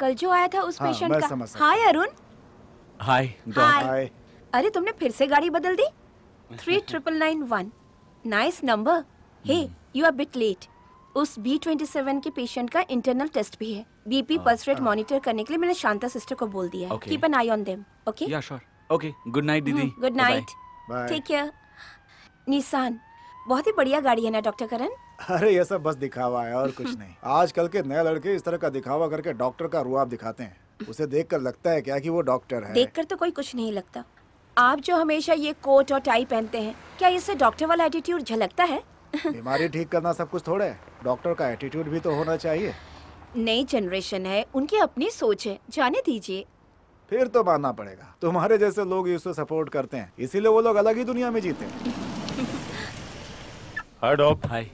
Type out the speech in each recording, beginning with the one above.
कल जो आया था उस हाँ, पेशेंट का। हाय अरुण? हाय हाय अरे तुमने फिर से गाड़ी बदल दी? Three triple nine one nice number hey you are bit late उस बी ट्वेंटी सेवन के पेशेंट का इंटरनल टेस्ट भी है। बीपी पल्स रेट मॉनिटर करने के लिए मैंने शांता सिस्टर को बोल दिया है। Okay. Keep an eye on them okay या श्योर ओके गुड नाइट दीदी good. Night bye take care निशान बहुत ही बढ़िया गाड़ी है ना डॉक्टर करण अरे ये सब बस दिखावा है और कुछ नहीं। आजकल के नए लड़के इस तरह का दिखावा करके डॉक्टर का रुआब दिखाते हैं। उसे देखकर लगता है क्या कि वो डॉक्टर है। देखकर तो कोई कुछ नहीं लगता। आप जो हमेशा ये कोट और टाई पहनते हैं क्या इससे डॉक्टर वाला एटीट्यूड झलकता है? बीमारी ठीक करना सब कुछ थोड़ा है। डॉक्टर का एटीट्यूड भी तो होना चाहिए। नई जनरेशन है उनकी अपनी सोच है। जाने दीजिए। फिर तो मानना पड़ेगा। तुम्हारे जैसे लोग इसे सपोर्ट करते हैं। इसीलिए वो लोग अलग ही दुनिया में जीते हैं। हाय डॉक हाय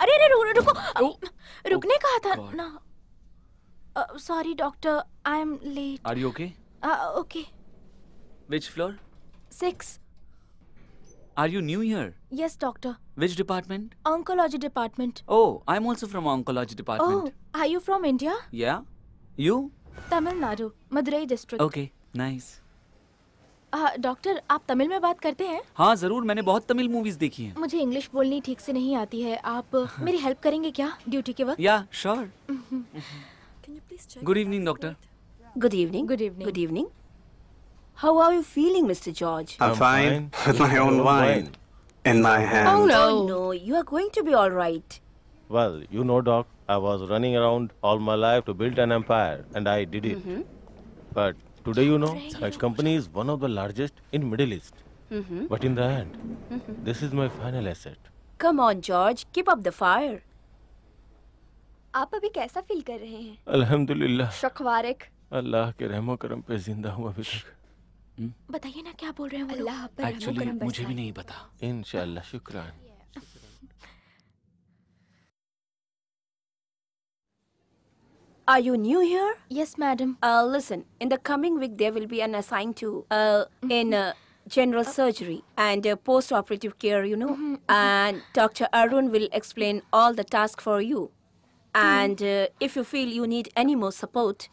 अरे अरे रुको रुको। रुकने कहा था? God. ना। Sorry doctor I am late are you okay okay which floor six are you new here yes doctor which department oncology department Oh, I'm also from oncology oh department. Are you from India Yeah? You? Tamil Nadu Madurai district Okay, nice. Doctor आप तमिल में बात करते हैं हाँ ज़रूर मैंने बहुत Tamil movies देखी हैं मुझे इंग्लिश बोलनी ठीक से नहीं आती है आप मेरी हेल्प करेंगे क्या ड्यूटी के वक्त या sure good evening doctor good evening Good evening. Good evening how are you feeling mister George I'm fine with my own wine in my hand. Oh no. no, you are going to be all right. Well, you know, Doc, I was running around all my life to build an empire, and I did it. But today, you know, my company is one of the largest in Middle East. Mm -hmm. But in the end, mm -hmm. this is my final asset. Come on, George, keep up the fire. आप अभी कैसा feel कर रहे हैं अल्हम्दुलिल्लाह शखवारिक अल्लाह के रहमो करम पे ज़िंदा हूँ अभी तक बताइए ना क्या बोल रहे हैं वो लोग? अल्लाह पर रहमो एक्चुअली मुझे भी नहीं पता इंशाल्लाह शुक्रान Are you new here? Yes, madam. Uh, listen, in the coming week, there will be an assigned to uh, mm-hmm. in uh, general uh. surgery and uh, post-operative care, you know. Mm-hmm, mm-hmm. And Dr. Arun will explain all the tasks for you. And uh, if you feel you need any more support,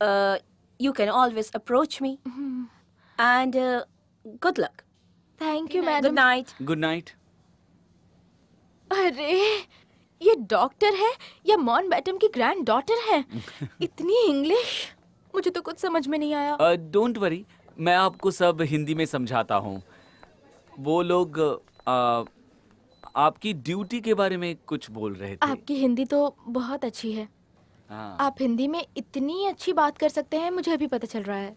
uh, you can always approach me. And uh, good luck. Thank you, madam. Good night. Good night. Arey. ये doctor है या मॉन बैटम की granddaughter है? इतनी English? मुझे तो कुछ समझ में नहीं आया। डोंट uh, वरी मैं आपको सब हिंदी में समझाता हूँ। वो लोग uh, आपकी ड्यूटी के बारे में कुछ बोल रहे थे। आपकी हिंदी तो बहुत अच्छी है। हाँ। आप हिंदी में इतनी अच्छी बात कर सकते हैं मुझे अभी पता चल रहा है।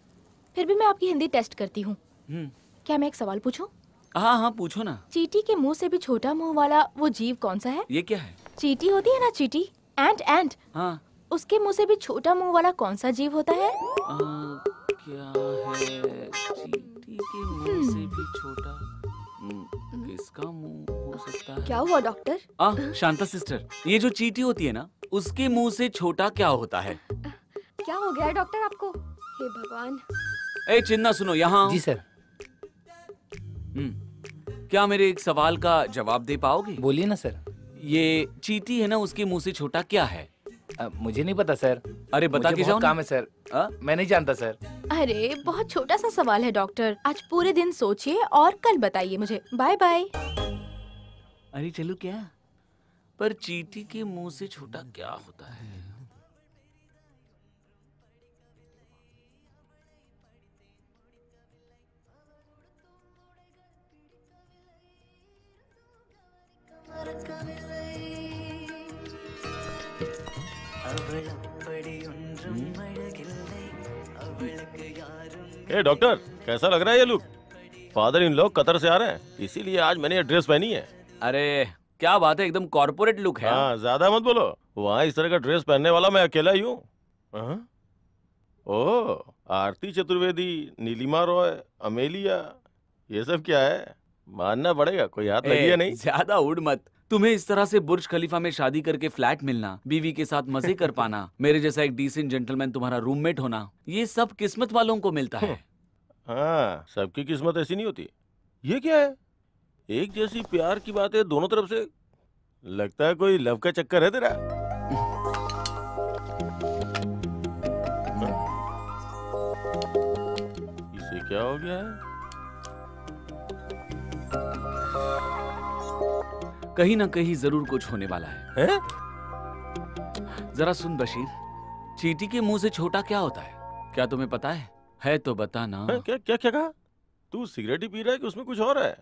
फिर भी मैं आपकी हिंदी टेस्ट करती हूँ। हम्म, क्या मैं एक सवाल पूछूँ? हाँ हाँ पूछो ना। चीटी के मुँह से भी छोटा मुँह वाला वो जीव कौन सा है? ये क्या है? चीटी होती है ना चीटी? Ant ant. हाँ। उसके मुँह से भी छोटा मुँह वाला कौन सा जीव होता है? आ, क्या है? चींटी के मुँह से भी छोटा हम्म, किसका मुँह हो सकता है? क्या हुआ डॉक्टर? आ, शांता सिस्टर ये जो चीटी होती है ना उसके मुँह से छोटा क्या होता है? क्या हो गया है डॉक्टर आपको? हे भगवान। ए चिन्ना सुनो यहाँ जी सर। हम्म, क्या मेरे एक सवाल का जवाब दे पाओगे? बोलिए ना सर। ये चीटी है ना उसके मुँह से छोटा क्या है? आ, मुझे नहीं पता सर। अरे बता के जाओ काम है सर। आ? मैं नहीं जानता सर। अरे बहुत छोटा सा सवाल है डॉक्टर। आज पूरे दिन सोचिए और कल बताइए मुझे। Bye bye. अरे चलो क्या? पर चीटी के मुँह से छोटा क्या होता है? ए डॉक्टर कैसा लग रहा है ये look father in law Qatar से आ रहे हैं इसीलिए आज मैंने ये ड्रेस पहनी है। अरे क्या बात है एकदम कॉर्पोरेट लुक है। हाँ ज़्यादा मत बोलो। वहाँ इस तरह का ड्रेस पहनने वाला मैं अकेला ही हूँ। हाँ? ओह आरती चतुर्वेदी नीलिमा रॉय अमेलिया ये सब क्या है? मानना पड़ेगा कोई हाथ लगी है नहीं। ज़्यादा उड़ मत। तुम्हें इस तरह से बुर्ज खलीफा में शादी करके फ्लैट मिलना बीवी के साथ मज़े कर पाना मेरे जैसा एक डिसेंट जेंटलमैन तुम्हारा रूममेट होना ये सब किस्मत वालों को मिलता है। हाँ सबकी किस्मत ऐसी नहीं होती। ये क्या है? एक जैसी प्यार की बात है दोनों तरफ़ से। लगता है कोई लव का चक्कर है तेरा। इसे क्या हो गया है? कहीं ना कहीं ज़रूर कुछ होने वाला है। हैं? जरा सुन बशीर चीटी के मुँह से छोटा क्या होता है? क्या तुम्हें पता है? है तो बताना हैं? क्या क्या क्या कहा? तू सिगरेट ही पी रहा है कि उसमें कुछ और है?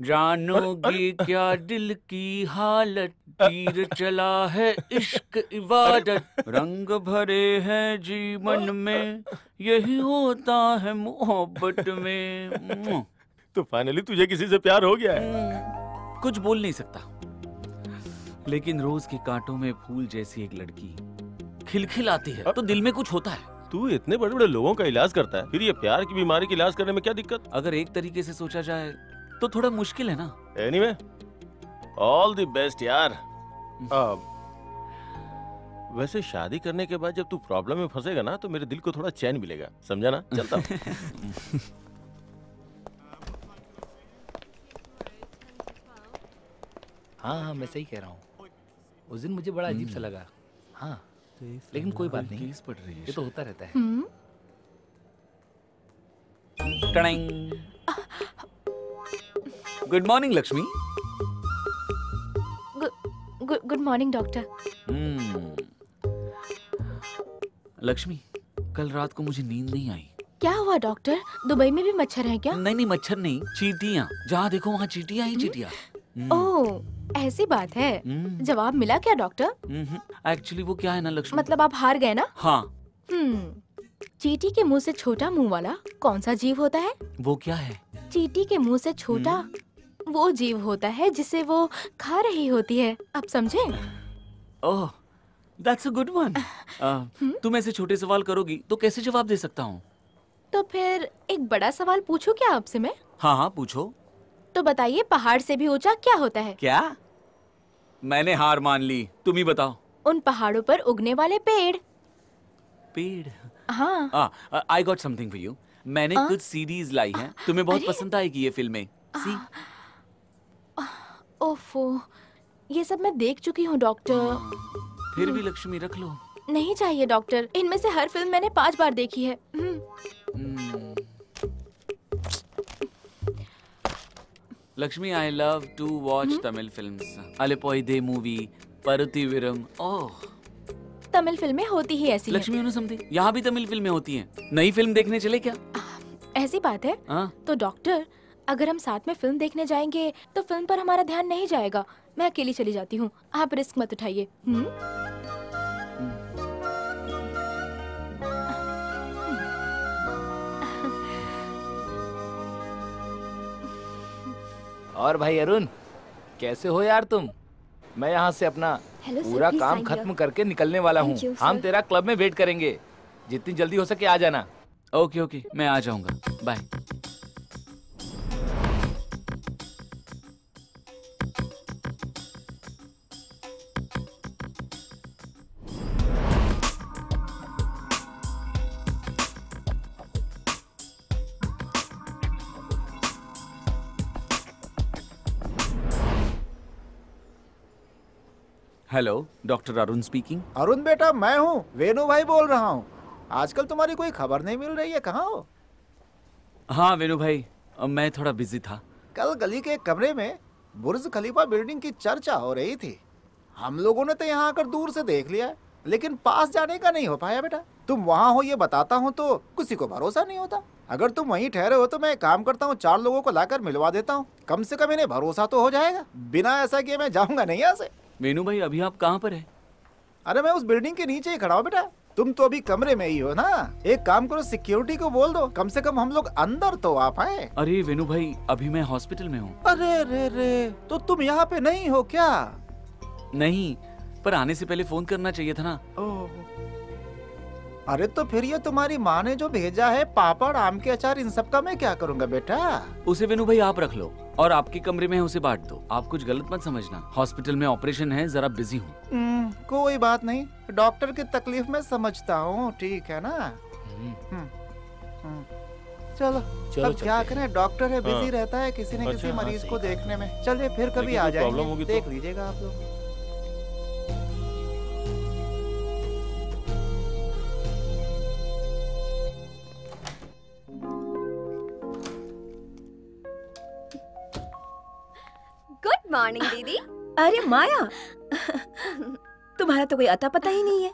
जानोगी क्या दिल की हालत? तीर चला है इश्क इबादत। रंग भरे हैं जीवन में। यही होता है मोहब्बत में। तो फाइनली तुझे किसी से प्यार हो गया है। कुछ बोल नहीं सकता। लेकिन रोज के कांटों में फूल जैसी एक लड़की खिलखिल आती है तो दिल में कुछ होता है। तू इतने बड़े बड़े लोगों का इलाज करता है फिर ये प्यार की बीमारी का इलाज करने में क्या दिक्कत? अगर एक तरीके से सोचा जाए तो थोड़ा मुश्किल है ना। एनीवे ऑल द बेस्ट यार। वैसे शादी करने के बाद जब तू प्रॉब्लम में फंसेगा ना तो मेरे दिल को थोड़ा चैन मिलेगा। समझा ना? चलता हूँ हाँ मैं सही कह रहा हूँ। उस दिन मुझे बड़ा अजीब सा लगा। हाँ लेकिन कोई बात नहीं। पड़ रही है ये तो होता रहता है। हम्म। Good morning Lakshmi good morning doctor hmm. Lakshmi कल रात को मुझे नींद नहीं आई। क्या हुआ डॉक्टर दुबई में भी मच्छर है क्या? नहीं नहीं मच्छर नहीं चीटियाँ। जहाँ देखो वहाँ चीटियाँ ही चीटियाँ। ओह। ऐसी बात है। हम्म। जवाब मिला क्या डॉक्टर एक्चुअली वो क्या है ना लक्ष्मी? मतलब आप हार गए ना? हाँ। हम्म। चीटी के मुँह से छोटा मुँह वाला कौन सा जीव होता है? वो क्या है? चीटी के मुँह से छोटा वो जीव होता है जिसे वो खा रही होती है। आप समझे? Oh that's a good one तुम ऐसे छोटे सवाल करोगी तो कैसे जवाब दे सकता हूँ? तो फिर एक बड़ा सवाल पूछूँ क्या आपसे मैं? हाँ हाँ पूछो। तो बताइए पहाड़ से भी ऊँचा क्या होता है? क्या? मैंने हार मान ली। तुम ही बताओ। उन पहाड़ों पर उगने वाले पेड़। पेड़? हाँ। I got something for you मैंने आ? कुछ सीरीज़ लाई हैं। तुम्हें बहुत। पसंद आएगी ये फ़िल्में सी ओफो। ये सब मैं देख चुकी हूँ डॉक्टर फिर भी लक्ष्मी रख लो। नहीं चाहिए डॉक्टर इनमें से हर फ़िल्म मैंने पाँच बार देखी है। हम्म, Hmm. Lakshmi I love to watch Tamil films Alaipayuthey movie Paruthiveeran oh Tamil फ़िल्में होती ही ऐसी लक्ष्मी उन्हें समझी यहाँ भी तमिल फ़िल्में होती हैं। नई फ़िल्म देखने चले क्या? ऐसी बात है। हाँ। तो डॉक्टर अगर हम साथ में फ़िल्म देखने जाएँगे तो फ़िल्म पर हमारा ध्यान नहीं जाएगा। मैं अकेली चली जाती हूँ। आप रिस्क मत उठाइए। और भाई अरुण कैसे हो यार तुम? मैं यहाँ से अपना Hello, पूरा sir, काम खत्म करके निकलने वाला हूँ। हम तेरा क्लब में वेट करेंगे। जितनी जल्दी हो सके आ जाना। ओके ओके मैं आ जाऊँगा। Bye hello doctor Arun speaking Arun बेटा मैं हूँ। वेणु भाई बोल रहा हूँ। आजकल तुम्हारी कोई खबर नहीं मिल रही है कहाँ हो? हाँ वेणु भाई मैं थोड़ा बिज़ी था। कल गली के कमरे में बुर्ज खलीफा बिल्डिंग की चर्चा हो रही थी। हम लोगों ने तो यहाँ आकर दूर से देख लिया है, लेकिन पास जाने का नहीं हो पाया बेटा। तुम वहाँ हो ये बताता हूँ तो किसी को भरोसा नहीं होता। अगर तुम वहीं ठहरे हो तो मैं काम करता हूँ चार लोगों को लाकर मिलवा देता हूँ। कम से कम इन्हें भरोसा तो हो जाएगा। बिना ऐसा किए मैं जाऊँगा नहीं यहाँ से। वेणु भाई अभी आप कहाँ पर है? अरे मैं उस बिल्डिंग के नीचे ही खड़ा हूँ बेटा। तुम तो अभी कमरे में ही हो ना? एक काम करो सिक्योरिटी को बोल दो। कम से कम हम लोग अंदर तो आ पाए अरे वेनु भाई अभी मैं हॉस्पिटल में हूँ। अरे रे रे तो तुम यहाँ पे नहीं हो क्या? नहीं पर आने से पहले फ़ोन करना चाहिए था ना। ओह। अरे तो फिर ये तुम्हारी माँ ने जो भेजा है पापड़ आम के अचार इन सब का मैं क्या करूँगा बेटा? उसे वेणु भाई आप रख लो और आपके कमरे में उसे बांट दो। आप कुछ गलत मत समझना। हॉस्पिटल में ऑपरेशन है जरा बिज़ी हूँ। हम्म, कोई बात नहीं। डॉक्टर की तकलीफ़ में समझता हूँ ठीक है ना? हम्म, हम्म। चलो चलो अब क्या करें? डॉक्टर है बिज़ी हाँ। रहता है किसी न अच्छा, किसी हाँ, मरीज़ को देखने में। चलिए फिर कभी आ जाएँगे। तो? देख लीजिएगा आप लोग। गुड मॉर्निंग दीदी अरे माया! तुम्हारा तो कोई अता पता ही नहीं है।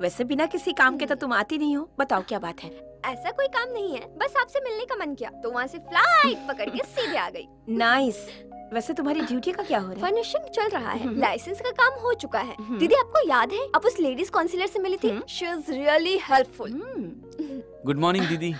वैसे बिना किसी काम के तो तुम आती नहीं हो। बताओ क्या बात है? ऐसा कोई काम नहीं है। बस आपसे मिलने का मन किया। तो वहाँ से फ़्लाइट पकड़ के सीधे आ गई। नाइस वैसे तुम्हारी ड्यूटी का क्या हो रहा है? फर्निशिंग चल रहा है। हम्म। लाइसेंस का काम हो चुका है। हम्म। दीदी आपको याद है? आप उस लेडीज़ काउंसिलर से मिली थी। हम्म। She is really helpful hmm. Good morning दीदी।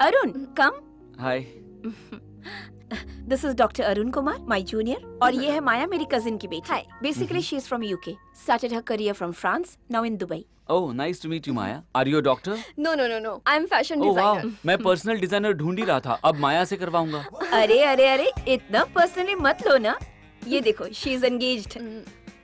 Arun come hi this is doctor Arun Kumar my junior और ये है माया मेरी कजिन की बेटी। Hi. Basically she is from UK started her career from France now in Dubai oh nice to meet you Maya are you a doctor no no no no I am fashion designer मैं personal designer ढूंढ ही रहा था। अब माया से करवाऊँगा। अरे अरे अरे इतना पर्सनली मत लो ना। ये देखो शी इज़ एंगेज्ड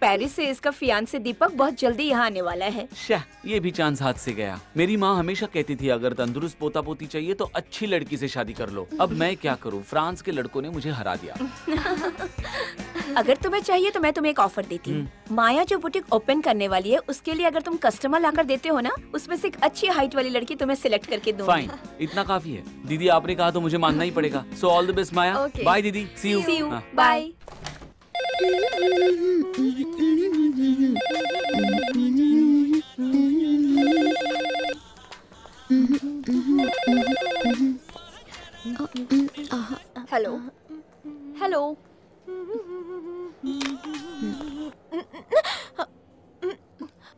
पेरिस से इसका फियांसे दीपक बहुत जल्दी यहाँ आने वाला है। शाह ये भी चांस हाथ से गया। मेरी माँ हमेशा कहती थी अगर तंदुरुस्त पोता पोती चाहिए तो अच्छी लड़की से शादी कर लो। अब मैं क्या करूँ? फ्रांस के लड़कों ने मुझे हरा दिया। अगर तुम्हें चाहिए तो मैं तुम्हें एक ऑफ़र देती हूँ। माया जो बुटीक ओपन करने वाली है उसके लिए अगर तुम कस्टमर लाकर देते हो ना उसमें से एक अच्छी हाइट वाली लड़की तुम्हें सिलेक्ट करके दूँगी। फाइन इतना काफ़ी है। दीदी आपने कहा तो मुझे मानना ही पड़ेगा। So all the best Maya. Bye दीदी. See you bye hello hello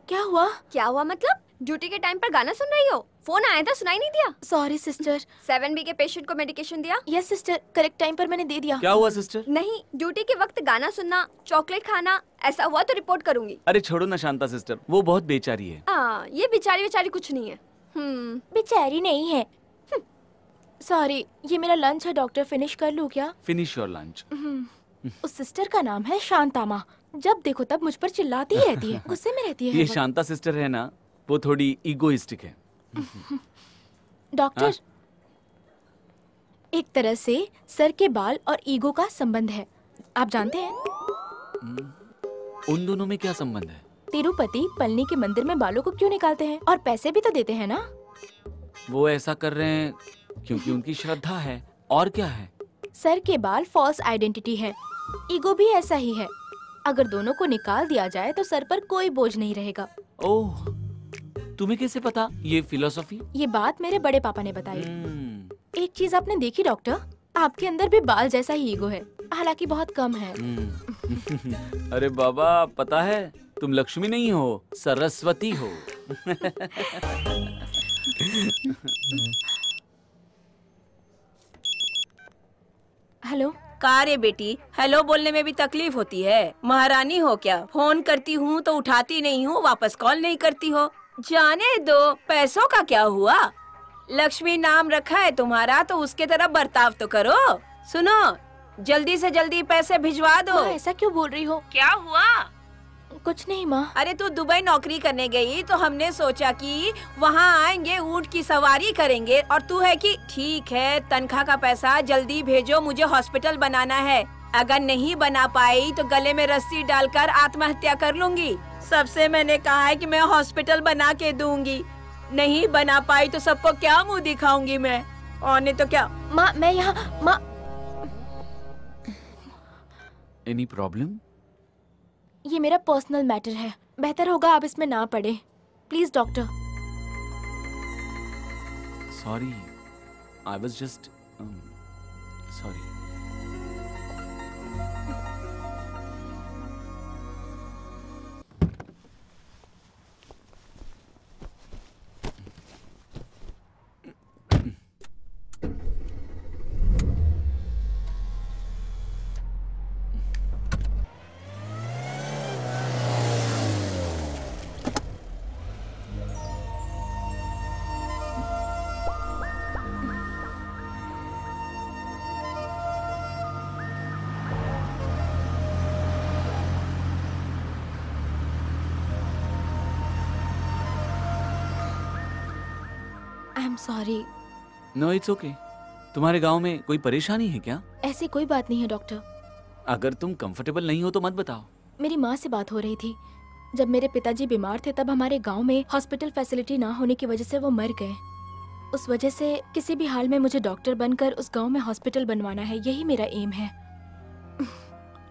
क्या हुआ? क्या हुआ मतलब? ड्यूटी के टाइम पर गाना सुन रही हो? फ़ोन आया था सुनाई नहीं दिया? सॉरी सिस्टर सेवन बी के पेशेंट को मेडिकेशन दिया? यस सिस्टर करेक्ट टाइम पर मैंने दे दिया। क्या हुआ सिस्टर नहीं ड्यूटी के वक्त गाना सुनना चॉकलेट खाना ऐसा हुआ तो रिपोर्ट करूँगी। अरे छोड़ो ना शांता सिस्टर वो बहुत बेचारी है। हाँ ये बेचारी बिचारी कुछ नहीं है। हम्म। बेचारी नहीं है। सॉरी ये मेरा लंच है डॉक्टर फिनिश कर लूँ क्या? फिनिश योर लंच उस सिस्टर का नाम है शांतामा। जब देखो तब मुझ पर चिल्लाती ही रहती है गुस्से में रहती है ये शांता सिस्टर है ना वो थोड़ी इगोइस्टिक है। डॉक्टर हाँ? एक तरह से सर के बाल और ईगो का संबंध है। आप जानते हैं? उन दोनों में क्या संबंध है? तिरुपति पलनी के मंदिर में बालों को क्यों निकालते हैं? और पैसे भी तो देते हैं ना? वो ऐसा कर रहे हैं क्योंकि उनकी श्रद्धा है। और क्या है? सर के बाल फॉल्स आइडेंटिटी है। ईगो भी ऐसा ही है। अगर दोनों को निकाल दिया जाए तो सर पर कोई बोझ नहीं रहेगा। ओह तुम्हें कैसे पता? ये फिलोसॉफी ये बात मेरे बड़े पापा ने बताई। एक चीज़ आपने देखी डॉक्टर आपके अंदर भी बाल जैसा ही ईगो है हालाँकि बहुत कम है। अरे बाबा पता है तुम लक्ष्मी नहीं हो सरस्वती हो। हेलो? का रे बेटी हेलो बोलने में भी तकलीफ़ होती है। महारानी हो क्या? फ़ोन करती हूँ तो उठाती नहीं हूँ वापस कॉल नहीं करती हो। जाने दो पैसों का क्या हुआ? लक्ष्मी नाम रखा है तुम्हारा तो उसके तरह बर्ताव तो करो। सुनो जल्दी से जल्दी पैसे भिजवा दो। ऐसा क्यों बोल रही हो? क्या हुआ? कुछ नहीं माँ। अरे तू दुबई नौकरी करने गई तो हमने सोचा कि वहाँ आएँगे ऊँट की सवारी करेंगे और तू है कि ठीक है तनख्वाह का पैसा जल्दी भेजो मुझे हॉस्पिटल बनाना है। अगर नहीं बना पाई तो गले में रस्सी डालकर आत्महत्या कर लूँगी। सबसे मैंने कहा है कि मैं हॉस्पिटल बना के दूँगी। नहीं बना पाई तो सबको क्या मुँह दिखाऊँगी मैं? और नहीं तो क्या? माँ मैं यहाँ माँ। एनी प्रॉब्लम ये मेरा पर्सनल मैटर है। बेहतर होगा आप इसमें ना पड़े। Please doctor sorry I was just sorry sorry no it's okay तुम्हारे गाँव में कोई परेशानी है क्या? ऐसी कोई बात नहीं है डॉक्टर अगर तुम कंफर्टेबल नहीं हो तो मत बताओ। मेरी माँ से बात हो रही थी। जब मेरे पिताजी बीमार थे तब हमारे गाँव में हॉस्पिटल फैसिलिटी ना होने की वजह से वो मर गए। उस वजह से किसी भी हाल में मुझे डॉक्टर बनकर उस गाँव में हॉस्पिटल बनवाना है यही मेरा एम है।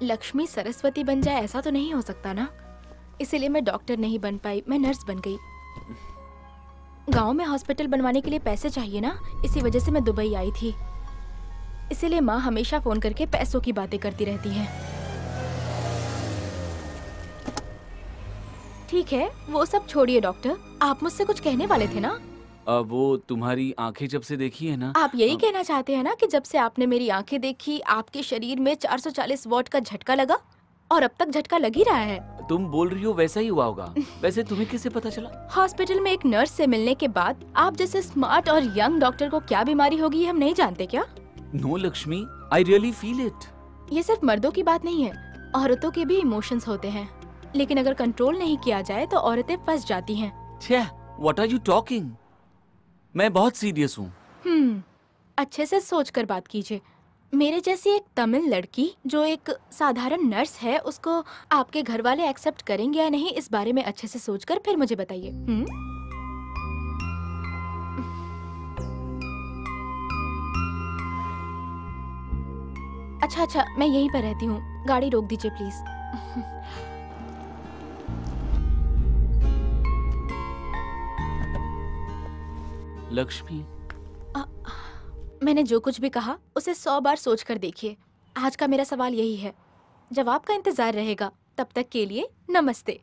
लक्ष्मी सरस्वती बन जाए ऐसा तो नहीं हो सकता ना। इसीलिए मैं डॉक्टर नहीं बन पाई मैं नर्स बन गई। गाँव में हॉस्पिटल बनवाने के लिए पैसे चाहिए ना? इसी वजह से मैं दुबई आई थी। इसीलिए माँ हमेशा फ़ोन करके पैसों की बातें करती रहती है। ठीक है वो सब छोड़िए डॉक्टर। आप मुझसे कुछ कहने वाले थे ना? अब वो तुम्हारी आँखें जब से देखी है ना? आप यही आ... कहना चाहते हैं ना कि जब से आपने मेरी आँखें देखी आपके शरीर में 440 वॉट का झटका लगा? और अब तक झटका लग ही रहा है। तुम बोल रही हो वैसा ही हुआ होगा। वैसे तुम्हें कैसे पता चला? हॉस्पिटल में एक नर्स से मिलने के बाद आप जैसे स्मार्ट और यंग डॉक्टर को क्या बीमारी होगी ये हम नहीं जानते क्या? No Lakshmi I really feel it ये सिर्फ़ मर्दों की बात नहीं है औरतों के भी इमोशंस होते हैं। लेकिन अगर कंट्रोल नहीं किया जाए तो औरतें फंस जाती हैं। छे व्हाट आर यू टॉकिंग मैं बहुत सीरियस हूँ। हम्म अच्छे से सोचकर बात कीजिए। मेरे जैसी एक तमिल लड़की जो एक साधारण नर्स है उसको आपके घर वाले एक्सेप्ट करेंगे या नहीं इस बारे में अच्छे से सोचकर फिर मुझे बताइए। हम्म? अच्छा अच्छा मैं यहीं पर रहती हूँ। गाड़ी रोक दीजिए प्लीज़ लक्ष्मी। मैंने जो कुछ भी कहा, उसे सौ बार सोच कर देखिए। आज का मेरा सवाल यही है। जवाब का इंतज़ार रहेगा। तब तक के लिए नमस्ते।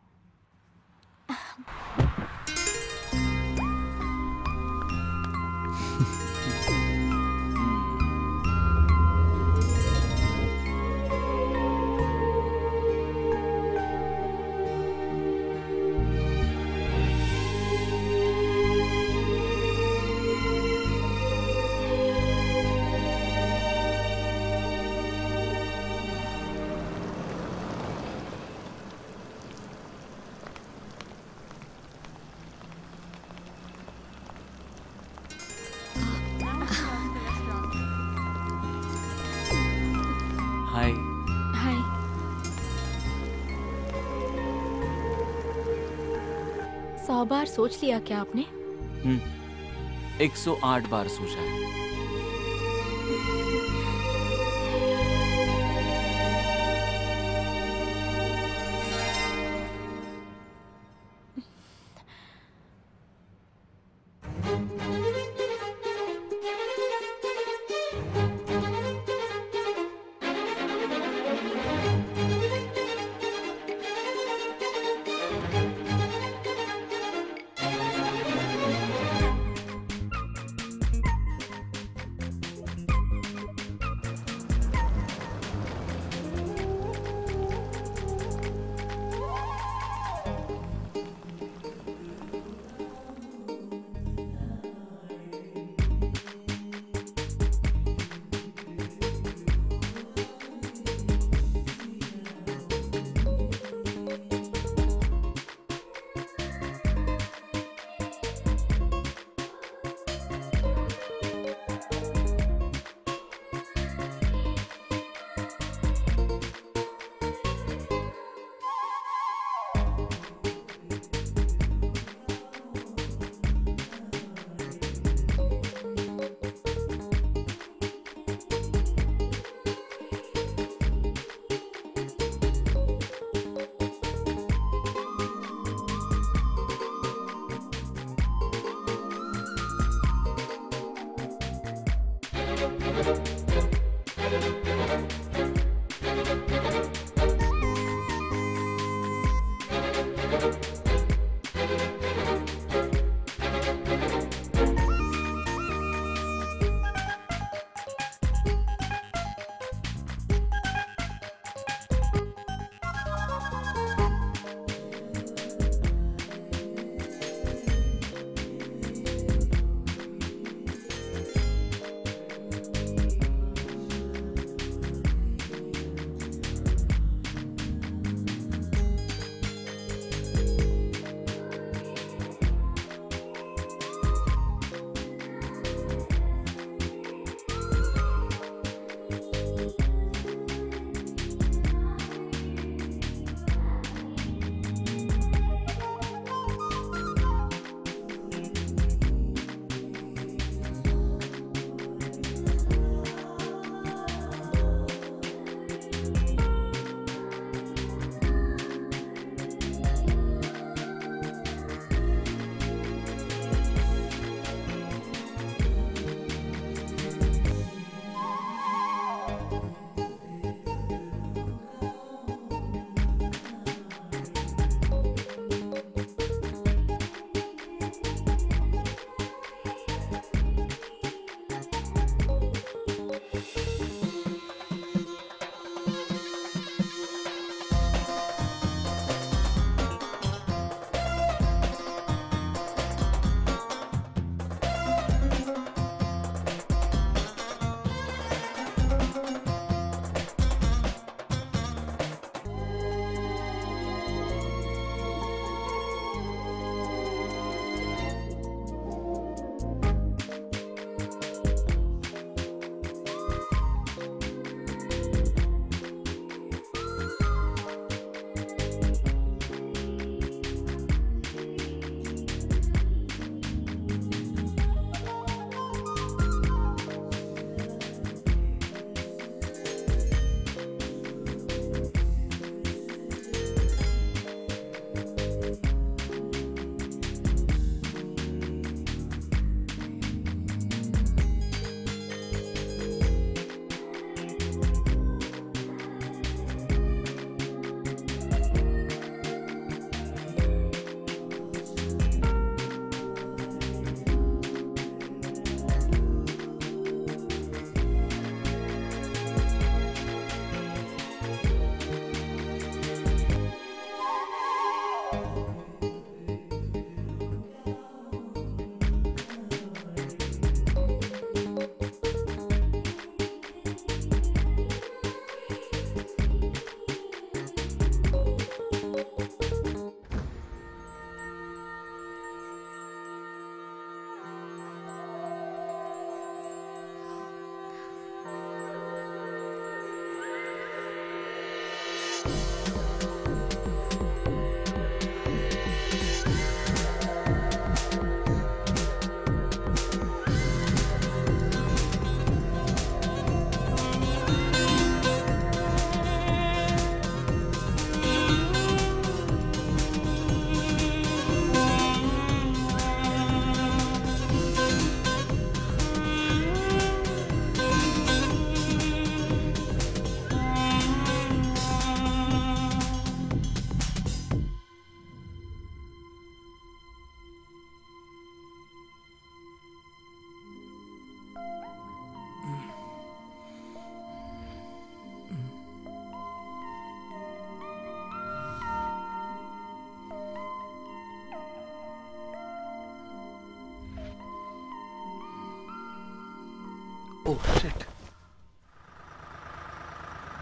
सौ बार सोच लिया क्या आपने? हम्म 108 बार सोचा है।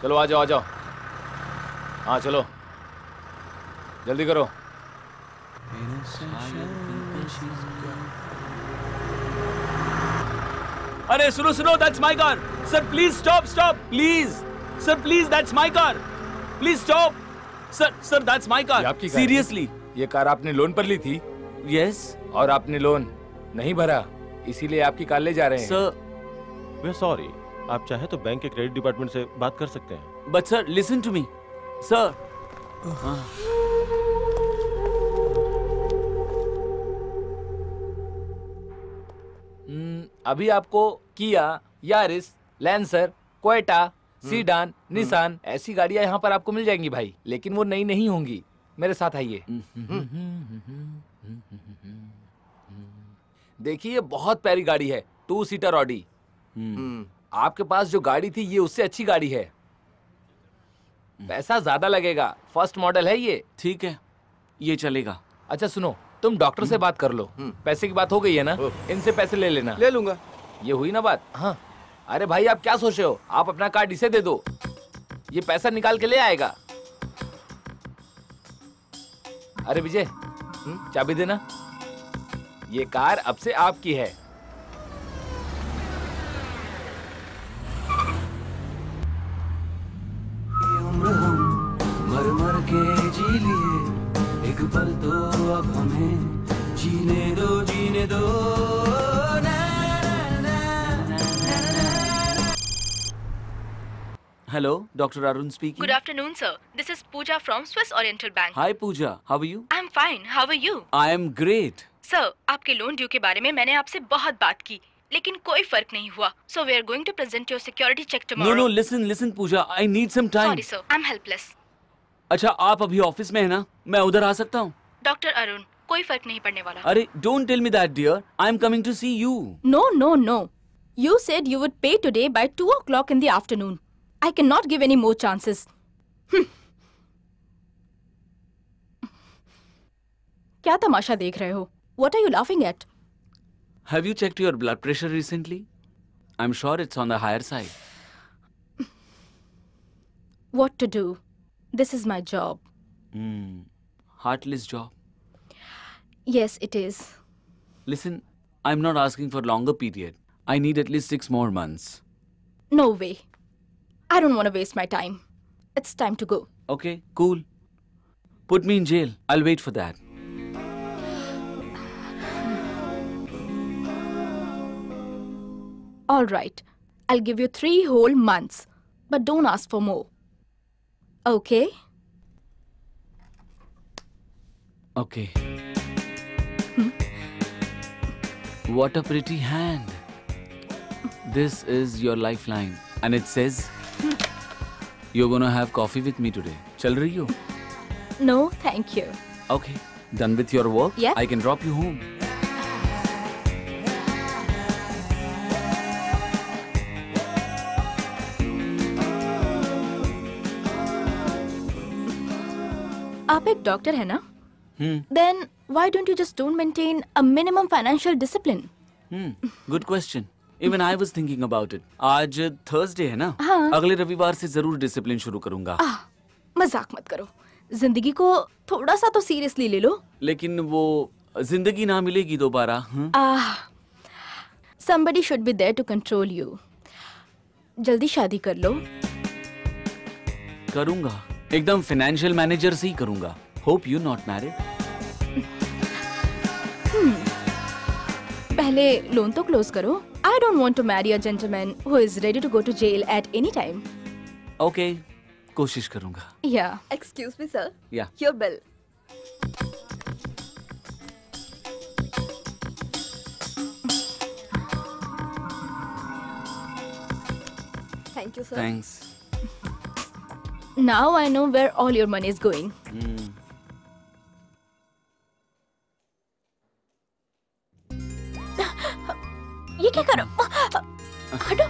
चलो आ जाओ आ जाओ। हाँ चलो। जल्दी करो। अरे सुनो सुनो that's my car sir please stop stop please sir please that's my car please stop sir sir that's my car आपकी सीरियसली ये कार आपने लोन पर ली थी? Yes yes? और आपने लोन नहीं भरा इसीलिए आपकी कार ले जा रहे हैं। सर वे सॉरी आप चाहे तो बैंक के क्रेडिट डिपार्टमेंट से बात कर सकते हैं। But sir listen to me sir hmm, अभी आपको किया यारिस लैंसर कोयटा सीडान निसान ऐसी गाड़ियाँ यहाँ पर आपको मिल जाएँगी भाई लेकिन वो नई नहीं होंगी। मेरे साथ आइए। देखिए ये बहुत प्यारी गाड़ी है टू सीटर ऑडी आपके पास जो गाड़ी थी ये उससे अच्छी गाड़ी है। पैसा ज़्यादा लगेगा। फ़र्स्ट मॉडल है ये। ठीक है। ये चलेगा। अच्छा सुनो तुम डॉक्टर से बात कर लो। पैसे की बात हो गई है ना? इनसे पैसे ले लेना। ले लूँगा। ये हुई ना बात? हाँ। अरे भाई आप क्या सोच रहे हो? आप अपना कार्ड इसे दे दो। ये पैसा निकाल के ले आएगा। अरे विजय हम्म, चाबी देना। ये कार अब से आपकी है। के जी लिए एक पल तो अब हमें जीने दो जीने दो। Hello doctor Arun speaking Good afternoon, sir. This is Pooja from Swiss Oriental Bank. Hi Pooja how are you I'm fine. How are you? I am great sir आपके लोन ड्यू के बारे में मैंने आपसे बहुत बात की लेकिन कोई फ़र्क नहीं हुआ। So we are going to present your security check no tomorrow no listen listen Pooja I need some time sorry sir I am helpless अच्छा आप अभी ऑफ़िस में है ना मैं उधर आ सकता हूँ डॉक्टर अरुण कोई फ़र्क नहीं पड़ने वाला अरे don't tell me that dear I am coming to see you No, no, no. You said you would pay today by 2 o'clock in the afternoon. I cannot give any more chances. Hmm. क्या तमाशा देख रहे हो What are you laughing at? Have you checked your blood pressure recently I am sure it's on the higher side What to do? This is my job. Hmm, heartless job. Yes, it is. Listen, I'm not asking for longer period. I need at least six more months. No way. I don't want to waste my time. It's time to go. Okay, cool. Put me in jail. I'll wait for that. All right. I'll give you three whole months. But don't ask for more. Okay? Okay. What a pretty hand. This is your lifeline. And it says, You're gonna have coffee with me today. Chal rahi ho? No, thank you. Okay. Done with your work? Yeah. I can drop you home. आप doctor है ना Hmm. Then why don't you just don't maintain a minimum financial discipline? Hmm. Good question. Even I was thinking about it. आज Thursday है ना हाँ। अगले रविवार से ज़रूर डिसिप्लिन शुरू करूँगा आह, मज़ाक मत करो ज़िंदगी को थोड़ा सा तो सीरियसली ले लो लेकिन वो ज़िंदगी ना मिलेगी दोबारा हम्म? somebody should be there to control you जल्दी शादी कर लो करूँगा एकदम फाइनेंशियल मैनेजर से ही करूँगा होप यू नॉट मैरिड पहले लोन तो क्लोज करो. I don't want to marry a gentleman who is ready to go to jail at any time okay कोशिश करूँगा. Yeah excuse me sir yeah your bill thank you sir thanks now I know where all your is going क्या करो हटो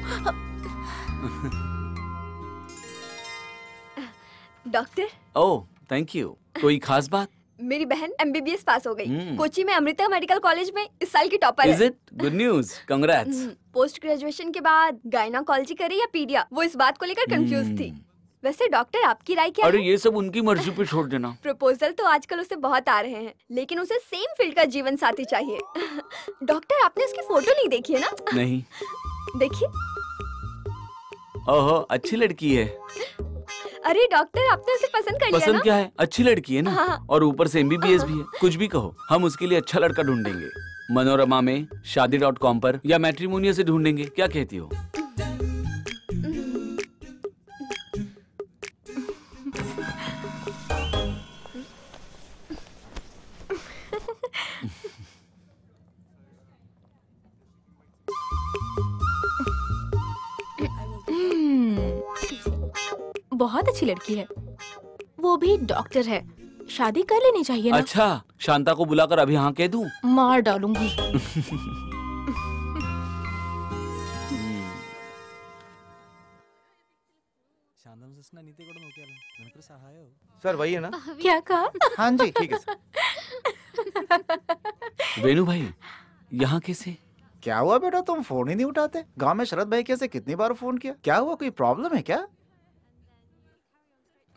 doctor? Oh thank you कोई खास बात? मेरी बहन एमबीबीएस पास हो गई। hmm. कोची में अमृता मेडिकल कॉलेज में इस साल की topper is it good news congrats post graduation के बाद गायनाकोलॉजी करे या पीडिया? वो इस बात को लेकर कंफ्यूज थी। वैसे डॉक्टर आपकी राय क्या अरे है? ये सब उनकी मर्ज़ी पे छोड़ देना। प्रपोजल तो आजकल उसे बहुत आ रहे हैं लेकिन उसे सेम फ़ील्ड का जीवन साथी चाहिए। डॉक्टर आपने उसकी फ़ोटो नहीं देखी है ना? नहीं। देखिए। ओहो अच्छी लड़की है। अरे डॉक्टर आपने उसे पसंद कर लिया पसंद ना? क्या है? अच्छी लड़की है ना? हाँ। और ऊपर से एमबीबीएस भी है। कुछ भी कहो हम उसके लिए अच्छा लड़का ढूंढेंगे। मनोरमा में शादी डॉट कॉम पर या मैट्रिमोनिया से ढूंढेंगे। क्या कहती हो? बहुत अच्छी लड़की है। वो भी डॉक्टर है। शादी कर लेनी चाहिए ना। अच्छा शांता को बुलाकर अभी यहाँ कह दूँ? मार डालूँगी। सर वही है ना? क्या कहा? हाँ जी ठीक है सर। वेणु भाई यहाँ कैसे? क्या हुआ बेटा तुम फ़ोन ही नहीं उठाते? गाँव में शरद भाई कैसे कितनी बार फ़ोन किया? क्या हुआ कोई प्रॉब्लम है क्या?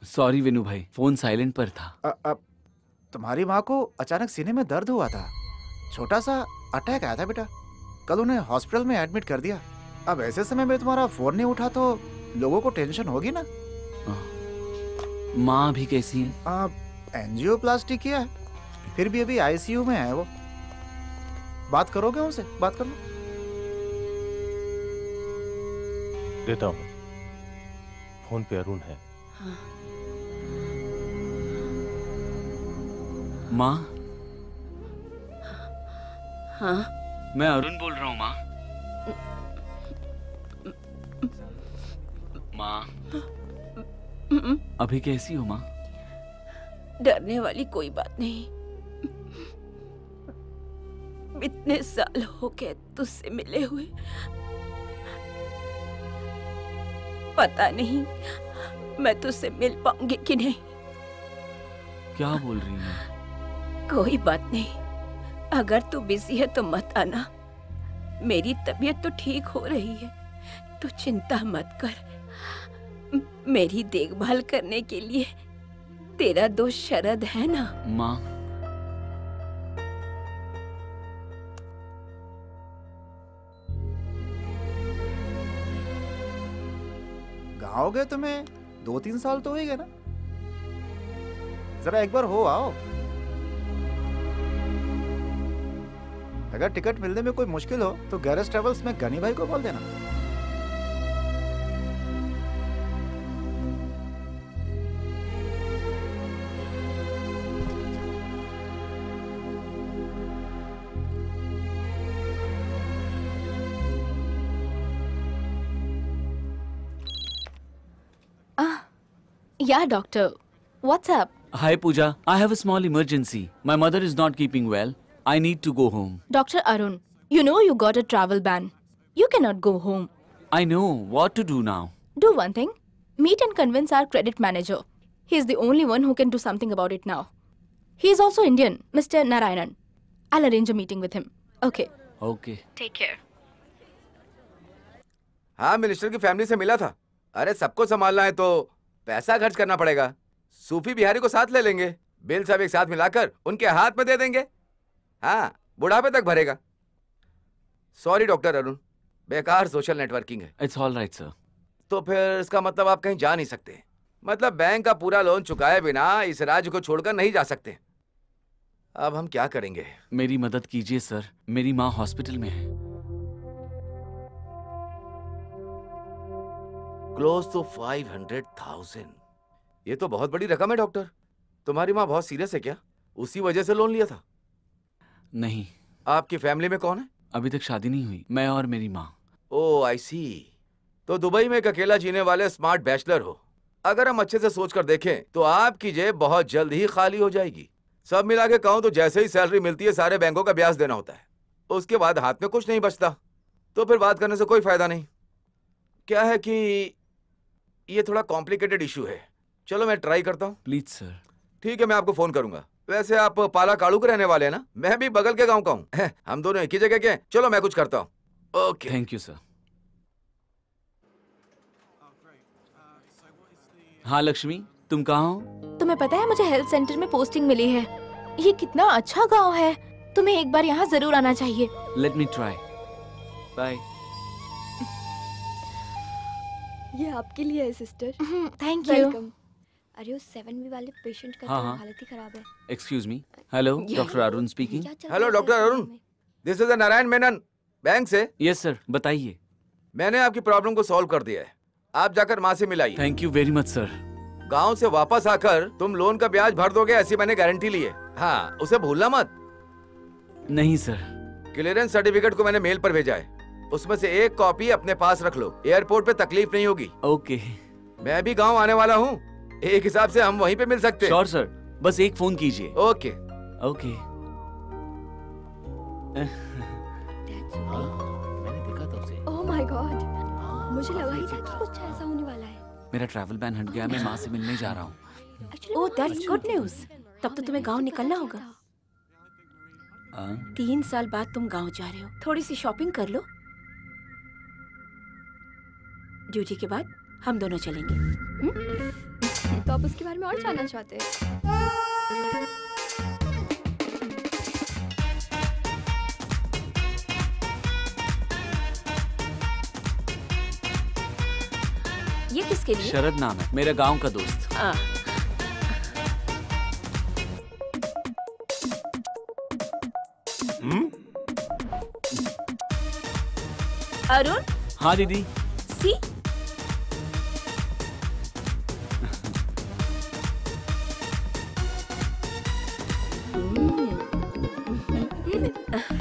सॉरी वेणु भाई फ़ोन साइलेंट पर था अ, अ, तुम्हारी माँ को अचानक सीने में दर्द हुआ था। छोटा सा अटैक आया था बेटा। कल उन्हें हॉस्पिटल में एडमिट कर दिया। अब ऐसे समय में तुम्हारा फ़ोन नहीं उठा तो लोगों को टेंशन होगी ना? माँ भी कैसी है? अब एंजियोप्लास्टी किया है। फिर भी अभी आईसीयू में है वो। बात करोगे उनसे? बात कर लो। देता हूँ। फ़ोन पे अरुण है। माँ? हाँ? मैं अरुण बोल रहा हूँ माँ। माँ। अभी कैसी हो माँ? डरने वाली कोई बात नहीं। इतने साल हो गए तुझसे मिले हुए। पता नहीं मैं तुझसे मिल पाऊँगी कि नहीं। क्या बोल रही है? कोई बात नहीं। अगर तू बिज़ी है तो मत आना। मेरी तबीयत तो ठीक हो रही है। तू चिंता मत कर। मेरी देखभाल करने के लिए तेरा दोस्त शरद है ना? माँ। गाँव गए तुम्हें? दो तीन साल तो हो ही गए ना। जरा एक बार हो आओ। अगर टिकट मिलने में कोई मुश्किल हो तो गैरेज ट्रेवल्स में गनी भाई को बोल देना या doctor WhatsApp Hi Pooja, I have a small emergency. My mother is not keeping well. I need to go home. Dr. Arun, you know you got a travel ban. You cannot go home. I know what to do now. Do one thing meet and convince our credit manager. He is the only one who can do something about it now. He is also Indian, Mr. Narayanan. I'll arrange a meeting with him. Okay. Okay. Take care. हाँ minister की family से मिला था अरे सबको संभालना है तो पैसा खर्च करना पड़ेगा सूफी बिहारी को साथ ले लेंगे बिल सब एक साथ मिलाकर उनके हाथ में दे देंगे हाँ बुढ़ापे तक भरेगा। सॉरी डॉक्टर अरुण बेकार सोशल नेटवर्किंग है। इट्स ऑल राइट सर तो फिर इसका मतलब आप कहीं जा नहीं सकते। मतलब बैंक का पूरा लोन चुकाए बिना इस राज्य को छोड़कर नहीं जा सकते। अब हम क्या करेंगे? मेरी मदद कीजिए सर मेरी माँ हॉस्पिटल में है। Close to five hundred thousand ये तो बहुत बड़ी रकम है डॉक्टर तुम्हारी माँ बहुत सीरियस है क्या? उसी वजह से लोन लिया था। नहीं। आपकी फैमिली में कौन है? अभी तक शादी नहीं हुई। मैं और मेरी माँ। ओ आई सी तो दुबई में एक अकेला जीने वाले स्मार्ट बैचलर हो। अगर हम अच्छे से सोच कर देखें तो आपकी जेब बहुत जल्द ही खाली हो जाएगी। सब मिला के कहूँ तो जैसे ही सैलरी मिलती है सारे बैंकों का ब्याज देना होता है। उसके बाद हाथ में कुछ नहीं बचता। तो फिर बात करने से कोई फ़ायदा नहीं। क्या है कि ये थोड़ा कॉम्प्लिकेटेड इशू है। चलो मैं ट्राई करता हूँ। प्लीज़ सर ठीक है मैं आपको फ़ोन करूँगा। वैसे आप पाला काड़ू के रहने वाले हैं ना? मैं भी बगल के गाँव का हूँ। हम दोनों एक ही जगह के हैं। चलो मैं कुछ करता हूँ। ओके। थैंक यू सर हाँ लक्ष्मी तुम कहाँ हो? तुम्हें पता है मुझे हेल्थ सेंटर में पोस्टिंग मिली है। ये कितना अच्छा गाँव है। तुम्हें एक बार यहाँ ज़रूर आना चाहिए। लेट मी ट्राई बाय ये आपके लिए है सिस्टर थैंक यू वेलकम अरे उस सेवन बी वाले पेशेंट का हाँ, तो हाँ। हालत ही खराब है। Excuse me hello doctor Arun speaking hello doctor Arun this is Narayan Menon bank से। यस सर बताइए। मैंने आपकी प्रॉब्लम को सॉल्व कर दिया है। आप जाकर माँ से मिलाइए। Thank you very much sir गाँव से वापस आकर तुम लोन का ब्याज भर दोगे ऐसी मैंने गारंटी ली है। हाँ उसे भूलना मत। नहीं सर क्लियरेंस सर्टिफिकेट को मैंने मेल पर भेजा है। उसमें से एक कॉपी अपने पास रख लो। एयरपोर्ट पे तकलीफ़ नहीं होगी। ओके मैं भी गाँव आने वाला हूँ। एक हिसाब से हम वहीं पे मिल सकते हैं। श्योर सर बस एक फ़ोन कीजिए। ओके। ओके। मैंने देखा था उसे Oh my God. मुझे लगा ही था कि कुछ ऐसा होने वाला है। मेरा ट्रैवल बैन हट गया मैं माँ से मिलने जा रहा हूँ। ओह दैट्स गुड न्यूज़ तब तो तुम्हें गाँव निकलना होगा। हाँ? तीन साल बाद तुम गाँव जा रहे हो। थोड़ी सी शॉपिंग कर लो। ड्यूटी के बाद हम दोनों चलेंगे। तो आप उसके बारे में और जानना चाहते हैं? ये किसके लिए? शरद नाम है। मेरे गाँव का दोस्त। आ, अरुण? हाँ दीदी। सी?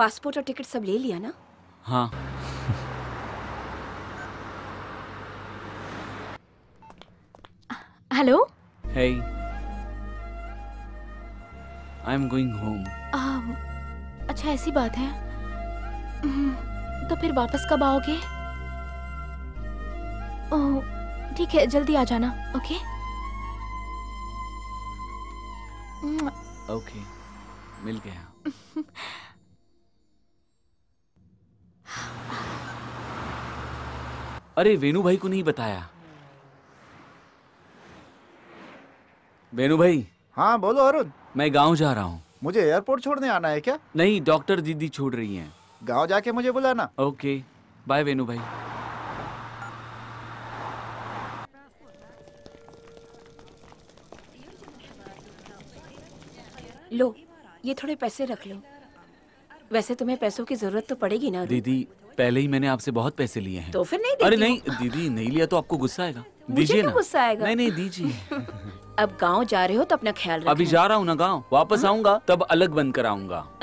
पासपोर्ट और टिकट सब ले लिया ना? हाँ। Hello? Hey I am going home अच्छा ऐसी बात है। हम्म, तो फिर वापस कब आओगे? ओह ठीक है जल्दी आ जाना ओके? ओके मिल गया। अरे वेणु भाई को नहीं बताया। वेणु भाई। हाँ बोलो अरुण। मैं गाँव जा रहा हूँ। मुझे एयरपोर्ट छोड़ने आना है क्या? नहीं डॉक्टर दीदी छोड़ रही हैं। गाँव जाके मुझे बुलाना। ओके बाय वेणु भाई। लो ये थोड़े पैसे रख लो। वैसे तुम्हें पैसों की ज़रूरत तो पड़ेगी ना दीदी पहले ही मैंने आपसे बहुत पैसे लिए हैं। तो फिर नहीं अरे नहीं दीदी नहीं लिया तो आपको गुस्सा आएगा। दीजिए ना। गुस्सा आएगा? नहीं नहीं दीजिए। अब गाँव जा रहे हो तो अपना ख्याल अभी जा रहा हूँ ना गाँव वापस आऊँगा तब अलग बन कर आऊँगा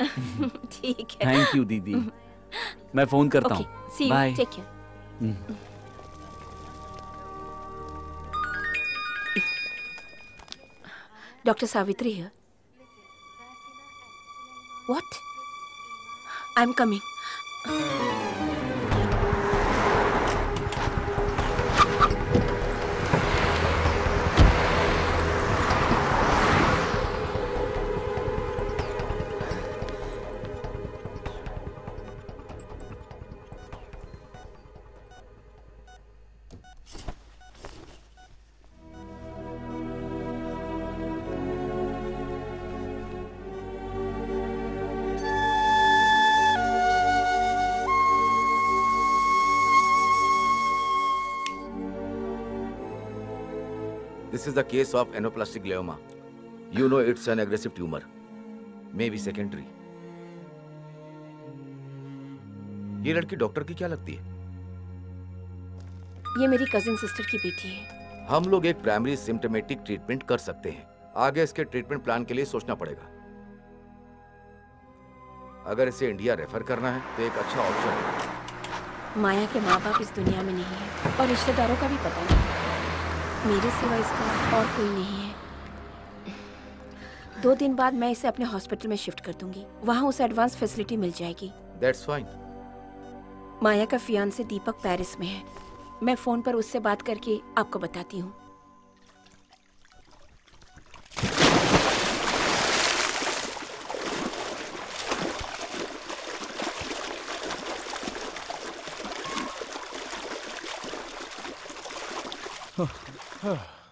ठीक है। थैंक यू दीदी। मैं फ़ोन करता हूँ। Bye doctor Savitri here what I am is the case of anaplastic glioma. You know it's an aggressive tumor. Maybe secondary. ये लड़की डॉक्टर की क्या लगती है ये मेरी कजिन सिस्टर की बेटी है हम लोग एक प्राइमरी सिम्टोमेटिक ट्रीटमेंट कर सकते हैं आगे इसके ट्रीटमेंट प्लान के लिए सोचना पड़ेगा अगर इसे इंडिया रेफर करना है तो एक अच्छा ऑप्शन है माया के माँ बाप इस दुनिया में नहीं है और रिश्तेदारों का भी पता नहीं मेरे सिवा इसका और कोई नहीं है। दो दिन बाद मैं इसे अपने हॉस्पिटल में शिफ्ट कर दूँगी। वहाँ उसे एडवांस फैसिलिटी मिल जाएगी। दैट्स फाइन माया का फियान से दीपक पेरिस में है। मैं फ़ोन पर उससे बात करके आपको बताती हूँ।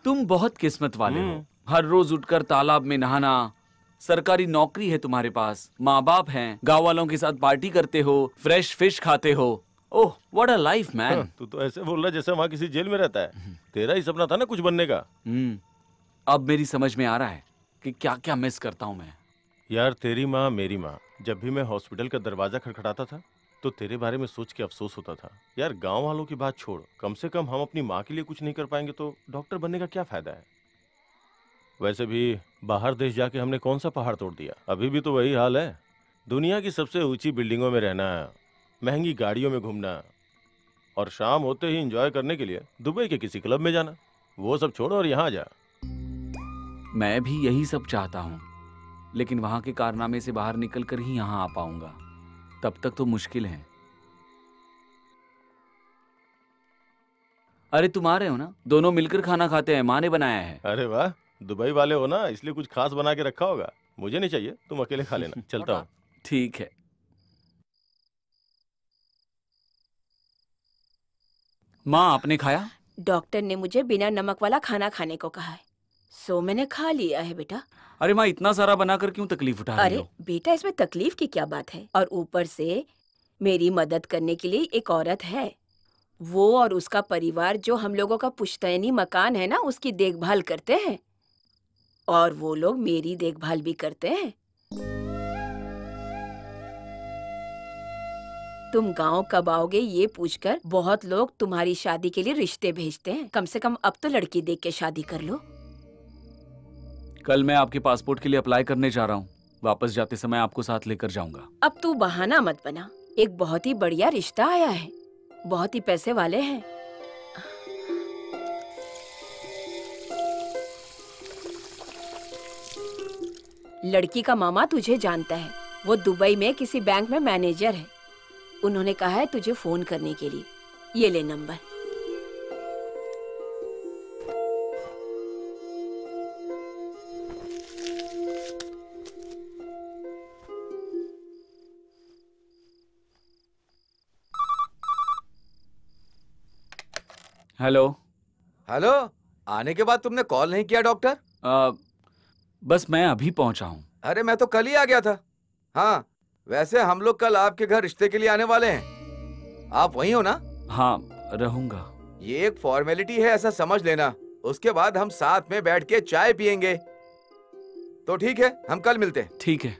तुम बहुत किस्मत वाले हो। हर रोज उठकर तालाब में नहाना सरकारी नौकरी है तुम्हारे पास माँ बाप हैं गाँव वालों के साथ पार्टी करते हो फ्रेश फ़िश खाते हो। Oh what a life man तू तो ऐसे बोल रहा है जैसे वहाँ किसी जेल में रहता है। तेरा ही सपना था ना कुछ बनने का। हम्म अब मेरी समझ में आ रहा है कि क्या क्या मिस करता हूँ मैं। यार तेरी माँ मेरी माँ जब भी मैं हॉस्पिटल का दरवाज़ा खटखटाता था तो तेरे बारे में सोच के अफसोस होता था। यार, गाँव वालों की बात छोड़, कम से कम हम अपनी माँ के लिए कुछ नहीं कर पाएँगे तो डॉक्टर बनने का क्या फ़ायदा है? वैसे भी बाहर देश जाके हमने कौन सा पहाड़ तोड़ दिया? अभी भी तो वही हाल है। दुनिया की सबसे ऊँची बिल्डिंगों में रहना, महँगी गाड़ियों में घूमना और शाम होते ही एंजॉय करने के लिए दुबई के किसी क्लब में जाना। वो सब छोड़ और यहाँ जा। मैं भी यही सब चाहता हूँ, लेकिन वहाँ के कारनामे से बाहर निकल कर ही यहाँ आ पाऊँगा। तब तक तो मुश्किल है। अरे तुम आ रहे हो ना? दोनों मिलकर खाना खाते हैं माँ ने बनाया है। अरे वाह दुबई वाले हो ना इसलिए कुछ खास बना के रखा होगा। मुझे नहीं चाहिए तुम अकेले खा लेना। चलता हूँ। ठीक है। माँ आपने खाया? डॉक्टर ने मुझे बिना नमक वाला खाना खाने को कहा है। सो मैंने खा लिया है बेटा। अरे माँ इतना सारा बनाकर क्यों तकलीफ़ उठा रही अरे हो? बेटा इसमें तकलीफ़ की क्या बात है? और ऊपर से मेरी मदद करने के लिए एक औरत है। वो और उसका परिवार जो हम लोगों का पुश्तैनी मकान है ना उसकी देखभाल करते हैं। और वो लोग मेरी देखभाल भी करते हैं। तुम गाँव कब आओगे ये पूछकर बहुत लोग तुम्हारी शादी के लिए रिश्ते भेजते हैं। कम से कम अब तो लड़की देख के शादी कर लो। कल मैं आपके पासपोर्ट के लिए अप्लाई करने जा रहा हूँ। वापस जाते समय आपको साथ लेकर जाऊँगा। अब तू बहाना मत बना। एक बहुत ही बढ़िया रिश्ता आया है। बहुत ही पैसे वाले हैं। लड़की का मामा तुझे जानता है। वो दुबई में किसी बैंक में मैनेजर है। उन्होंने कहा है तुझे फ़ोन करने के लिए। ये ले नंबर। हेलो। हेलो आने के बाद तुमने कॉल नहीं किया डॉक्टर? आ, बस मैं अभी पहुँचा हूँ। अरे मैं तो कल ही आ गया था। हाँ वैसे हम लोग कल आपके घर रिश्ते के लिए आने वाले हैं। आप वही हो ना? हाँ रहूँगा। ये एक फॉर्मेलिटी है ऐसा समझ लेना। उसके बाद हम साथ में बैठ के चाय पियेंगे। तो ठीक है हम कल मिलते हैं। ठीक है।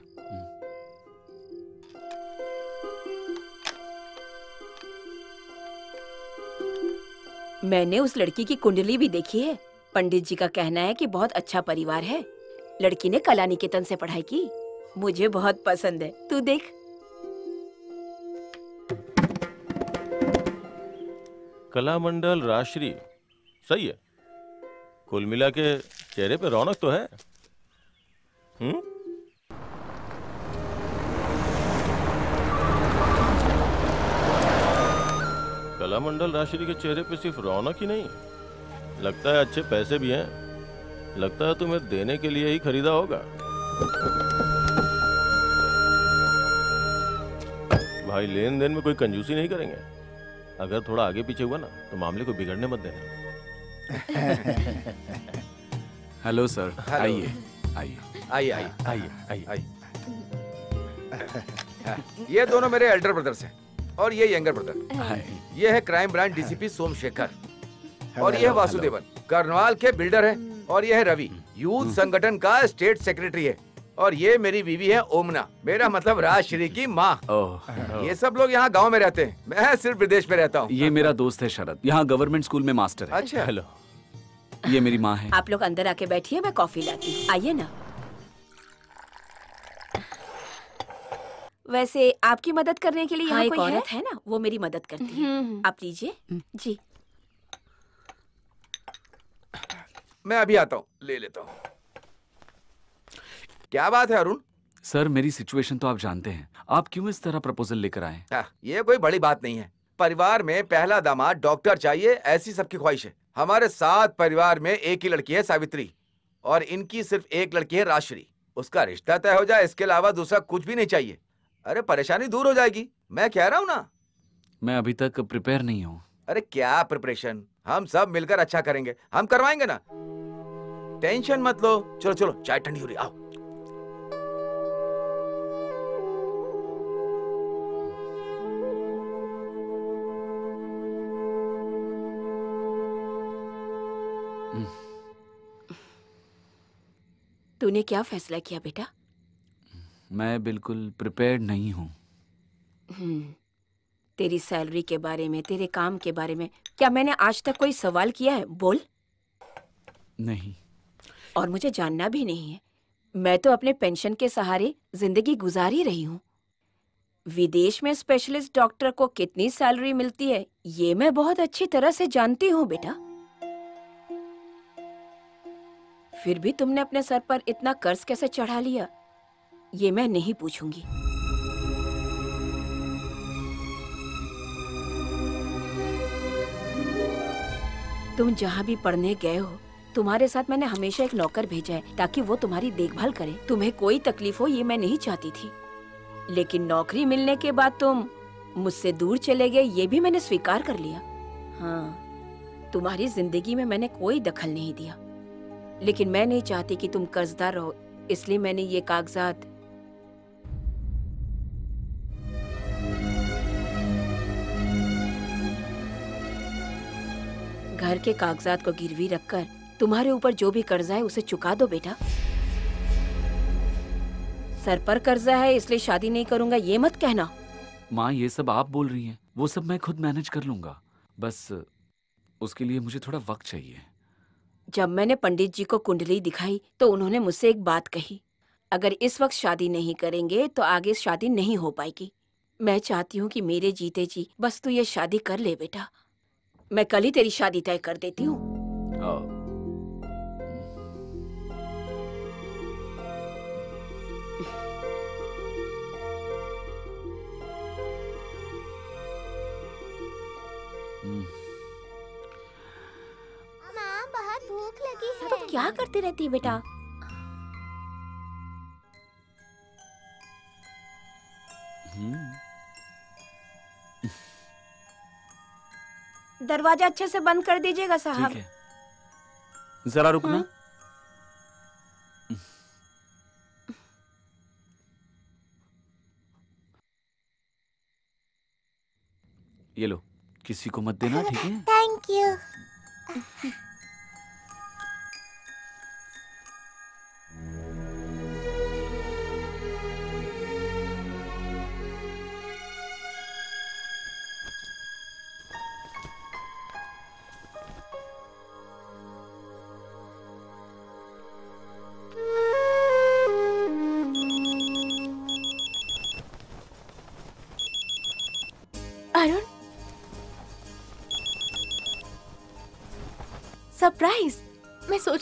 मैंने उस लड़की की कुंडली भी देखी है। पंडित जी का कहना है कि बहुत अच्छा परिवार है। लड़की ने कला निकेतन से पढ़ाई की। मुझे बहुत पसंद है। तू देख। कला मंडल राश्री सही है। कुल मिला के चेहरे पे रौनक तो है। हम्म? कला मंडल राश्री के चेहरे पे सिर्फ़ रौनक ही नहीं। लगता है अच्छे पैसे भी हैं। लगता है तुम्हें देने के लिए ही खरीदा होगा। भाई लेन देन में कोई कंजूसी नहीं करेंगे। अगर थोड़ा आगे पीछे हुआ ना तो मामले को बिगड़ने मत देना। Hello sir. आइए। आइए आइए आइए। आइए आइए। ये दोनों मेरे एल्डर ब्रदर्स हैं। और ये यंगर ब्रदर ये है क्राइम ब्रांच डीसीपी सोमशेखर और ये है वासुदेवन करनवाल के बिल्डर है और ये है रवि। यूथ संगठन का स्टेट सेक्रेटरी है। और ये मेरी बीवी है ओमना। मेरा मतलब राजश्री की माँ। ये सब लोग यहाँ गाँव में रहते हैं। मैं सिर्फ़ विदेश में रहता हूँ। ये मेरा दोस्त है शरद। यहाँ गवर्नमेंट स्कूल में मास्टर है। अच्छा। हेलो ये मेरी माँ है। आप लोग अंदर आके बैठिए मैं कॉफ़ी लाती हूँ। आइए ना। वैसे आपकी मदद करने के लिए हाँ, यहाँ कोई है? औरत है? ना वो मेरी मदद करती है। आप लीजिए। जी। मैं अभी आता हूँ ले लेता हूँ। क्या बात है अरुण? सर मेरी सिचुएशन तो आप जानते हैं। आप क्यों इस तरह प्रपोजल लेकर आए? हाँ, ये कोई बड़ी बात नहीं है। परिवार में पहला दामाद डॉक्टर चाहिए ऐसी सबकी ख्वाहिश है। हमारे सात परिवार में एक ही लड़की है सावित्री और इनकी सिर्फ़ एक लड़की है राश्री उसका रिश्ता तय हो जाए इसके अलावा दूसरा कुछ भी नहीं चाहिए। अरे परेशानी दूर हो जाएगी। मैं कह रहा हूँ ना। मैं अभी तक प्रिपेयर नहीं हूँ। अरे क्या प्रिपरेशन? हम सब मिलकर अच्छा करेंगे। हम करवाएँगे ना। टेंशन मत लो। चलो चलो चाय ठंडी हो रही आओ। तूने क्या फैसला किया बेटा? मैं बिल्कुल प्रिपेयर्ड नहीं हूँ। हम्म, तेरी सैलरी के बारे में तेरे काम के बारे में क्या मैंने आज तक कोई सवाल किया है? बोल। नहीं। और मुझे जानना भी नहीं है। मैं तो अपने पेंशन के सहारे ज़िंदगी गुजार ही रही हूँ। विदेश में स्पेशलिस्ट डॉक्टर को कितनी सैलरी मिलती है ये मैं बहुत अच्छी तरह से जानती हूँ बेटा। फिर भी तुमने अपने सर पर इतना कर्ज कैसे चढ़ा लिया? ये मैं नहीं पूछूँगी। तुम जहाँ भी पढ़ने गए हो, तुम्हारे साथ मैंने हमेशा एक नौकर भेजा है ताकि वो तुम्हारी देखभाल करे। तुम्हें कोई तकलीफ़ हो, ये मैं नहीं चाहती थी। लेकिन नौकरी मिलने के बाद तुम मुझसे दूर चले गए, ये भी मैंने स्वीकार कर लिया। हाँ तुम्हारी ज़िंदगी में मैंने कोई दखल नहीं दिया। लेकिन मैं नहीं चाहती कि तुम कर्जदार रहो, इसलिए मैंने ये कागजात घर के कागजात को गिरवी रखकर तुम्हारे ऊपर जो भी कर्जा है उसे चुका दो बेटा। सर पर कर्जा है इसलिए शादी नहीं करूँगा ये मत कहना। माँ ये सब आप बोल रही हैं वो सब मैं खुद मैनेज कर लूँगा। बस उसके लिए मुझे थोड़ा वक्त चाहिए। जब मैंने पंडित जी को कुंडली दिखाई तो उन्होंने मुझसे एक बात कही। अगर इस वक्त शादी नहीं करेंगे तो आगे शादी नहीं हो पाएगी। मैं चाहती हूँ कि मेरे जीते जी बस तू ये शादी कर ले बेटा। मैं कल ही तेरी शादी तय कर देती हूँ। हम्म, माँ बहुत भूख लगी है तुम क्या करती रहती है बेटा? हम्म, दरवाज़ा अच्छे से बंद कर दीजिएगा साहब। ठीक है। जरा रुकना ये लो किसी को मत देना ठीक है? Thank you.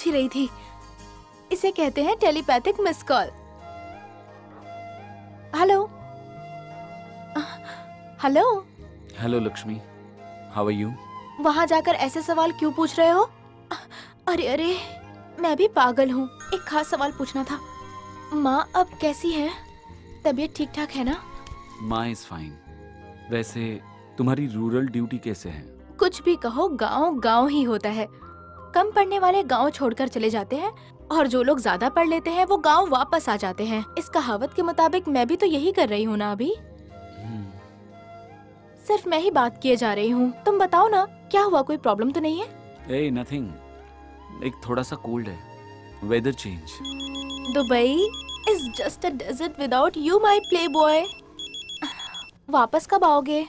ही रही थी। इसे कहते हैं telepathic miss call. Hello? Hello? Hello Lakshmi. How are you वहाँ जाकर ऐसे सवाल क्यों पूछ रहे हो? अरे अरे मैं भी पागल हूँ। एक खास सवाल पूछना था। माँ अब कैसी है? तबीयत ठीक ठाक है ना? माँ इज़ फाइन वैसे तुम्हारी रूरल ड्यूटी कैसे है? कुछ भी कहो गाँव गाँव ही होता है। कम पढ़ने वाले गाँव छोड़कर चले जाते हैं और जो लोग ज़्यादा पढ़ लेते हैं वो गाँव वापस आ जाते हैं। इस कहावत के मुताबिक मैं भी तो यही कर रही हूँ ना अभी? हम्म, सिर्फ़ मैं ही बात किए जा रही हूँ। तुम बताओ ना क्या हुआ? कोई प्रॉब्लम तो नहीं है? ए नथिंग एक थोड़ा सा कोल्ड है। Weather change Dubai is just a desert without you, my playboy. वापस कब आओगे?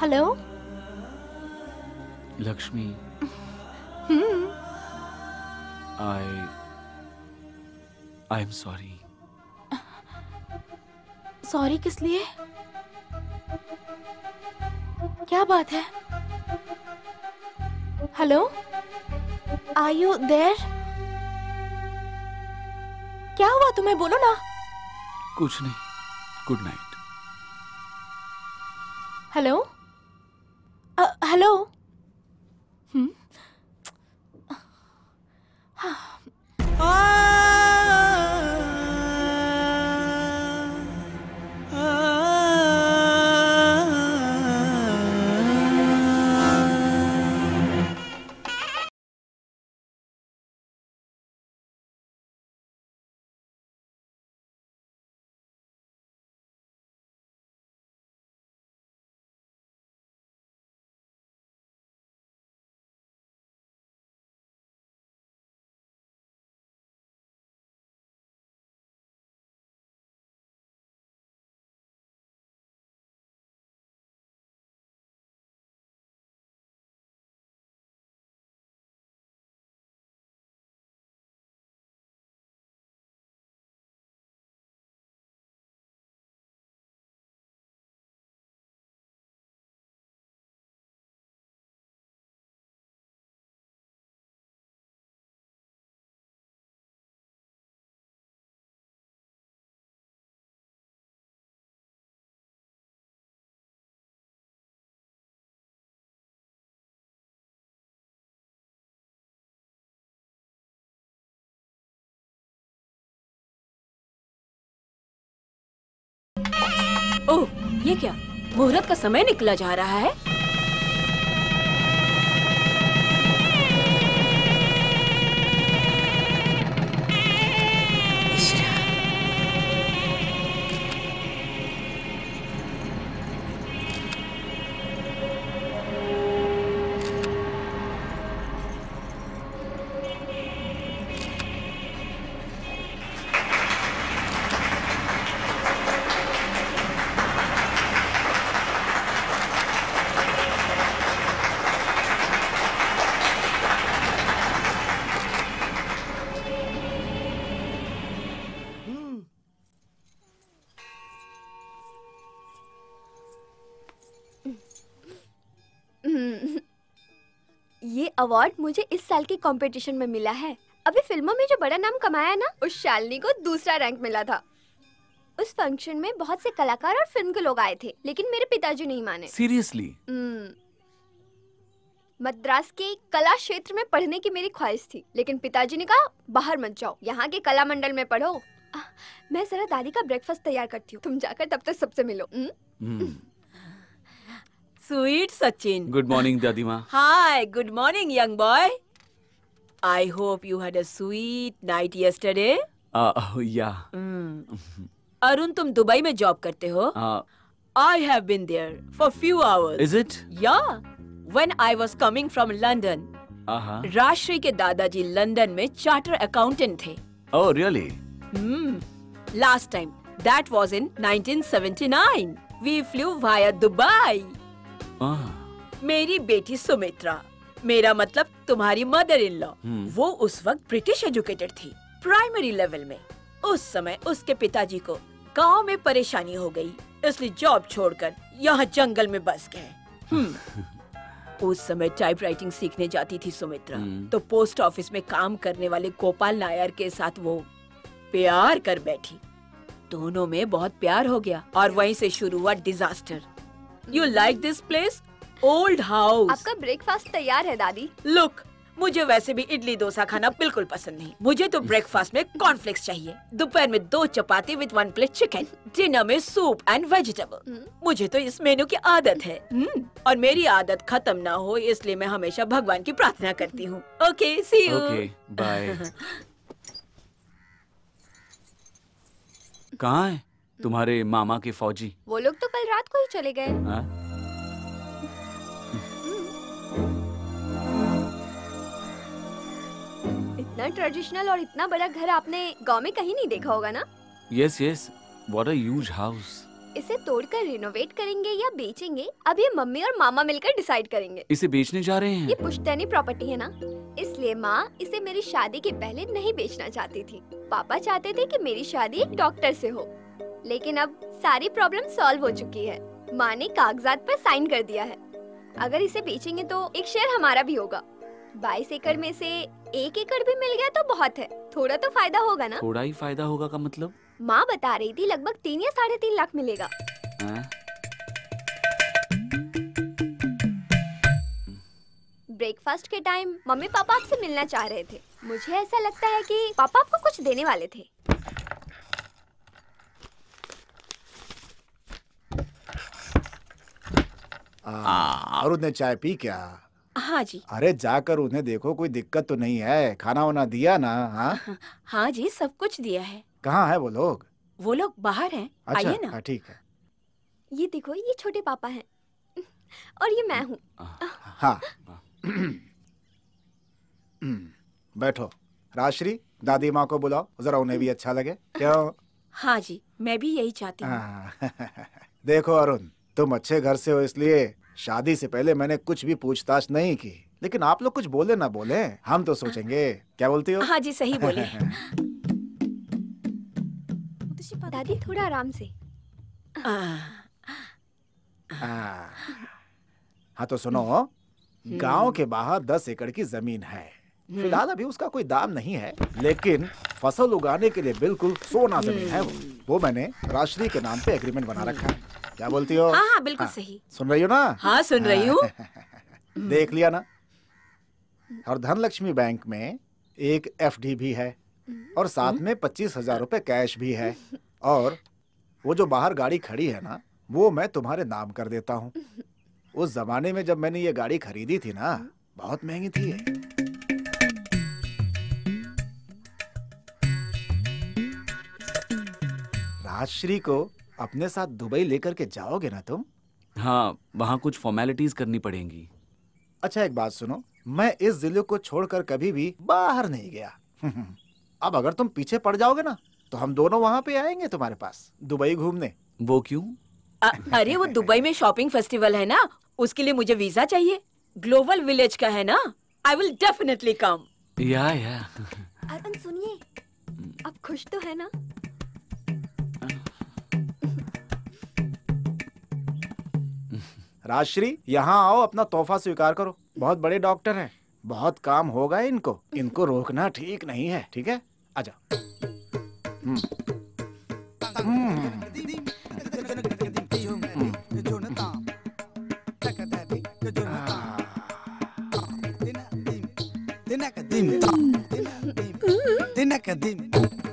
Hello Lakshmi. I I am sorry sorry किस लिए? क्या बात है? हेलो आर यू देर क्या हुआ तुम्हें? बोलो ना। कुछ नहीं। Good night hello hello hmm oh ये क्या? मुहूर्त का समय निकला जा रहा है? अवार्ड मुझे इस साल के कंपटीशन में मिला है। अभी फ़िल्मों में जो बड़ा नाम कमाया ना उस शालिनी को दूसरा रैंक मिला था। उस फ़ंक्शन में बहुत से कलाकार और फ़िल्म के लोग आए थे लेकिन मेरे पिताजी नहीं माने। सीरियसली हम्म, मद्रास के कला क्षेत्र में पढ़ने की मेरी ख्वाहिश थी लेकिन पिताजी ने कहा बाहर मत जाओ यहाँ के कला मंडल में पढ़ो। आ, मैं जरा दादी का ब्रेकफास्ट तैयार करती हूँ तुम जाकर तब तक सबसे मिलो। Hmm? Sweet Sachin good morning दादी माँ hi good morning young boy I hope you had a sweet night yesterday yeah Arun तुम दुबई में जॉब करते हो I have been there for few hours is it yeah when I was coming from London Rashri के दादाजी London में charter accountant थे ओह really last time that was in 1979 we flew via Dubai मेरी बेटी सुमित्रा मेरा मतलब तुम्हारी मदर इन लॉ। वो उस वक्त ब्रिटिश एजुकेटेड थी प्राइमरी लेवल में उस समय उसके पिताजी को गाँव में परेशानी हो गई इसलिए जॉब छोड़कर यहाँ जंगल में बस गए हम्म। उस समय टाइपराइटिंग सीखने जाती थी सुमित्रा हम्म। तो पोस्ट ऑफ़िस में काम करने वाले गोपाल नायर के साथ वो प्यार कर बैठी दोनों में बहुत प्यार हो गया और वहीं से शुरू हुआ disaster you like this place old house आपका ब्रेकफास्ट तैयार है दादी। लुक मुझे वैसे भी इडली डोसा खाना बिल्कुल पसंद नहीं। मुझे तो ब्रेकफास्ट में कॉर्नफ्लेक्स चाहिए। दोपहर में दो chapati with one plate chicken dinner में सूप एंड वेजिटेबल मुझे तो इस मेनू की आदत है। हम्म, और मेरी आदत खत्म ना हो इसलिए मैं हमेशा भगवान की प्रार्थना करती हूँ। ओके सी यू बाय कहाँ है? तुम्हारे मामा के फौजी। वो लोग तो कल रात को ही चले गए। हाँ? इतना ट्रेडिशनल और इतना बड़ा घर आपने गाँव में कहीं नहीं देखा होगा ना? Yes yes what a huge house इसे तोड़कर रिनोवेट करेंगे या बेचेंगे अब ये मम्मी और मामा मिलकर डिसाइड करेंगे। इसे बेचने जा रहे हैं। ये पुश्तैनी प्रॉपर्टी है ना? इसलिए माँ इसे मेरी शादी के पहले नहीं बेचना चाहती थी। पापा चाहते थे कि मेरी शादी एक डॉक्टर से हो। लेकिन अब सारी प्रॉब्लम सॉल्व हो चुकी है। माँ ने कागजात पर साइन कर दिया है। अगर इसे बेचेंगे तो एक शेयर हमारा भी होगा। बाईस एकड़ में से एक एकड़ भी मिल गया तो बहुत है। थोड़ा तो फ़ायदा होगा ना? थोड़ा ही फ़ायदा होगा का मतलब? माँ बता रही थी लगभग तीन या साढ़े तीन लाख मिलेगा। हाँ? ब्रेकफास्ट के टाइम मम्मी पापा आपसे मिलना चाह रहे थे। मुझे ऐसा लगता है कि पापा आपको कुछ देने वाले थे। आ, अरुण ने चाय पी क्या? हाँ जी। अरे जाकर उन्हें देखो कोई दिक्कत तो नहीं है। खाना वाना दिया ना हाँ? हाँ जी सब कुछ दिया है। कहाँ है वो लोग? वो लोग बाहर हैं। अच्छा आइए ना। हाँ, ठीक है। ये देखो ये छोटे पापा हैं। और ये मैं हूँ। हाँ। बैठो। राजश्री दादी माँ को बुलाओ। जरा उन्हें भी अच्छा लगे। क्यों हाँ जी मैं भी यही चाहती हूँ। हाँ, देखो अरुण। तुम अच्छे घर से हो इसलिए शादी से पहले मैंने कुछ भी पूछताछ नहीं की। लेकिन आप लोग कुछ बोले ना बोले हम तो सोचेंगे। क्या बोलती हो? हाँ जी सही बोले। दादी थोड़ा आराम से। हाँ हाँ तो सुनो गाँव के बाहर दस एकड़ की ज़मीन है। फ़िलहाल अभी उसका कोई दाम नहीं है लेकिन फ़सल उगाने के लिए बिल्कुल सोना ज़मीन है वो। वो मैंने राष्ट्रीय के नाम पे एग्रीमेंट बना रखा है। क्या बोलती हो? हाँ हाँ बिल्कुल हाँ, सही। सुन रही हो ना? हाँ सुन रही हूँ। देख लिया ना। और धनलक्ष्मी बैंक में एक एफडी भी है और साथ में पच्चीस हज़ार रूपए कैश भी है। और वो जो बाहर गाड़ी खड़ी है ना वो मैं तुम्हारे नाम कर देता हूँ। उस जमाने में जब मैंने ये गाड़ी खरीदी थी ना बहुत महँगी थी राजश्री को अपने साथ दुबई लेकर के जाओगे ना तुम? हाँ वहाँ कुछ फॉर्मेलिटीज करनी पड़ेंगी। अच्छा एक बात सुनो। मैं इस ज़िले को छोड़कर कभी भी बाहर नहीं गया। अब अगर तुम पीछे पड़ जाओगे ना तो हम दोनों वहाँ पे आएँगे तुम्हारे पास दुबई घूमने। वो क्यों? अ- अरे वो दुबई में शॉपिंग फेस्टिवल है ना उसके लिए मुझे वीज़ा चाहिए। ग्लोबल विलेज का है ना I will definitely come yeah yeah Arun सुनिए। अब खुश तो है ना? राजश्री यहाँ आओ अपना तोहफा स्वीकार करो। बहुत बड़े डॉक्टर हैं। बहुत काम होगा इनको। इनको रोकना ठीक नहीं है ठीक है? आजा। हम्म। हम्म। Hello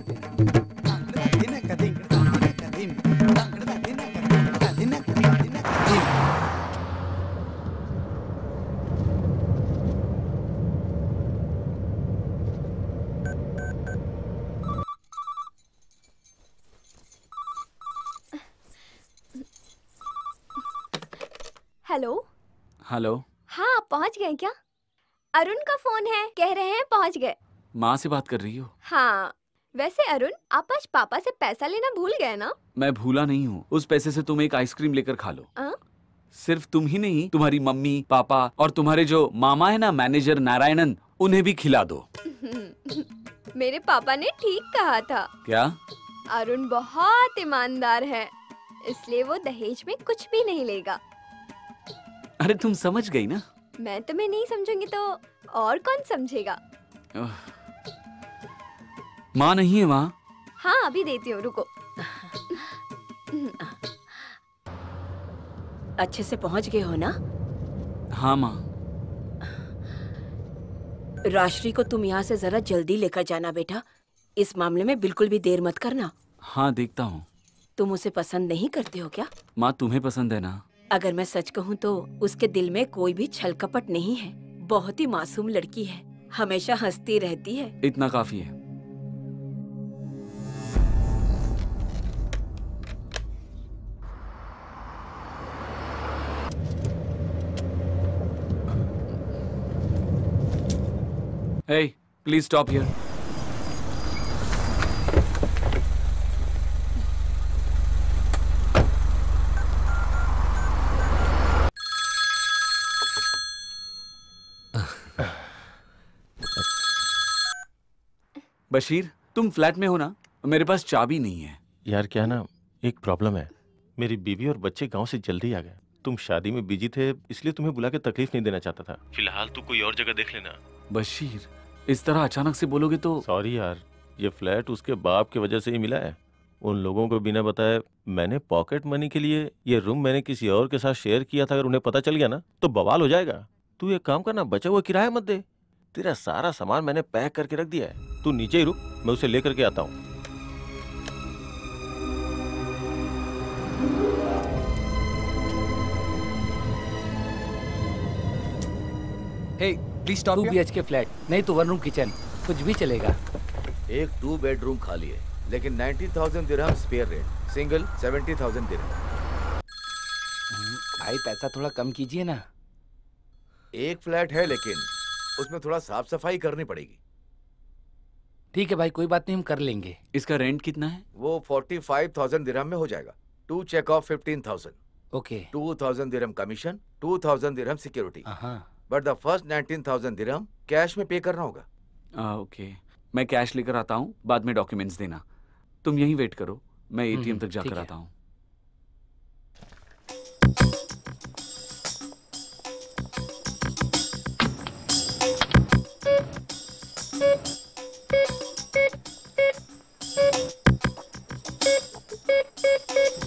hello. हाँ आप पहुँच गए क्या? अरुण का फ़ोन है कह रहे हैं पहुँच गए। माँ से बात कर रही हो? हाँ वैसे अरुण आप आज पापा से पैसा लेना भूल गए ना? मैं भूला नहीं हूँ उस पैसे से तुम एक आइसक्रीम लेकर खा लो। आ? सिर्फ़ तुम ही नहीं तुम्हारी मम्मी पापा और तुम्हारे जो मामा है ना मैनेजर नारायणन उन्हें भी खिला दो। मेरे पापा ने ठीक कहा था। क्या? अरुण बहुत ईमानदार है इसलिए वो दहेज में कुछ भी नहीं लेगा। अरे तुम समझ गई ना? मैं तुम्हें नहीं समझूँगी तो और कौन समझेगा? माँ नहीं है वहाँ? हाँ अभी देती हूँ रुको। अच्छे से पहुँच गए हो ना? हाँ माँ। राष्ट्री को तुम यहाँ से जरा जल्दी लेकर जाना बेटा। इस मामले में बिल्कुल भी देर मत करना। हाँ देखता हूँ। तुम उसे पसंद नहीं करते हो क्या? माँ तुम्हें पसंद है ना? अगर मैं सच कहूँ तो उसके दिल में कोई भी छल कपट नहीं है। बहुत ही मासूम लड़की है। हमेशा हंसती रहती है। इतना काफ़ी है। प्लीज़ स्टॉप हियर बशीर तुम फ्लैट में हो ना? मेरे पास चाबी नहीं है। यार क्या ना एक प्रॉब्लम है। मेरी बीवी और बच्चे गाँव से जल्दी आ गए। तुम शादी में बिज़ी थे इसलिए तुम्हें बुला के तकलीफ़ नहीं देना चाहता था। फ़िलहाल तू कोई और जगह देख लेना। बशीर इस तरह अचानक से बोलोगे तो सॉरी यार ये फ्लैट उसके बाप की वजह से ही मिला है। उन लोगों को बिना बताए मैंने पॉकेट मनी के लिए ये रूम मैंने किसी और के साथ शेयर किया था। अगर उन्हें पता चल गया ना तो बवाल हो जाएगा। तू एक काम करना बचा हुआ किराया मत दे। तेरा सारा सामान मैंने पैक करके रख दिया है। तू नीचे ही रुक मैं उसे लेकर के आता हूँ। Hey please two BHK flat नहीं तो वन रूम किचन कुछ भी चलेगा। एक टू बेडरूम खाली है लेकिन 90,000 dirham spare rate single 70,000 dirham भाई पैसा थोड़ा कम कीजिए ना। एक फ्लैट है लेकिन उसमें थोड़ा साफ़ सफ़ाई करनी पड़ेगी। ठीक है भाई कोई बात नहीं हम कर लेंगे। इसका रेंट कितना है? वो 45,000 दिरहम में हो जाएगा। Two cheque of 15,000 okay 2,000 dirham commission 2,000 dirham security हाँ but the first 19,000 dirham cash में पे करना होगा। आ, ओके मैं कैश लेकर आता हूँ बाद में डॉक्यूमेंट्स देना। तुम यहीं वेट करो मैं एटीएम तक जाकर आता हूँ। Thank you.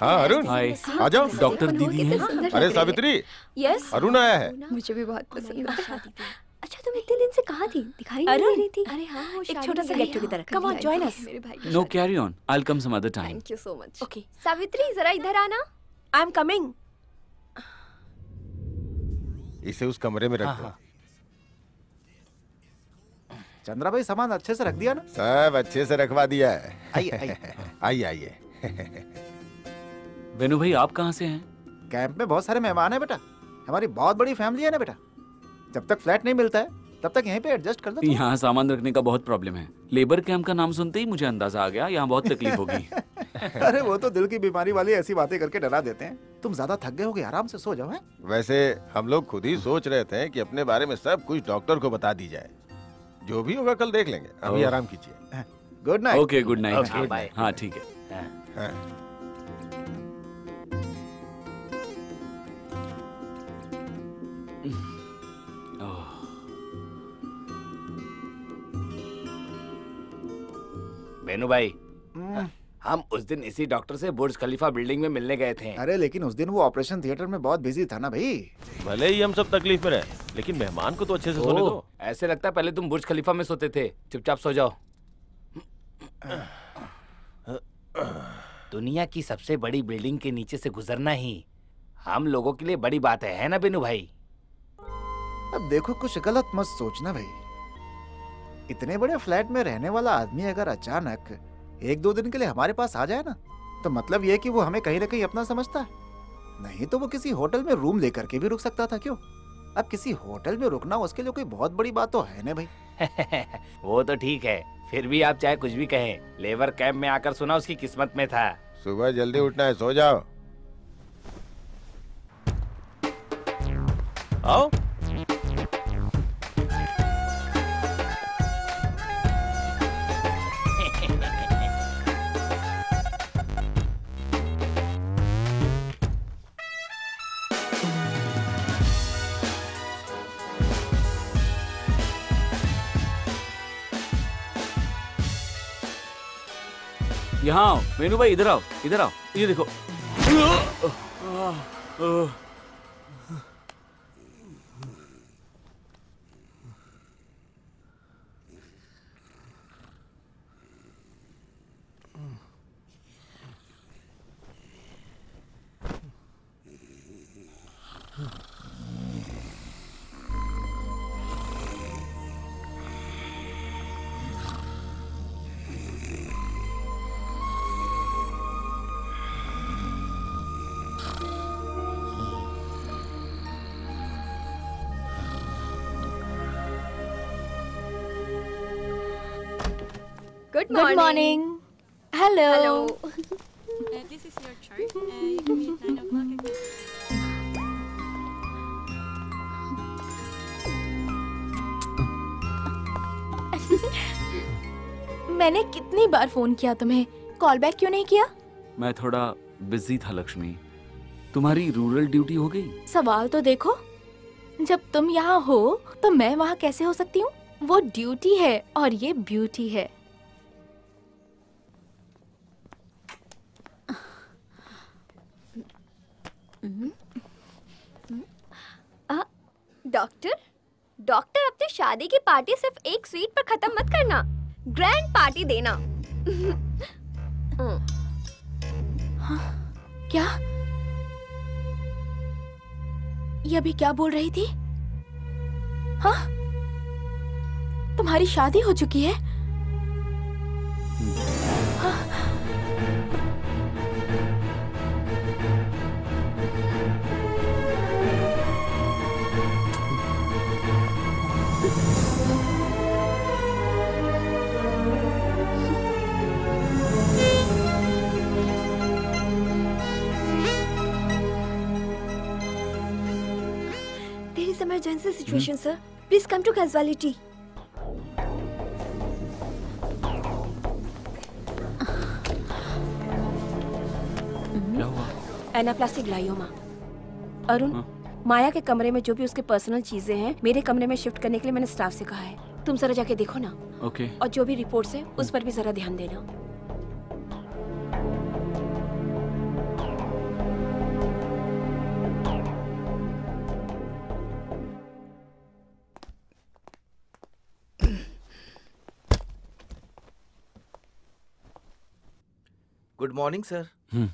हाँ अरुण। हाय। आ जाओ डॉक्टर दीदी हैं। अरे सावित्री Yes. अरुण आया है। मुझे भी बहुत पसंद है? अच्छा तुम इतने दिन से कहाँ थी? दिखाई नहीं दे रही थी। अरे हाँ एक छोटा सा गई, get together. हाँ, Come on, कभी join आई us. थी मेरे भाई की no carry on I come some other time thank you so much Okay. Savitri जरा इधर आना। I'm coming. इसे उस कमरे में रख दो। चंद्रा भाई सामान अच्छे से रख दिया ना? सब अच्छे से रखवा दिया है। आइए। आइए आइए। वेनु भाई आप कहाँ से हैं? कैंप में बहुत सारे मेहमान हैं बेटा। हमारी बहुत बड़ी फैमिली है ना बेटा। जब तक फ्लैट नहीं मिलता है तब तक यहीं पे एडजस्ट कर दो यहाँ सामान रखने का बहुत प्रॉब्लम है। लेबर कैंप का नाम सुनते ही मुझे अंदाज़ा आ गया यहाँ बहुत तकलीफ़ होगी। अरे वो तो दिल की बीमारी वाली ऐसी बातें करके डरा देते हैं। तुम ज़्यादा थक गए होगे आराम से सो जाओ है? वैसे हम लोग खुद ही सोच रहे थे कि अपने बारे में सब कुछ डॉक्टर को बता दी जाए। जो भी होगा कल देख लेंगे। अभी आराम कीजिए। Good night. Okay good night. bye. हाँ ठीक है। बेनू भाई। हम उस दिन इसी डॉक्टर से बुर्ज खलीफा बिल्डिंग में मिलने गए थे। अरे लेकिन उस दिन वो ऑपरेशन थिएटर में बहुत बिज़ी था ना भाई। भले ही हम सब तकलीफ़ में रहे लेकिन मेहमान को तो अच्छे से सोने दो। ऐसे लगता है पहले तुम बुर्ज खलीफा में सोते थे। चुपचाप सो जाओ। दुनिया की सबसे बड़ी बिल्डिंग के नीचे से गुजरना ही हम लोगों के लिए बड़ी बात है है ना बेनू भाई? अब देखो कुछ गलत मत सोचना भाई। इतने बड़े फ्लैट में रहने वाला आदमी अगर अचानक एक दो दिन के लिए हमारे पास आ जाए ना तो मतलब ये कि वो हमें कहीं ना कहीं अपना समझता है। नहीं तो वो किसी होटल में रूम लेकर के भी रुक सकता था क्यों? अब किसी होटल में रुकना उसके लिए कोई बहुत बड़ी बात तो है ना भाई? वो तो ठीक है फिर भी आप चाहे कुछ भी कहें लेबर कैंप में आकर सुना उसकी किस्मत में था। सुबह जल्दी उठना है सो जाओ। आओ। यहाँ आओ। मेनू भाई इधर आओ इधर आओ। ये देखो। Good good morning hello hello this is your chart. Uh, you can meet 9 o'clock मैंने कितनी बार फ़ोन किया तुम्हें? कॉल बैक क्यों नहीं किया? मैं थोड़ा बिज़ी था लक्ष्मी। तुम्हारी रूरल ड्यूटी हो गई? सवाल तो देखो। जब तुम यहाँ हो तो मैं वहाँ कैसे हो सकती हूँ? वो ड्यूटी है और ये ब्यूटी है। डॉक्टर डॉक्टर अपनी शादी की पार्टी सिर्फ़ एक स्वीट पर खत्म मत करना। ग्रैंड पार्टी देना। क्या? ये अभी क्या बोल रही थी? हाँ? तुम्हारी शादी हो चुकी है? There emergency situation, sir. Please come to casualty. क्या हुआ एनाप्लास्टिक ग्लाइयोमा अरुण माया के कमरे में जो भी उसके पर्सनल चीज़ें हैं मेरे कमरे में शिफ्ट करने के लिए मैंने स्टाफ से कहा है। तुम जरा जाके देखो ना। ओके और जो भी रिपोर्ट्स है उस पर भी जरा ध्यान देना। गुड मॉर्निंग सर ये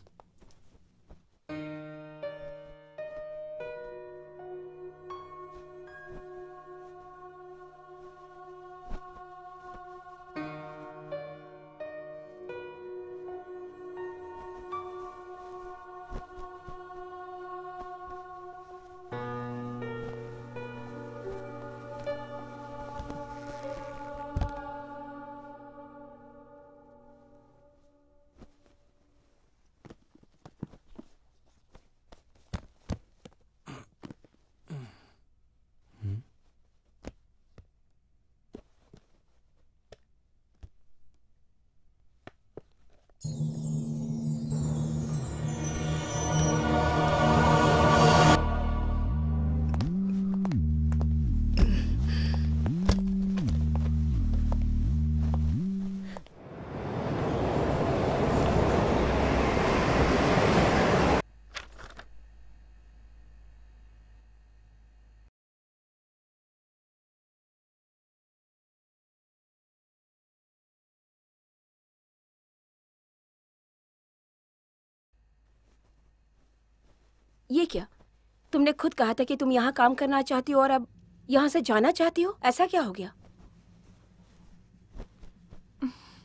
तुमने खुद कहा था कि तुम यहाँ काम करना चाहती हो और अब यहाँ से जाना चाहती हो? ऐसा क्या हो गया?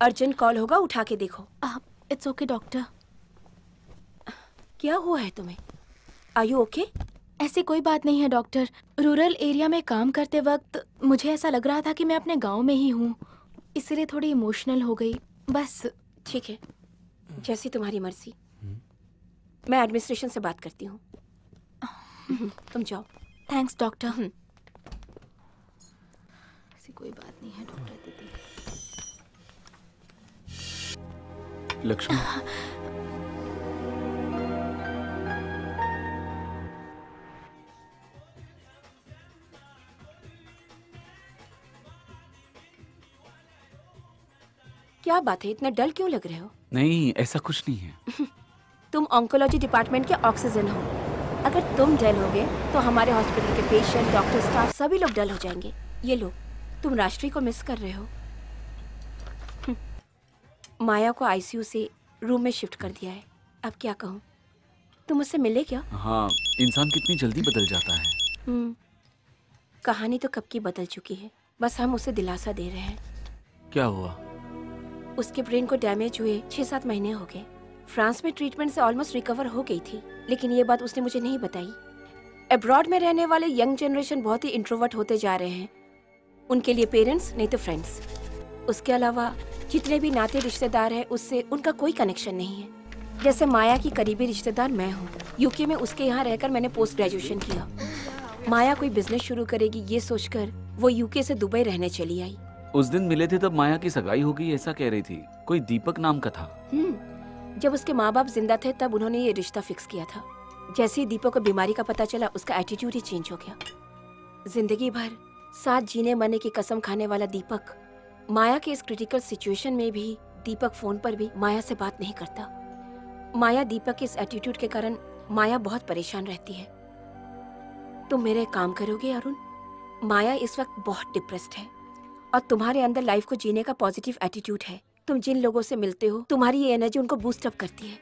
अर्जेंट कॉल होगा उठा के देखो। इट्स ओके डॉक्टर क्या हुआ है तुम्हें? आर यू ओके ऐसी कोई बात नहीं है डॉक्टर रूरल एरिया में काम करते वक्त मुझे ऐसा लग रहा था कि मैं अपने गाँव में ही हूँ। इसलिए थोड़ी इमोशनल हो गई। बस। ठीक है। जैसी तुम्हारी मर्ज़ी। मैं एडमिनिस्ट्रेशन से बात करती हूँ। तुम जाओ। थैंक्स डॉक्टर ऐसी कोई बात नहीं है डॉक्टर दीदी लक्ष्मी। क्या बात है इतना डल क्यों लग रहे हो? नहीं ऐसा कुछ नहीं है। तुम ऑन्कोलॉजी डिपार्टमेंट के ऑक्सीजन हो। अगर तुम डल होगे तो हमारे हॉस्पिटल के पेशेंट डॉक्टर स्टाफ सभी लोग डल हो जाएँगे। ये लो तुम राष्ट्रीय को मिस कर रहे हो। माया को आईसीयू से रूम में शिफ्ट कर दिया है। अब क्या कहूँ? तुम उससे मिले क्या? हाँ इंसान कितनी जल्दी बदल जाता है। हम्म, कहानी तो कब की बदल चुकी है? बस हम उसे दिलासा दे रहे हैं। क्या हुआ? उसके ब्रेन को डैमेज हुए छह सात महीने हो गए। फ्रांस में ट्रीटमेंट से ऑलमोस्ट रिकवर हो गई थी लेकिन ये बात उसने मुझे नहीं बताई। अब्रॉड में रहने वाले यंग जनरेशन बहुत ही इंट्रोवर्ट होते जा रहे हैं। उनके लिए पेरेंट्स नहीं तो फ्रेंड्स उसके अलावा जितने भी नाते रिश्तेदार हैं उससे उनका कोई कनेक्शन नहीं है। जैसे माया की करीबी रिश्तेदार मैं हूँ। यूके में उसके यहाँ रहकर मैंने पोस्ट ग्रेजुएशन किया। माया कोई बिज़नेस शुरू करेगी ये सोचकर वो यूके से दुबई रहने चली आई। उस दिन मिले थे तब माया की सगाई हो गई ऐसा कह रही थी। कोई दीपक नाम का था। हम्म, जब उसके माँ बाप ज़िंदा थे, तब उन्होंने ये रिश्ता फिक्स किया था। जैसे ही दीपक को बीमारी का पता चला, उसका एटीट्यूड ही चेंज हो गया। ज़िंदगी भर साथ जीने मरने की कसम खाने वाला दीपक, माया के इस क्रिटिकल सिचुएशन में भी, दीपक फ़ोन पर भी माया से बात नहीं करता। माया दीपक के इस एटीट्यूड के कारण माया बहुत परेशान रहती है। तुम मेरे काम करोगे, अरुण? माया इस वक्त बहुत डिप्रेस्ड है और तुम्हारे अंदर लाइफ को जीने का पॉजिटिव एटीट्यूड है। तुम जिन लोगों से मिलते हो तुम्हारी ये एनर्जी उनको बूस्ट अप करती है।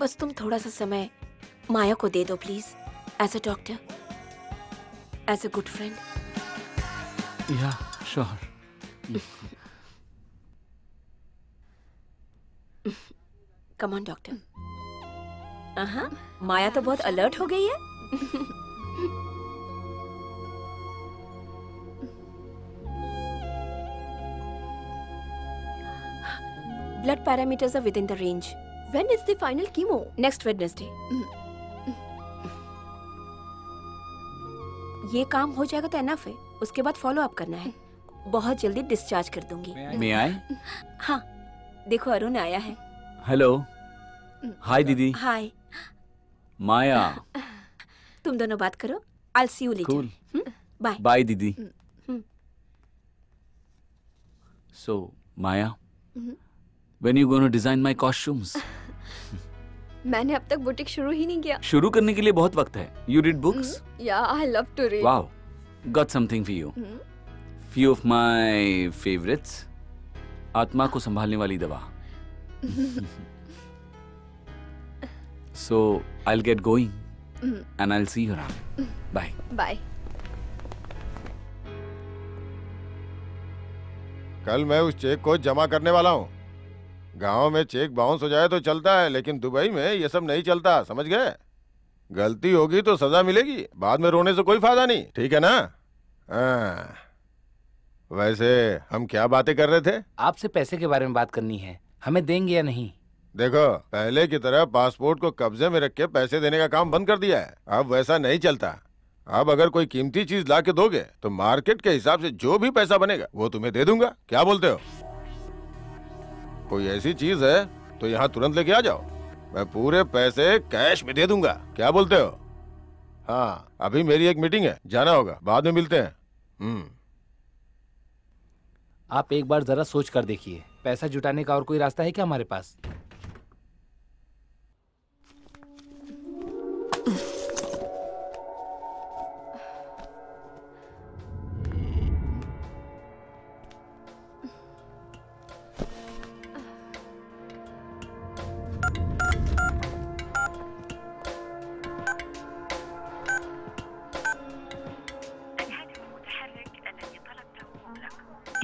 बस तुम थोड़ा सा समय माया को दे दो please as a doctor as a good friend yeah sure come on doctor Maya तो बहुत अलर्ट हो गई है। Blood parameters are within the range. When is the final chemo? Next Wednesday. ये काम हो जाएगा तो एनफ है। उसके बाद फॉलो अप करना है। बहुत जल्दी डिस्चार्ज कर दूँगी। मैं आए हाँ। देखो अरुण आया है। हेलो हाय दीदी. हाय माया. तुम दोनों बात करो। I see you. Later bye bye दीदी. हम्म। सो माया. हम्म। When you gonna design my costumes? मैंने अब तक बुटीक शुरू ही नहीं किया। शुरू करने के लिए बहुत वक्त है। You read books got something for you few of my favourite आत्मा को संभालने वाली दवा। So I get going and I see your bye bye कल मैं उस चेक को जमा करने वाला हूँ। गाँव में चेक बाउंस हो जाए तो चलता है लेकिन दुबई में ये सब नहीं चलता समझ गए? गलती होगी तो सजा मिलेगी बाद में रोने से कोई फ़ायदा नहीं ठीक है ना? हाँ। वैसे हम क्या बातें कर रहे थे? आपसे पैसे के बारे में बात करनी है हमें देंगे या नहीं? देखो पहले की तरह पासपोर्ट को कब्जे में रख के पैसे देने का काम बंद कर दिया है अब वैसा नहीं चलता। अब अगर कोई कीमती चीज़ ला के दोगे तो मार्केट के हिसाब से जो भी पैसा बनेगा वो तुम्हें दे दूँगा क्या बोलते हो? कोई ऐसी चीज़ है तो यहाँ तुरंत लेके आ जाओ। मैं पूरे पैसे कैश में दे दूँगा। क्या बोलते हो? हाँ अभी मेरी एक मीटिंग है, जाना होगा, बाद में मिलते हैं। हम्म। आप एक बार जरा सोच कर देखिए, पैसा जुटाने का और कोई रास्ता है क्या हमारे पास?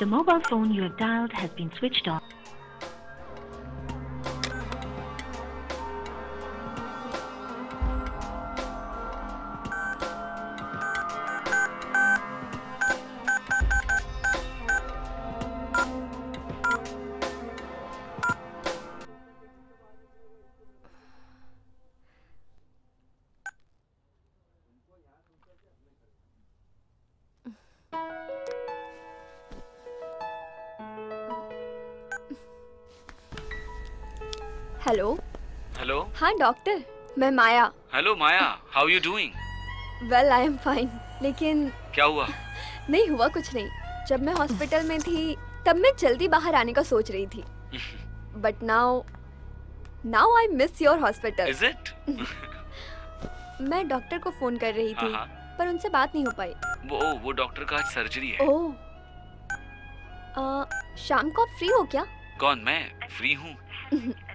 The mobile phone you have dialed has been switched off Doctor मैं Maya. Hello Maya how you doing well I am fine लेकिन क्या हुआ? नहीं हुआ कुछ नहीं। जब मैं हॉस्पिटल में थी तब मैं जल्दी बाहर आने का सोच रही थी। But now now I miss your hospital is it मैं डॉक्टर को फ़ोन कर रही थी हाँ, पर उनसे बात नहीं हो पाई। वो वो डॉक्टर का आज सर्जरी है। ओह। शाम को आप फ्री हो क्या? कौन मैं? फ्री हूँ।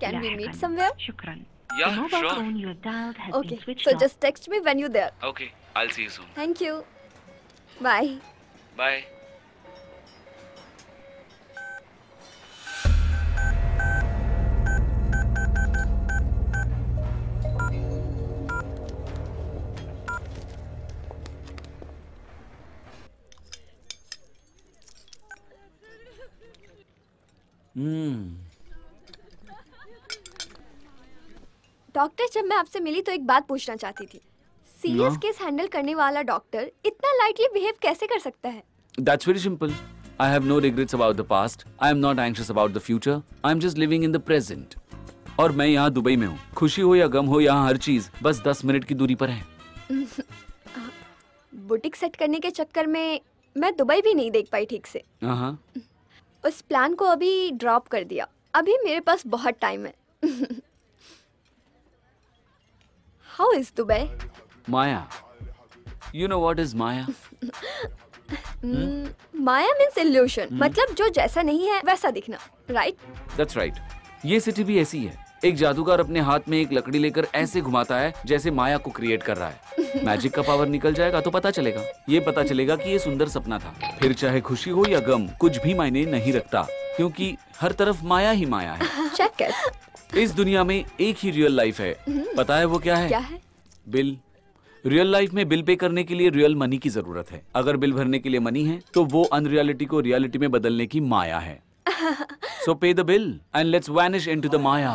Can we meet somewhere? Yeah, sure. okay. so just text me when you're there. Okay, I'll see you soon. Thank you. Bye. Bye. हम्म डॉक्टर जब मैं आपसे मिली तो एक बात पूछना चाहती थी सीरियस हाँ? केस हैंडल करने वाला डॉक्टर इतना लाइटली बिहेव कैसे कर सकता है That's very simple. I have no regrets about the past. I am not anxious about the future. I am just living in the present. और मैं यहाँ दुबई में हूँ खुशी हो या गम हो यहाँ हर चीज़ बस दस मिनट की दूरी पर है बुटीक सेट करने के चक्कर में मैं दुबई भी नहीं देख पाई ठीक से हाँ उस प्लान को अभी ड्रॉप कर दिया। अभी मेरे पास बहुत टाइम है। How is Dubai Maya you know what is Maya? Maya means illusion मतलब जो जैसा नहीं है वैसा दिखना राइट दैट्स राइट ये सिटी भी ऐसी है। एक जादूगर अपने हाथ में एक लकड़ी लेकर ऐसे घुमाता है जैसे माया को क्रिएट कर रहा है। मैजिक का पावर निकल जाएगा तो पता चलेगा। ये पता चलेगा कि ये सुंदर सपना था। फिर चाहे खुशी हो या गम कुछ भी मायने नहीं रखता क्योंकि हर तरफ़ माया ही माया है। चेक इस दुनिया में एक ही रियल लाइफ है। पता है वो क्या है? क्या है? बिल रियल लाइफ में बिल पे करने के लिए रियल मनी की ज़रूरत है। अगर बिल भरने के लिए मनी है तो वो अनरियलिटी को रियलिटी में बदलने की माया है। So pay the bill and let's vanish into the maya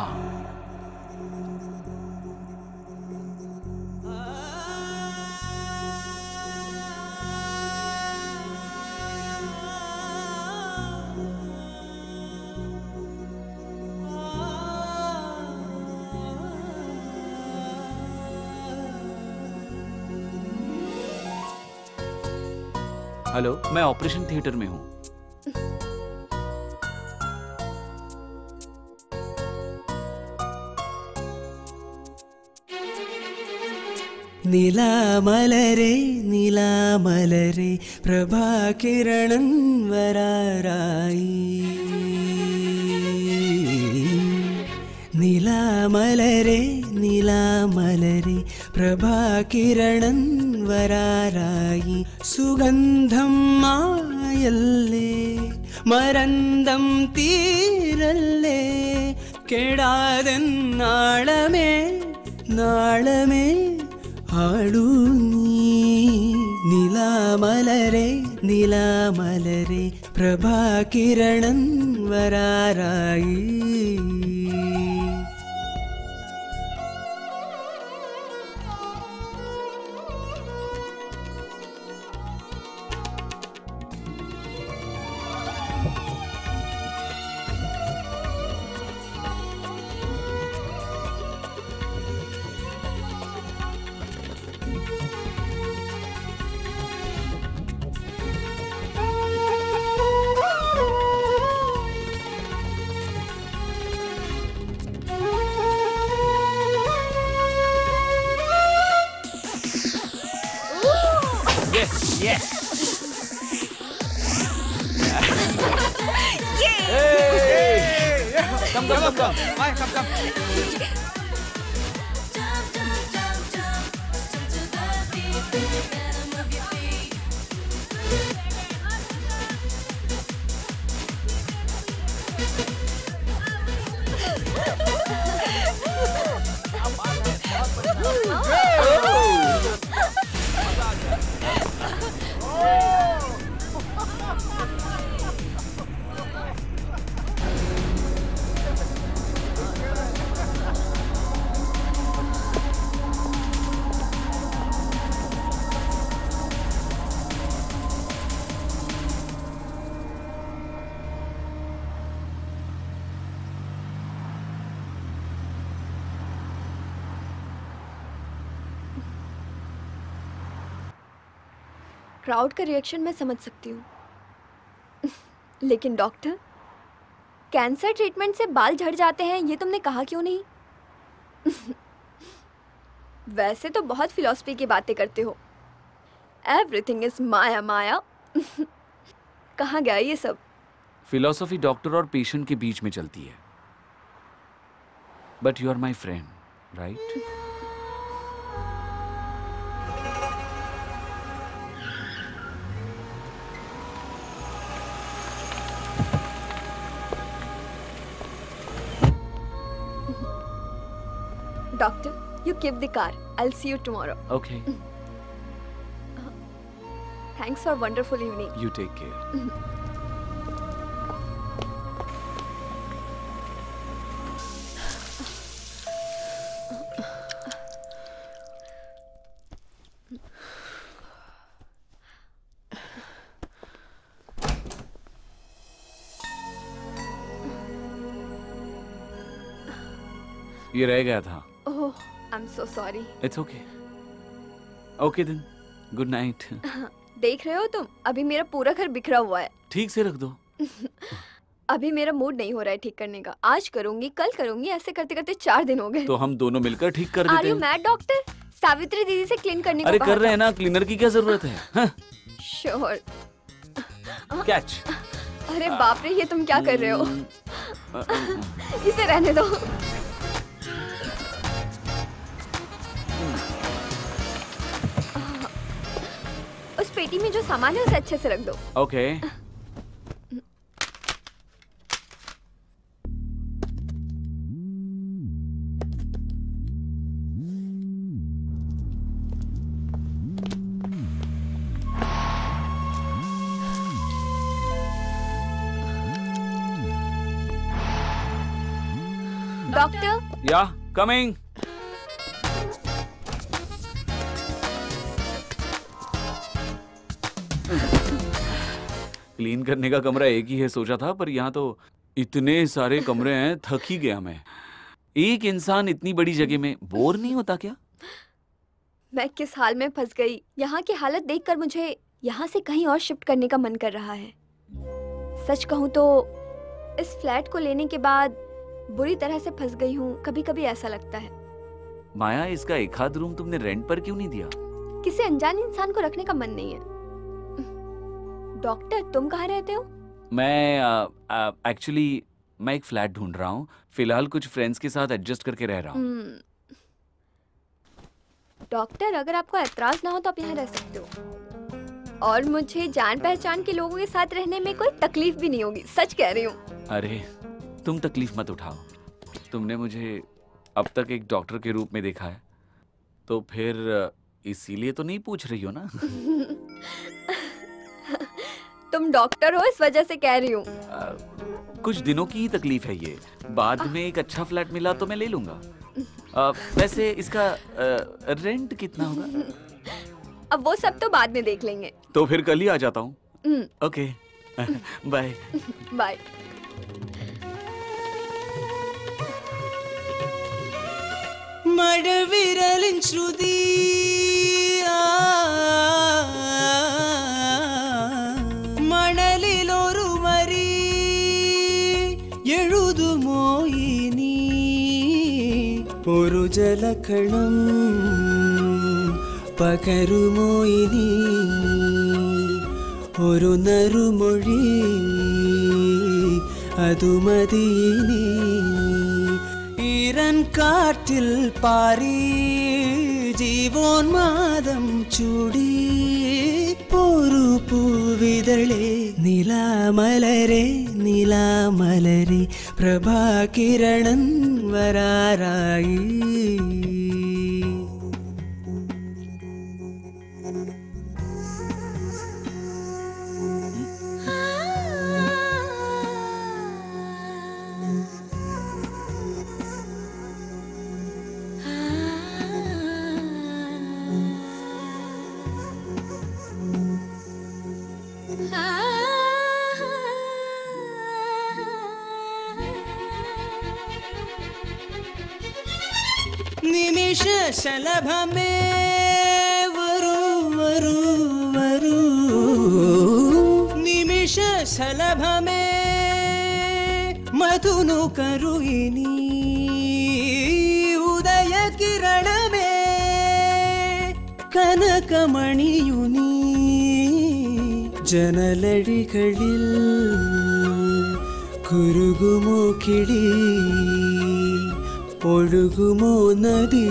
hello मैं ऑपरेशन थिएटर में हूँ। നിലാമലരെ നിലാമലരെ പ്രഭാകിരണൻ വരാറായി. നിലാമലരെ നിലാമലരെ പ്രഭാകിരണൻ വരാറായി. സുഗന്ധം മായല്ലേ മരന്തം തീരല്ലേ കെടാതെ നാളമേ നാളമേ നീ. നിലാമലരെ നിലാമലരെ പ്രഭാകിരണം വരാറായി. Yes, yes. Come, come, come, come. Maya, come, come. Crowd का रिएक्शन मैं समझ सकती हूँ। लेकिन डॉक्टर कैंसर ट्रीटमेंट से बाल झड़ जाते हैं, ये तुमने कहा क्यों नहीं? वैसे तो बहुत फिलॉसफी की बातें करते हो। एवरीथिंग इज़ माया माया। कहाँ गया ये सब? फिलोसफी डॉक्टर और पेशेंट के बीच में चलती है। But you are my friend right keep the car I see you tomorrow okay thanks for wonderful evening you take care ये रह गया था। So sorry it's okay okay then good night देख रहे हो तुम? अभी मेरा पूरा घर बिखरा हुआ है। ठीक से रख दो। अभी मेरा मूड नहीं हो रहा है ठीक करने का। आज करूँगी कल करूँगी ऐसे करते करते चार दिन हो गए। तो हम दोनों मिलकर ठीक कर देते हैं। मैड डॉक्टर सावित्री दीदी से क्लीन करने अरे कर रहे हैं ना क्लीनर की क्या ज़रूरत है? हाँ, श्योर कैच अरे बाप रे ये तुम क्या कर रहे हो? इसे रहने दो। पेटी में जो सामान है उसे अच्छे से रख दो। Okay doctor yeah coming clean करने का कमरा एक ही है सोचा था पर यहाँ तो इतने सारे कमरे हैं थक ही गया मैं। एक इंसान इतनी बड़ी जगह में बोर नहीं होता क्या? मैं किस हाल में फंस गई? यहाँ की हालत देखकर मुझे यहाँ से कहीं और शिफ्ट करने का मन कर रहा है। सच कहूँ तो इस फ्लैट को लेने के बाद बुरी तरह से फंस गई हूँ कभी कभी ऐसा लगता है। माया इसका एक आध रूम तुमने रेंट पर क्यों नहीं दिया? किसी अनजान इंसान को रखने का मन नहीं है। डॉक्टर तुम कहाँ रहते हो? मैं एक्चुअली मैं एक फ्लैट ढूंढ रहा हूँ। फ़िलहाल कुछ फ्रेंड्स के साथ एडजस्ट करके रह रहा हूँ। हम्म। डॉक्टर अगर आपको एतराज़ ना हो तो आप यहाँ रह सकते हो। और मुझे जान पहचान के लोगों के साथ रहने में कोई तकलीफ़ भी नहीं होगी सच कह रही हूँ। अरे तुम तकलीफ़ मत उठाओ। तुमने मुझे अब तक एक डॉक्टर के रूप में देखा है। तो फिर इसीलिए तो नहीं पूछ रही हो ना? तुम डॉक्टर हो इस वजह से कह रही हूँ। कुछ दिनों की ही तकलीफ़ है ये। बाद में एक अच्छा फ्लैट मिला तो मैं ले लूँगा। आ, वैसे इसका आ, रेंट कितना होगा? अब वो सब तो बाद में देख लेंगे। तो फिर कल ही आ जाता हूँ। हम्म। ओके। बाय। बाय। మడవిరలించు आ പുതുമോയിനി ഒരു ജലകണം പകരുമോയിനി ഒരു നറുമൊഴി അതുമതിയിനി ഈരൻ കാറ്റിൽ പാരി ജീവോന്മാദം ചൂടീ പോരു പൂവിതളെ നിലാമലരെ നിലാമലരെ പ്രഭാകിരണൻ വരാറായി. ವೇಷ ಶಲಭ ವರು ವರು ವರು. ನಿಮಿಷ ಶಲಭಮೇ ಮಧುನು ಕರುಹಿನಿ ಉದಯ ಕಿರಣಮೇ ಕನಕಮಣಿಯುನಿ ಜನಲಡಿಗಳಿಲ್ ಕುರುಗುಮುಕಿಡೀ ഒഴുകുമോ നദി?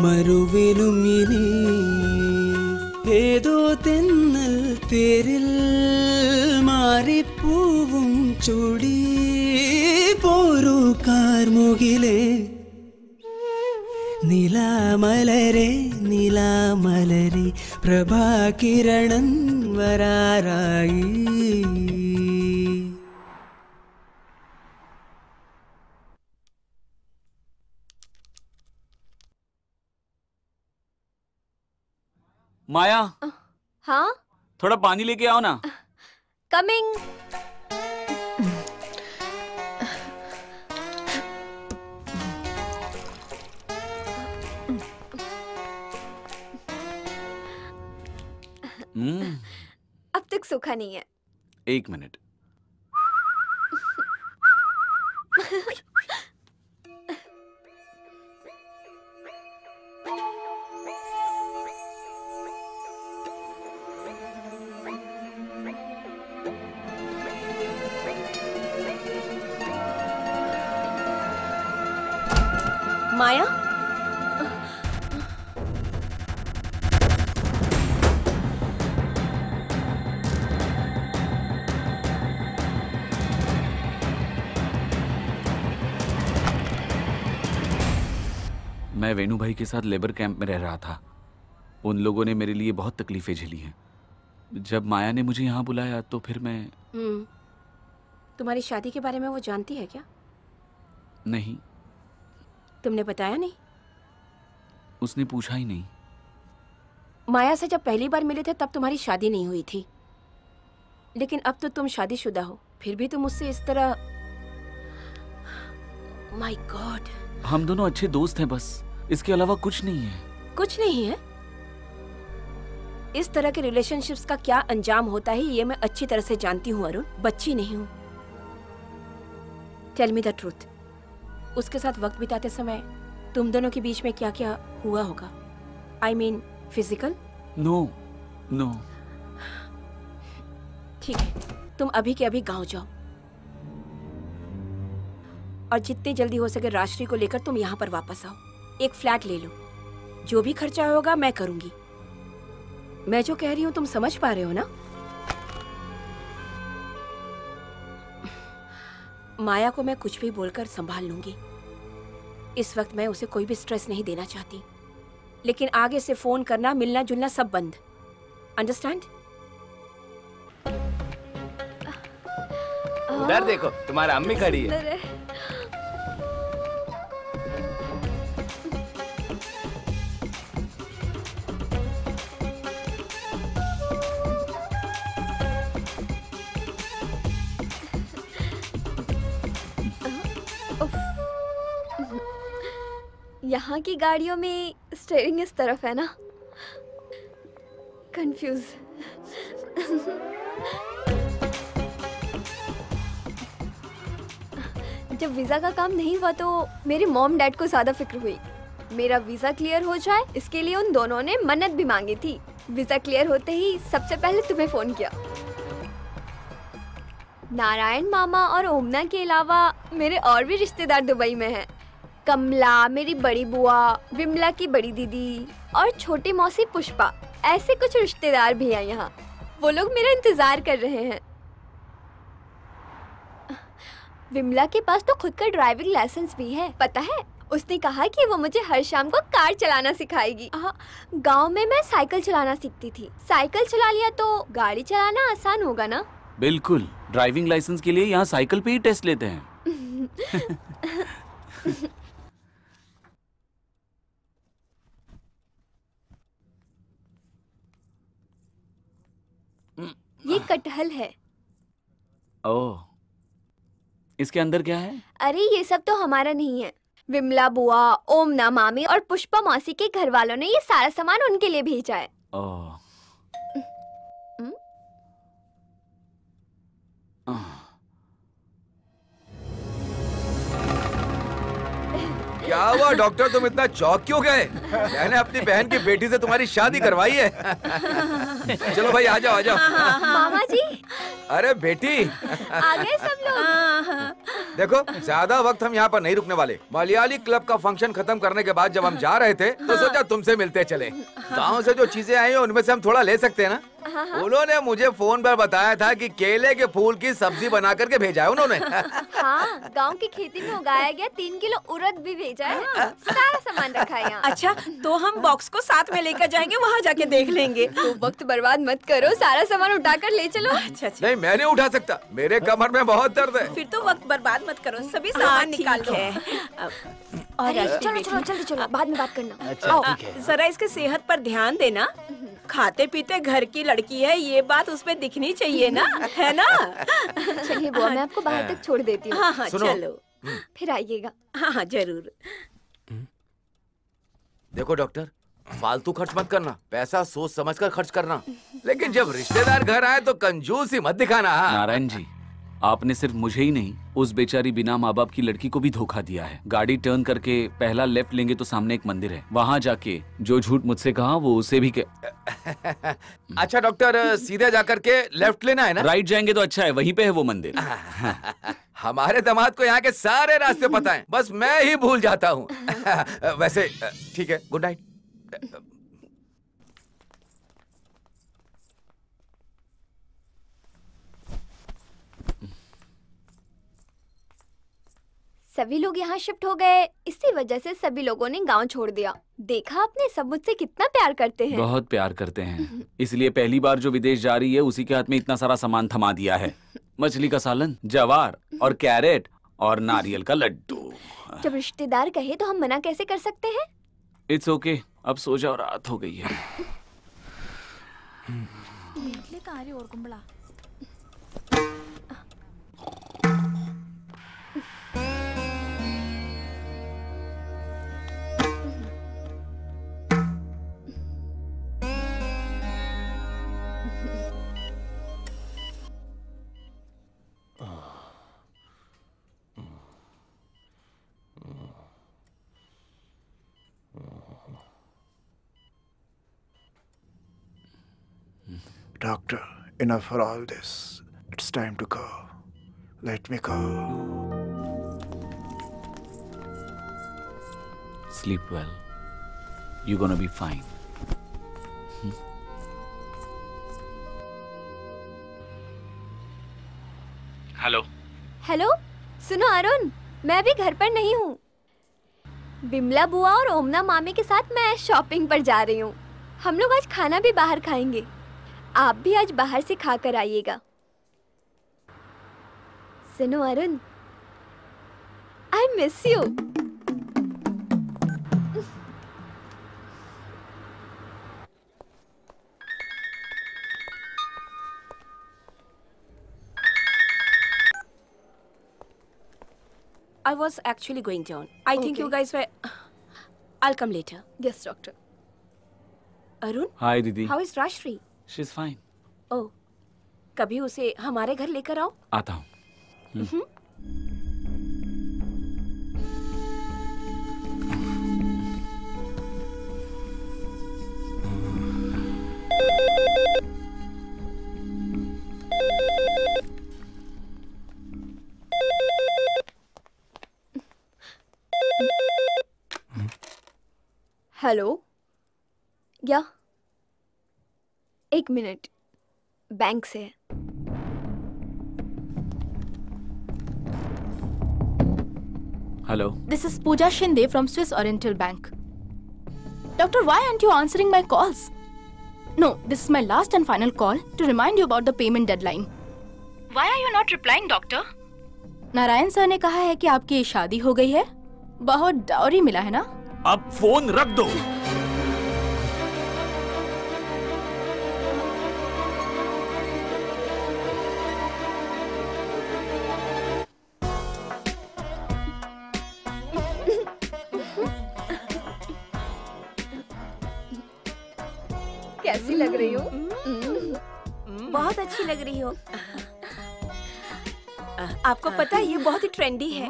മരുവിലും ഇനി ഏതോ തെന്നൽ പേരിൽ മാറിപ്പൂവും ചൂടി പോരൂ കാർമുകിലേ. നിലാമലരെ നിലാമലരെ പ്രഭാകിരണൻ വരാറായി. माया हाँ? थोड़ा पानी लेके आओ ना। कमिंग। हम्म, अब तक सूखा नहीं है। एक मिनट। वेणु भाई के साथ लेबर कैंप में रह रहा था। उन लोगों ने मेरे लिए बहुत तकलीफें झेली हैं। जब माया ने मुझे यहाँ बुलाया तो फिर मैं हम्म, तुम्हारी शादी के बारे में वो जानती है क्या? नहीं। तुमने बताया नहीं? उसने पूछा ही नहीं। माया से जब पहली बार मिले थे तब तुम्हारी शादी नहीं हुई थी। लेकिन अब तो तुम शादीशुदा हो फिर भी तुम मुझसे इस तरह माय गॉड हम दोनों अच्छे दोस्त हैं बस। इसके अलावा कुछ नहीं है। कुछ नहीं है? इस तरह के रिलेशनशिप्स का क्या अंजाम होता है ये मैं अच्छी तरह से जानती हूँ अरुण। बच्ची नहीं हूँ। टेल मी द ट्रूथ उसके साथ वक्त बिताते समय तुम दोनों के बीच में क्या क्या हुआ होगा? I mean physical no no ठीक है। तुम अभी के अभी गाँव जाओ। और जितनी जल्दी हो सके राष्ट्री को लेकर तुम यहाँ पर वापस आओ। एक फ्लैट ले लो। जो भी खर्चा होगा मैं करूँगी। मैं जो कह रही हूँ तुम समझ पा रहे हो ना? माया को मैं कुछ भी बोलकर संभाल लूँगी। इस वक्त मैं उसे कोई भी स्ट्रेस नहीं देना चाहती। लेकिन आगे से फ़ोन करना मिलना जुलना सब बंद। अंडरस्टैंड उधर देखो तुम्हारा अम्मी खड़ी है। यहाँ की गाड़ियों में स्टेयरिंग इस तरफ़ है ना? कंफ्यूज जब वीज़ा का काम नहीं हुआ तो मेरे मॉम डैड को ज़्यादा फ़िक्र हुई। मेरा वीज़ा क्लियर हो जाए, इसके लिए उन दोनों ने मन्नत भी मांगी थी। वीज़ा क्लियर होते ही सबसे पहले तुम्हें फ़ोन किया। नारायण मामा और ओमना के अलावा मेरे और भी रिश्तेदार दुबई में हैं। कमला मेरी बड़ी बुआ विमला की बड़ी दीदी और छोटी मौसी पुष्पा ऐसे कुछ रिश्तेदार भी हैं यहाँ। वो लोग मेरा इंतज़ार कर रहे हैं। विमला के पास तो खुद का ड्राइविंग लाइसेंस भी है। पता है उसने कहा कि वो मुझे हर शाम को कार चलाना सिखाएगी। हाँ गाँव में मैं साइकिल चलाना सीखती थी। साइकिल चला लिया तो गाड़ी चलाना आसान होगा ना? बिल्कुल। ड्राइविंग लाइसेंस के लिए यहाँ साइकिल पे ही टेस्ट लेते हैं। ये कटहल है। ओह। इसके अंदर क्या है? अरे ये सब तो हमारा नहीं है। विमला बुआ ओमना मामी और पुष्पा मौसी के घर वालों ने ये सारा सामान उनके लिए भेजा है। ओह। क्या हुआ डॉक्टर तुम इतना चौक क्यों गए? मैंने अपनी बहन की बेटी से तुम्हारी शादी करवाई है। चलो भाई आ जाओ आ जाओ। मामा जी अरे बेटी। आ गए सब लोग। देखो ज़्यादा वक्त हम यहाँ पर नहीं रुकने वाले। मलयाली क्लब का फ़ंक्शन खत्म करने के बाद जब हम जा रहे थे तो सोचा तुमसे मिलते चले। गाँव से जो चीज़ें आई हैं उनमें से हम थोड़ा ले सकते हैं ना? उन्होंने मुझे फ़ोन पर बताया था कि केले के फूल की सब्ज़ी बना करके भेजा है उन्होंने। हाँ गाँव की खेती में उगाया गया तीन किलो उड़द भी भेजा है। सारा सामान रखा है यहाँ। अच्छा तो हम बॉक्स को साथ में लेकर जाएँगे वहाँ जाके देख लेंगे। तो वक्त बर्बाद मत करो सारा सामान उठा कर ले चलो। अच्छा अच्छा। नहीं मैं नहीं उठा सकता। मेरे कमर में बहुत दर्द है। फिर तो वक्त बर्बाद मत करो सभी हाँ, सामान निकाल दो है। और चलो चलो जल्दी चलो बाद में बात करना। अच्छा है। जरा इसके सेहत पर ध्यान देना। खाते पीते घर की लड़की है ये बात उसमें दिखनी चाहिए ना है ना? चलिए बुआ मैं आपको बाहर तक छोड़ देती हूँ। हाँ हाँ चलो। फिर आइएगा। हाँ हाँ ज़रूर। देखो डॉक्टर फालतू खर्च मत करना पैसा सोच समझ कर खर्च करना। लेकिन जब रिश्तेदार घर आए तो कंजूसी मत दिखाना हाँ। नारायण जी आपने सिर्फ़ मुझे ही नहीं उस बेचारी बिना माँ बाप की लड़की को भी धोखा दिया है। गाड़ी टर्न करके पहला लेफ़्ट लेंगे तो सामने एक मंदिर है। वहाँ जाके जो झूठ मुझसे कहा वो उसे भी के... अच्छा डॉक्टर सीधे जाकर के लेफ़्ट लेना है ना? राइट जाएँगे तो अच्छा है वहीं पे है वो मंदिर। हमारे दामाद को यहाँ के सारे रास्ते पता है। बस मैं ही भूल जाता हूँ। वैसे ठीक है गुड नाइट। सभी लोग यहाँ शिफ्ट हो गए इसी वजह से सभी लोगों ने गाँव छोड़ दिया देखा आपने सब मुझसे कितना प्यार करते हैं बहुत प्यार करते हैं इसलिए पहली बार जो विदेश जा रही है उसी के हाथ में इतना सारा सामान थमा दिया है मछली का सालन जवार और कैरेट और नारियल का लड्डू जब रिश्तेदार कहे तो हम मना कैसे कर सकते हैं इट्स ओके अब सो जाओ रात हो गई है Doctor, enough for all this. It's time to go. Let me go. Sleep well. You're gonna be fine. Hello hello सुनो अरुण मैं अभी घर पर नहीं हूँ बिमला बुआ और ओमना मामे के साथ मैं शॉपिंग पर जा रही हूँ हम लोग आज खाना भी बाहर खाएँगे आप भी आज बाहर से खाकर आइएगा सुनो Arun I miss you I was actually going down. I okay. think you guys were. I'll come later. Yes, doctor. Arun, hi didi how is Rashri? She is fine Oh, कभी उसे हमारे घर लेकर आओ? आता हूँ। हेलो या एक minute. Bank से। Hello this is Pooja Shinde from Swiss Oriental Bank doctor why aren't you answering my calls no this is my last and final call to remind you about the payment deadline why are you not replying doctor Narayan sir ने कहा है कि आपकी शादी हो गई है बहुत डाउरी मिला है ना अब फ़ोन रख दो आपको पता है ये बहुत ही ट्रेंडी है।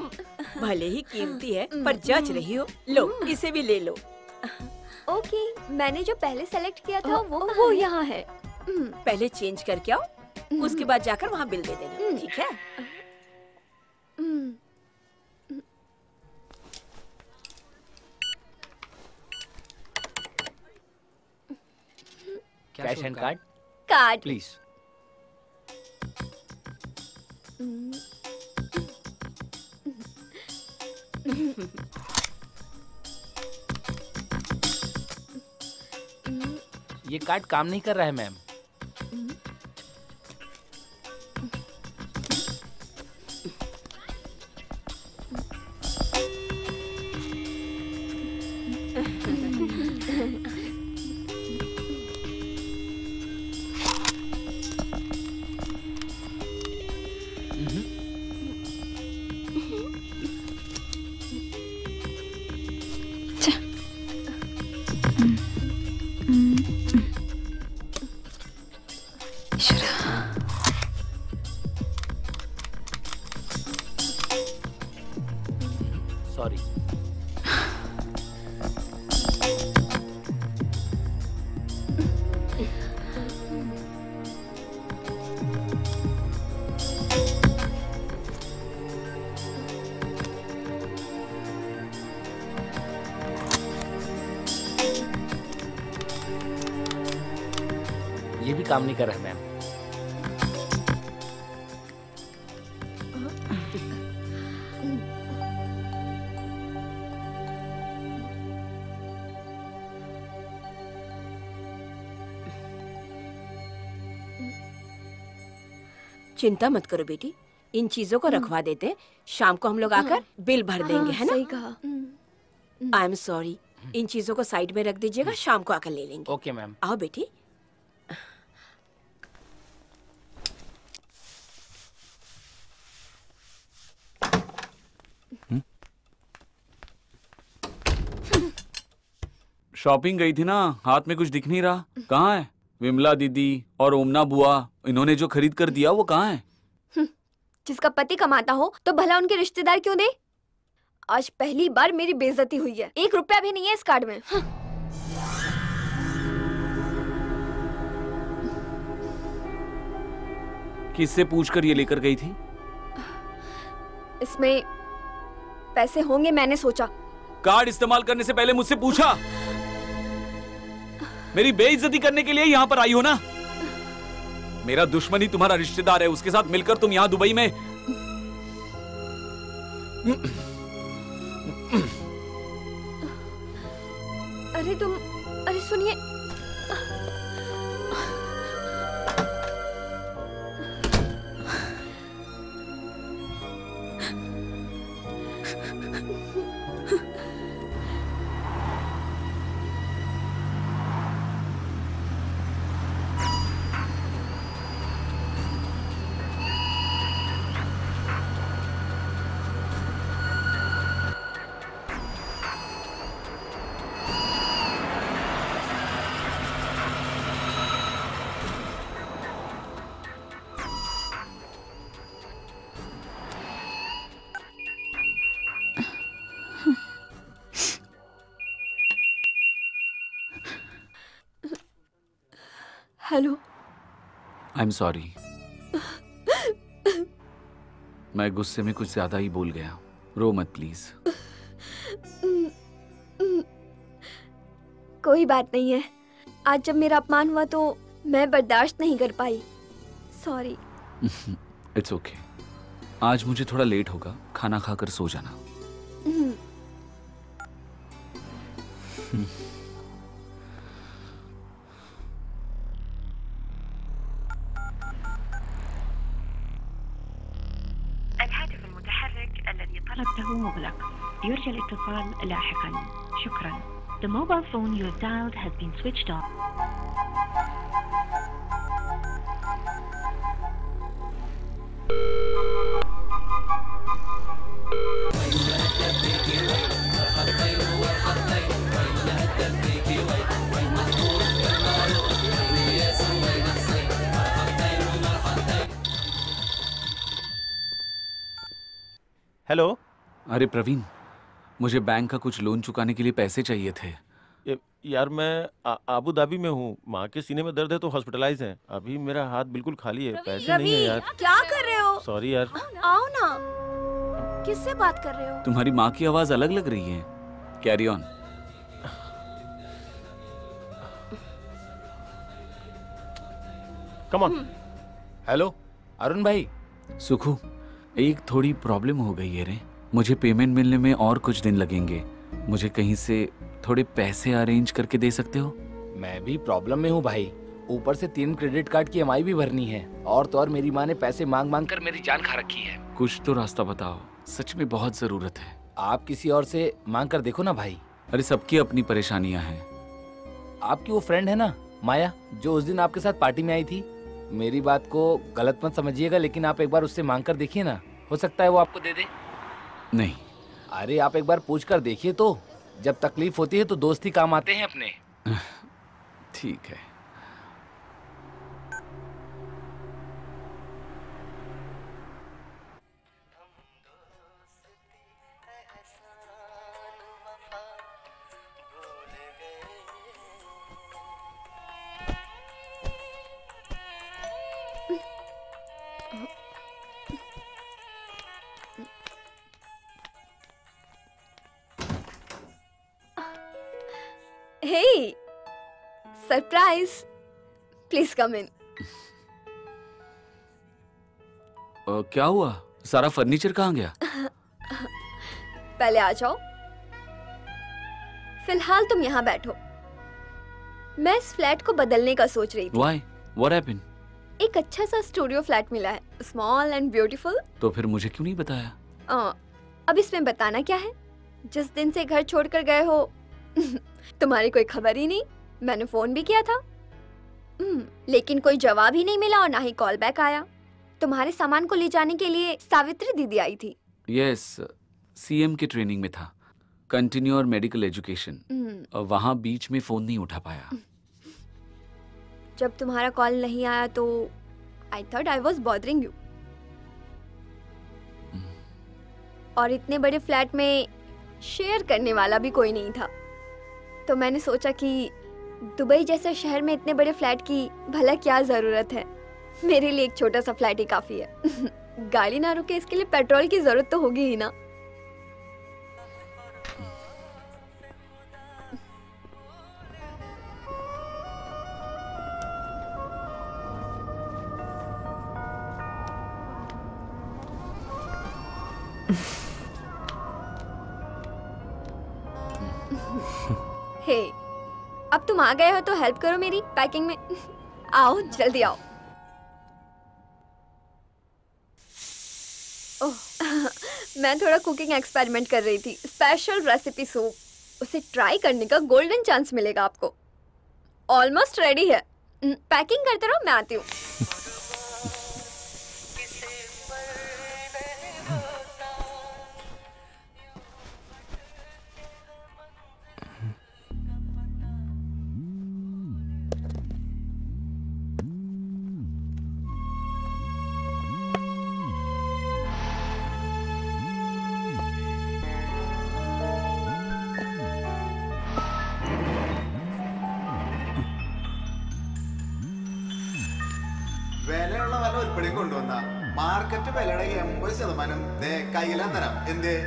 भले ही कीमती है पर जच रही हो। लो इसे भी ले लो। ओके मैंने जो पहले सेलेक्ट किया था वो वो यहाँ यहाँ है। पहले चेंज करके आओ उसके बाद जाकर वहाँ बिल दे देना ठीक है? Cash and card card please ये कार्ड काम नहीं कर रहा है मैम। चिंता मत करो बेटी। इन चीज़ों को रखवा देते हैं। शाम को हम लोग आकर बिल भर देंगे है ना? सही कहा। आई एम सॉरी इन चीज़ों को साइड में रख दीजिएगा शाम को आकर ले लेंगे। Okay ma'am. आओ बेटी। शॉपिंग गई थी ना हाथ में कुछ दिख नहीं रहा। कहाँ है? विमला दीदी और ओमना बुआ इन्होंने जो खरीद कर दिया वो कहाँ है? जिसका पति कमाता हो तो भला उनके रिश्तेदार क्यों दे? आज पहली बार मेरी बेइज्जती हुई है। एक रुपया भी नहीं है इस कार्ड में। हम्म। किससे पूछ कर ये लेकर गई थी? इसमें पैसे होंगे मैंने सोचा। कार्ड इस्तेमाल करने से पहले मुझसे पूछा। मेरी बेइज्जती करने के लिए यहाँ पर आई हो ना? मेरा दुश्मन ही तुम्हारा रिश्तेदार है, उसके साथ मिलकर तुम यहाँ दुबई में अरे तुम अरे सुनिए आई एम सॉरी मैं गुस्से में कुछ ज़्यादा ही बोल गया। रो मत प्लीज़ कोई बात नहीं है। आज जब मेरा अपमान हुआ तो मैं बर्दाश्त नहीं कर पाई। सॉरी इट्स ओके आज मुझे थोड़ा लेट होगा। खाना खाकर सो जाना। Shukran. The mobile phone you have dialed has been switched off. Hello? अरे Praveen. मुझे बैंक का कुछ लोन चुकाने के लिए पैसे चाहिए थे। ये- यार मैं आबू धाबी में हूँ। माँ के सीने में दर्द है तो हॉस्पिटलाइज है। अभी मेरा हाथ बिल्कुल खाली है। पैसे नहीं है यार। क्या कर रहे हो? सॉरी यार। आओ ना। किससे बात कर रहे हो? तुम्हारी माँ की आवाज़ अलग लग रही है। Carry on come on hello Arun भाई? सुखू एक थोड़ी प्रॉब्लम हो गई है रे। मुझे पेमेंट मिलने में और कुछ दिन लगेंगे। मुझे कहीं से थोड़े पैसे अरेंज करके दे सकते हो? मैं भी प्रॉब्लम में हूँ भाई। ऊपर से तीन क्रेडिट कार्ड की एमआई भी भरनी है। और तो और मेरी माँ ने पैसे मांग मांग कर मेरी जान खा रखी है। कुछ तो रास्ता बताओ। सच में बहुत ज़रूरत है। आप किसी और से मांग कर देखो ना भाई। अरे सबकी अपनी परेशानियाँ हैं। आपकी वो फ्रेंड है ना माया जो उस दिन आपके साथ पार्टी में आई थी? मेरी बात को गलत मत समझिएगा लेकिन आप एक बार उससे मांग कर देखिए ना। हो सकता है वो आपको दे दे। नहीं। अरे आप एक बार पूछ कर देखिए तो। जब तकलीफ़ होती है तो दोस्ती काम आते हैं अपने। ठीक है। हे सरप्राइज़ प्लीज़ कम इन अ, क्या हुआ? सारा फर्नीचर कहाँ गया? पहले आ जाओ। फ़िलहाल तुम यहाँ बैठो। मैं इस फ्लैट को बदलने का सोच रही थी। व्हाई व्हाट हैपेंड एक अच्छा सा स्टूडियो फ्लैट मिला है। स्मॉल एंड ब्यूटीफुल तो फिर मुझे क्यों नहीं बताया? अब इसमें बताना क्या है? जिस दिन से घर छोड़कर गए हो। तुम्हारी कोई खबर ही नहीं। मैंने फ़ोन भी किया था। हम्म, लेकिन कोई जवाब ही नहीं मिला और ना ही कॉल बैक आया। तुम्हारे सामान को ले जाने के लिए सावित्री दीदी आई थी। यस सीएम की ट्रेनिंग में था। कंटिन्यू और मेडिकल एजुकेशन हम्म, वहाँ बीच में फ़ोन नहीं उठा पाया। जब तुम्हारा कॉल नहीं आया तो I thought I was bothering you और इतने बड़े फ्लैट में शेयर करने वाला भी कोई नहीं था। तो मैंने सोचा कि दुबई जैसे शहर में इतने बड़े फ्लैट की भला क्या ज़रूरत है? मेरे लिए एक छोटा सा फ्लैट ही काफ़ी है। गाड़ी ना रुके, इसके लिए पेट्रोल की ज़रूरत तो होगी ही ना। हे, अब तुम आ गए हो तो हेल्प करो मेरी पैकिंग में। आओ, जल्दी आओ। ओह, मैं थोड़ा कुकिंग एक्सपेरिमेंट कर रही थी। स्पेशल रेसिपी सूप उसे ट्राई करने का गोल्डन चांस मिलेगा आपको। ऑलमोस्ट रेडी है। पैकिंग करते रहो, मैं आती हूँ। gente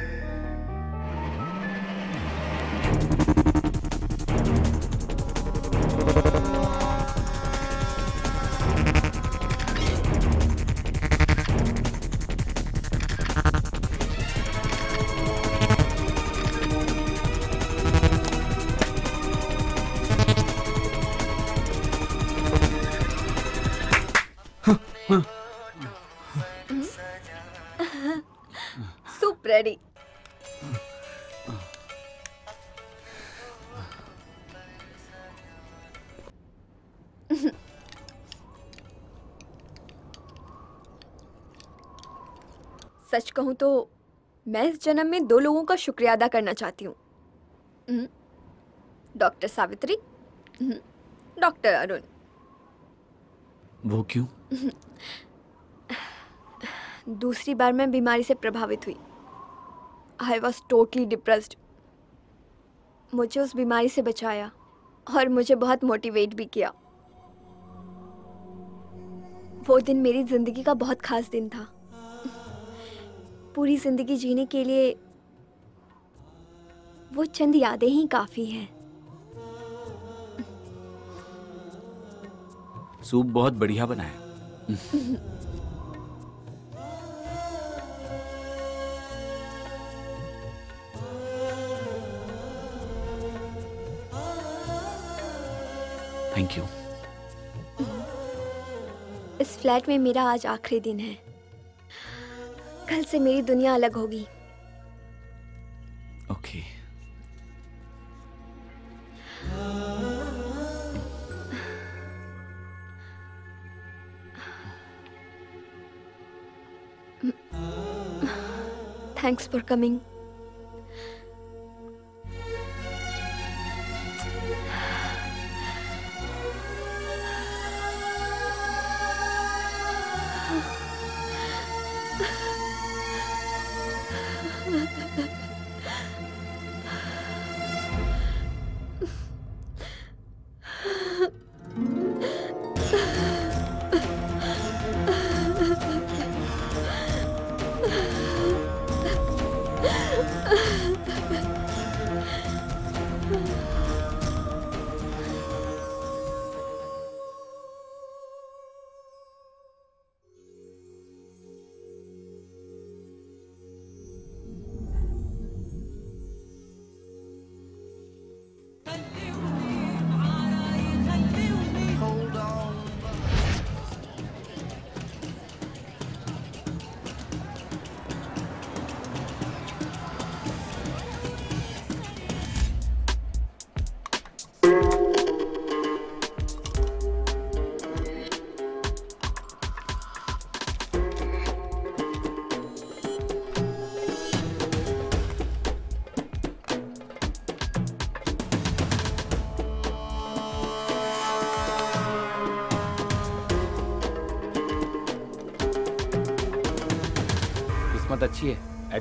कहूँ तो मैं इस जन्म में दो लोगों का शुक्रिया अदा करना चाहती हूँ। Doctor Savitri doctor Arun. वो क्यों? दूसरी बार मैं बीमारी से प्रभावित हुई। आई वॉज़ टोटली डिप्रेस्ड मुझे उस बीमारी से बचाया और मुझे बहुत मोटिवेट भी किया। वो दिन मेरी ज़िंदगी का बहुत खास दिन था। पूरी ज़िंदगी जीने के लिए वो चंद यादें ही काफ़ी हैं। सूप बहुत बढ़िया बना है। थैंक यू इस फ्लैट में मेरा आज आखिरी दिन है। कल से मेरी दुनिया अलग होगी। Okay thanks for coming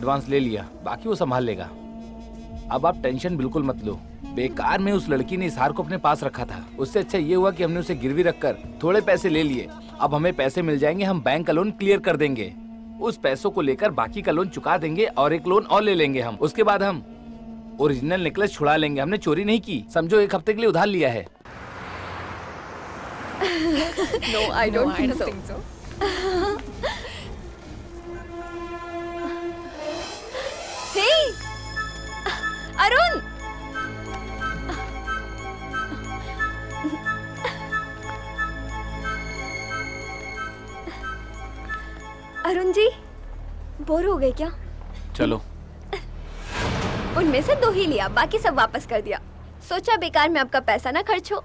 advance ले लिया बाकी वो संभाल लेगा। अब आप टेंशन बिल्कुल मत लो। बेकार में उस लड़की ने इजहार को अपने पास रखा था। उससे अच्छा ये हुआ कि हमने उसे गिरवी रखकर थोड़े पैसे ले लिए। अब हमें पैसे मिल जाएँगे हम बैंक का लोन क्लियर कर देंगे। उस पैसों को लेकर बाकी का लोन चुका देंगे और एक लोन और ले लेंगे हम। उसके बाद हम ओरिजिनल नेकलेस छुड़ा लेंगे। हमने चोरी नहीं की। समझो एक हफ़्ते के लिए उधार लिया है। No, I don't think so. hey, Arun! Arun ji bore हो गए क्या? चलो। उनमें से दो ही लिया बाकी सब वापस कर दिया। सोचा बेकार में आपका पैसा ना खर्च हो।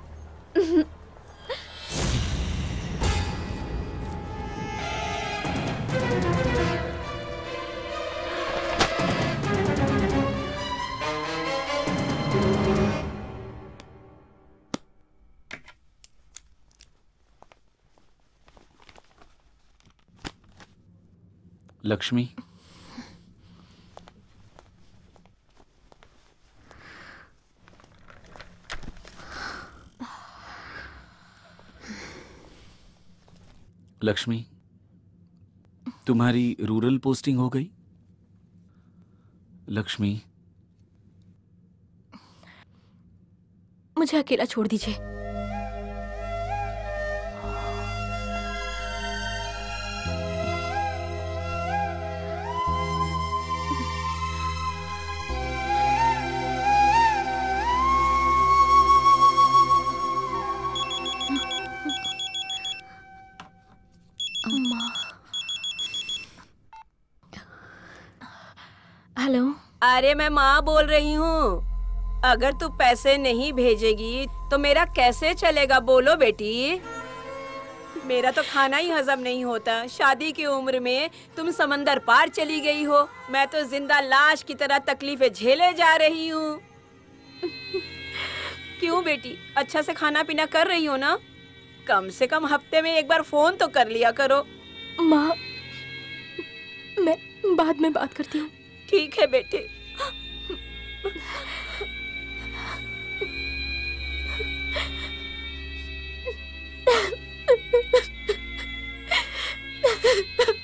लक्ष्मी? लक्ष्मी तुम्हारी रूरल पोस्टिंग हो गई? लक्ष्मी? मुझे अकेला छोड़ दीजिए। अरे मैं माँ बोल रही हूँ। अगर तू पैसे नहीं भेजेगी तो मेरा कैसे चलेगा बोलो बेटी? मेरा तो खाना ही हजम नहीं होता। शादी की उम्र में तुम समंदर पार चली गई हो। मैं तो ज़िंदा लाश की तरह तकलीफें झेले जा रही हूँ। क्यों बेटी? अच्छा से खाना पीना कर रही हो ना? कम से कम हफ़्ते में एक बार फ़ोन तो कर लिया करो। माँ मैं बाद में बात करती हूँ। ठीक है बेटे। मुझे भी ले चलो चाचा पीछे चलो ये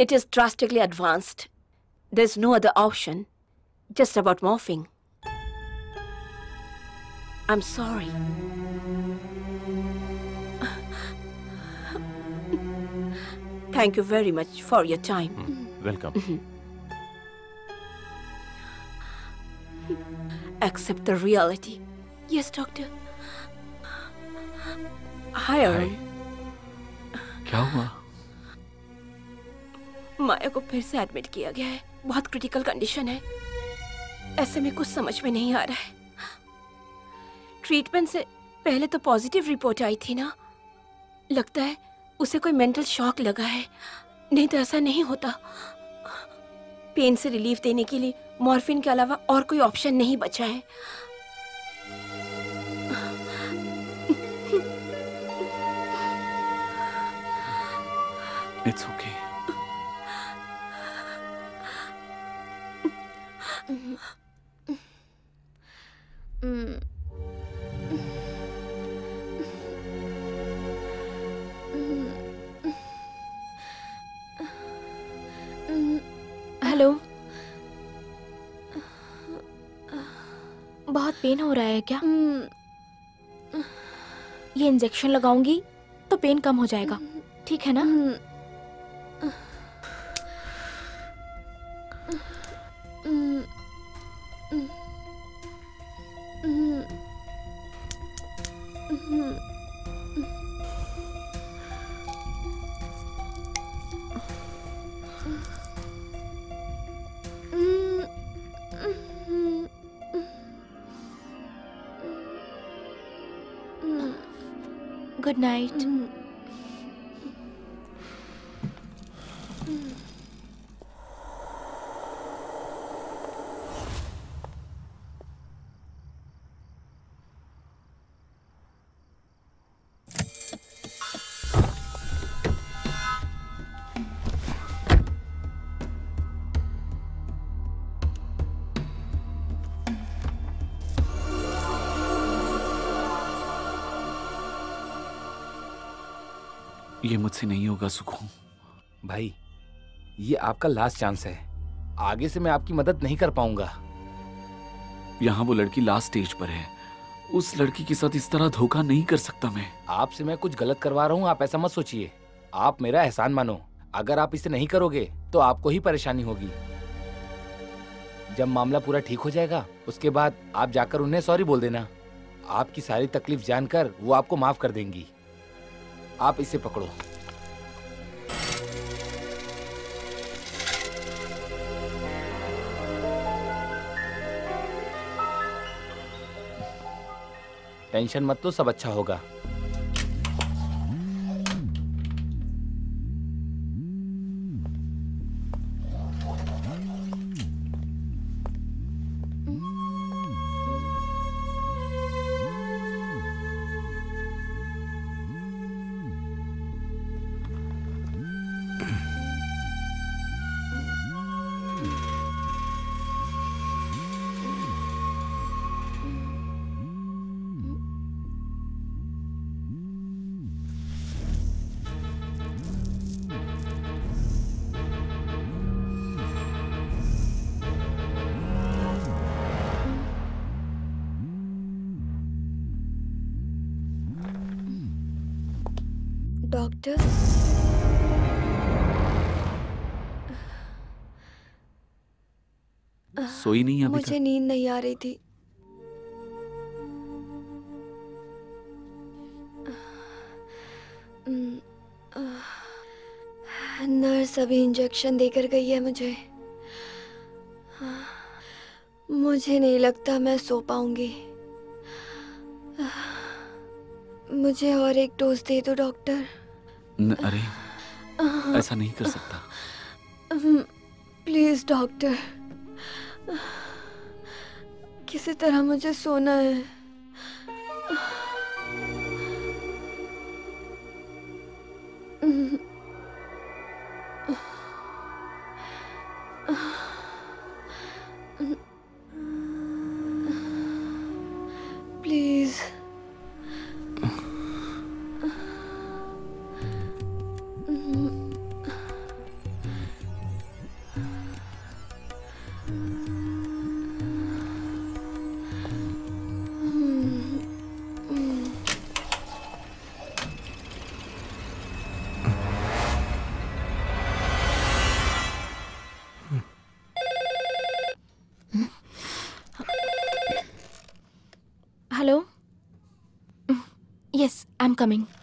It is drastically advanced. There's no other option. Just about morphing. I'm sorry. Thank you very much for your time. Welcome. Accept the reality. Yes, doctor. Hi, Arun. क्या हुआ माया को फिर से एडमिट किया गया है। बहुत क्रिटिकल कंडीशन है। ऐसे में कुछ समझ में नहीं आ रहा है। ट्रीटमेंट से पहले तो पॉजिटिव रिपोर्ट आई थी ना। लगता है उसे कोई मेंटल शॉक लगा है। नहीं तो ऐसा नहीं होता। पेन से रिलीफ देने के लिए मॉर्फिन के अलावा और कोई ऑप्शन नहीं बचा है। हेलो। बहुत पेन हो रहा है क्या? ये इंजेक्शन लगाऊँगी तो पेन कम हो जाएगा। ठीक है ना? गुड नाइट ये मुझसे नहीं होगा सुखू। भाई ये आपका लास्ट चांस है। आगे से मैं आपकी मदद नहीं कर पाऊँगा। यहाँ वो लड़की लास्ट स्टेज पर है। उस लड़की के साथ इस तरह धोखा नहीं कर सकता मैं। आपसे मैं कुछ गलत करवा रहा हूँ आप ऐसा मत सोचिए। आप मेरा एहसान मानो। अगर आप इसे नहीं करोगे तो आपको ही परेशानी होगी। जब मामला पूरा ठीक हो जाएगा उसके बाद आप जाकर उन्हें सॉरी बोल देना। आपकी सारी तकलीफ़ जानकर वो आपको माफ़ कर देंगी। आप इसे पकड़ो। टेंशन मत लो सब अच्छा होगा। सोई नहीं अभी मुझे नींद नहीं आ रही थी। नर्स अभी इंजेक्शन देकर गई है मुझे। मुझे नहीं लगता मैं सो पाऊँगी। मुझे और एक डोज दे दो डॉक्टर। न, अरे ऐसा नहीं कर सकता। Please doctor. किसी तरह मुझे सोना है। Please yes I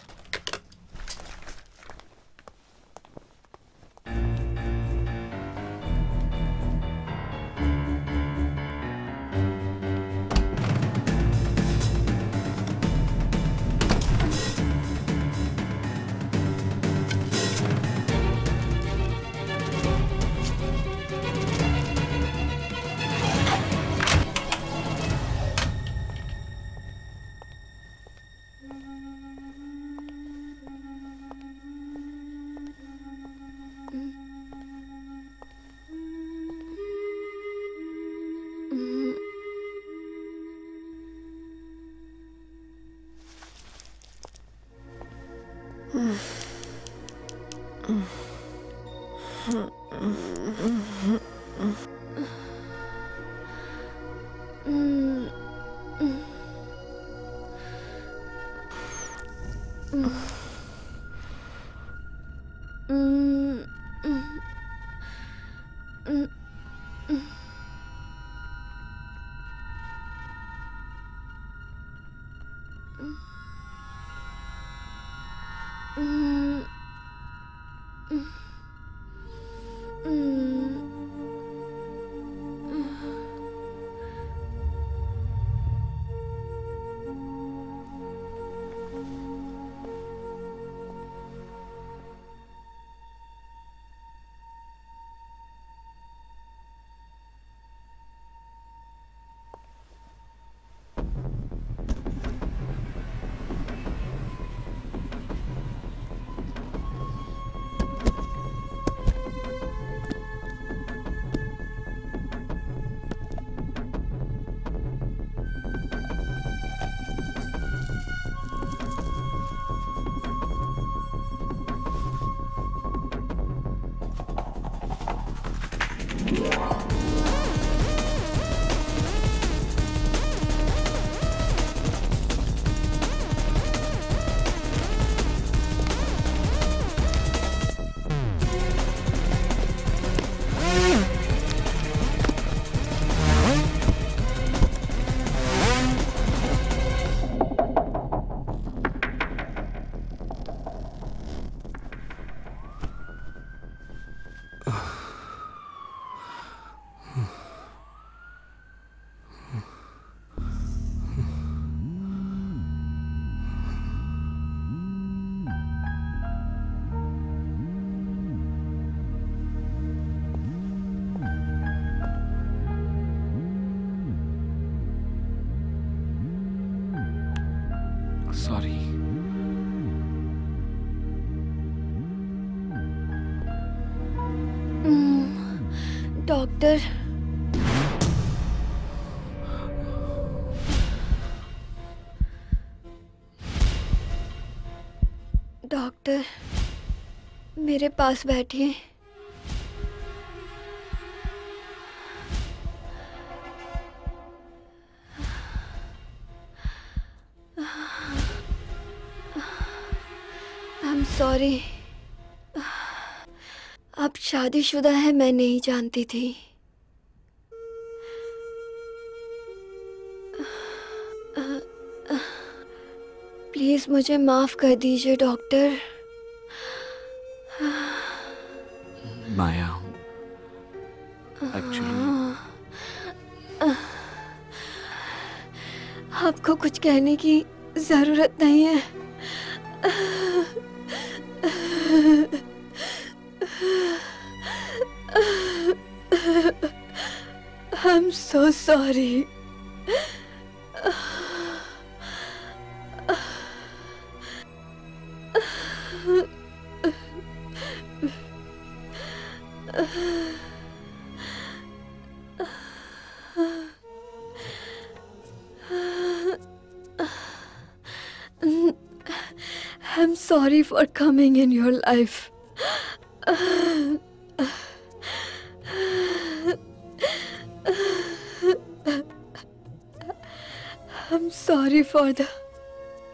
doctor. Doctor मेरे पास बैठिए। Sorry. आप शादीशुदा है मैं नहीं जानती थी। प्लीज़ मुझे माफ़ कर दीजिए डॉक्टर। माया एक्चुअली आपको कुछ कहने की ज़रूरत नहीं है। I'm so sorry. Sorry for coming in your life. I'm sorry for the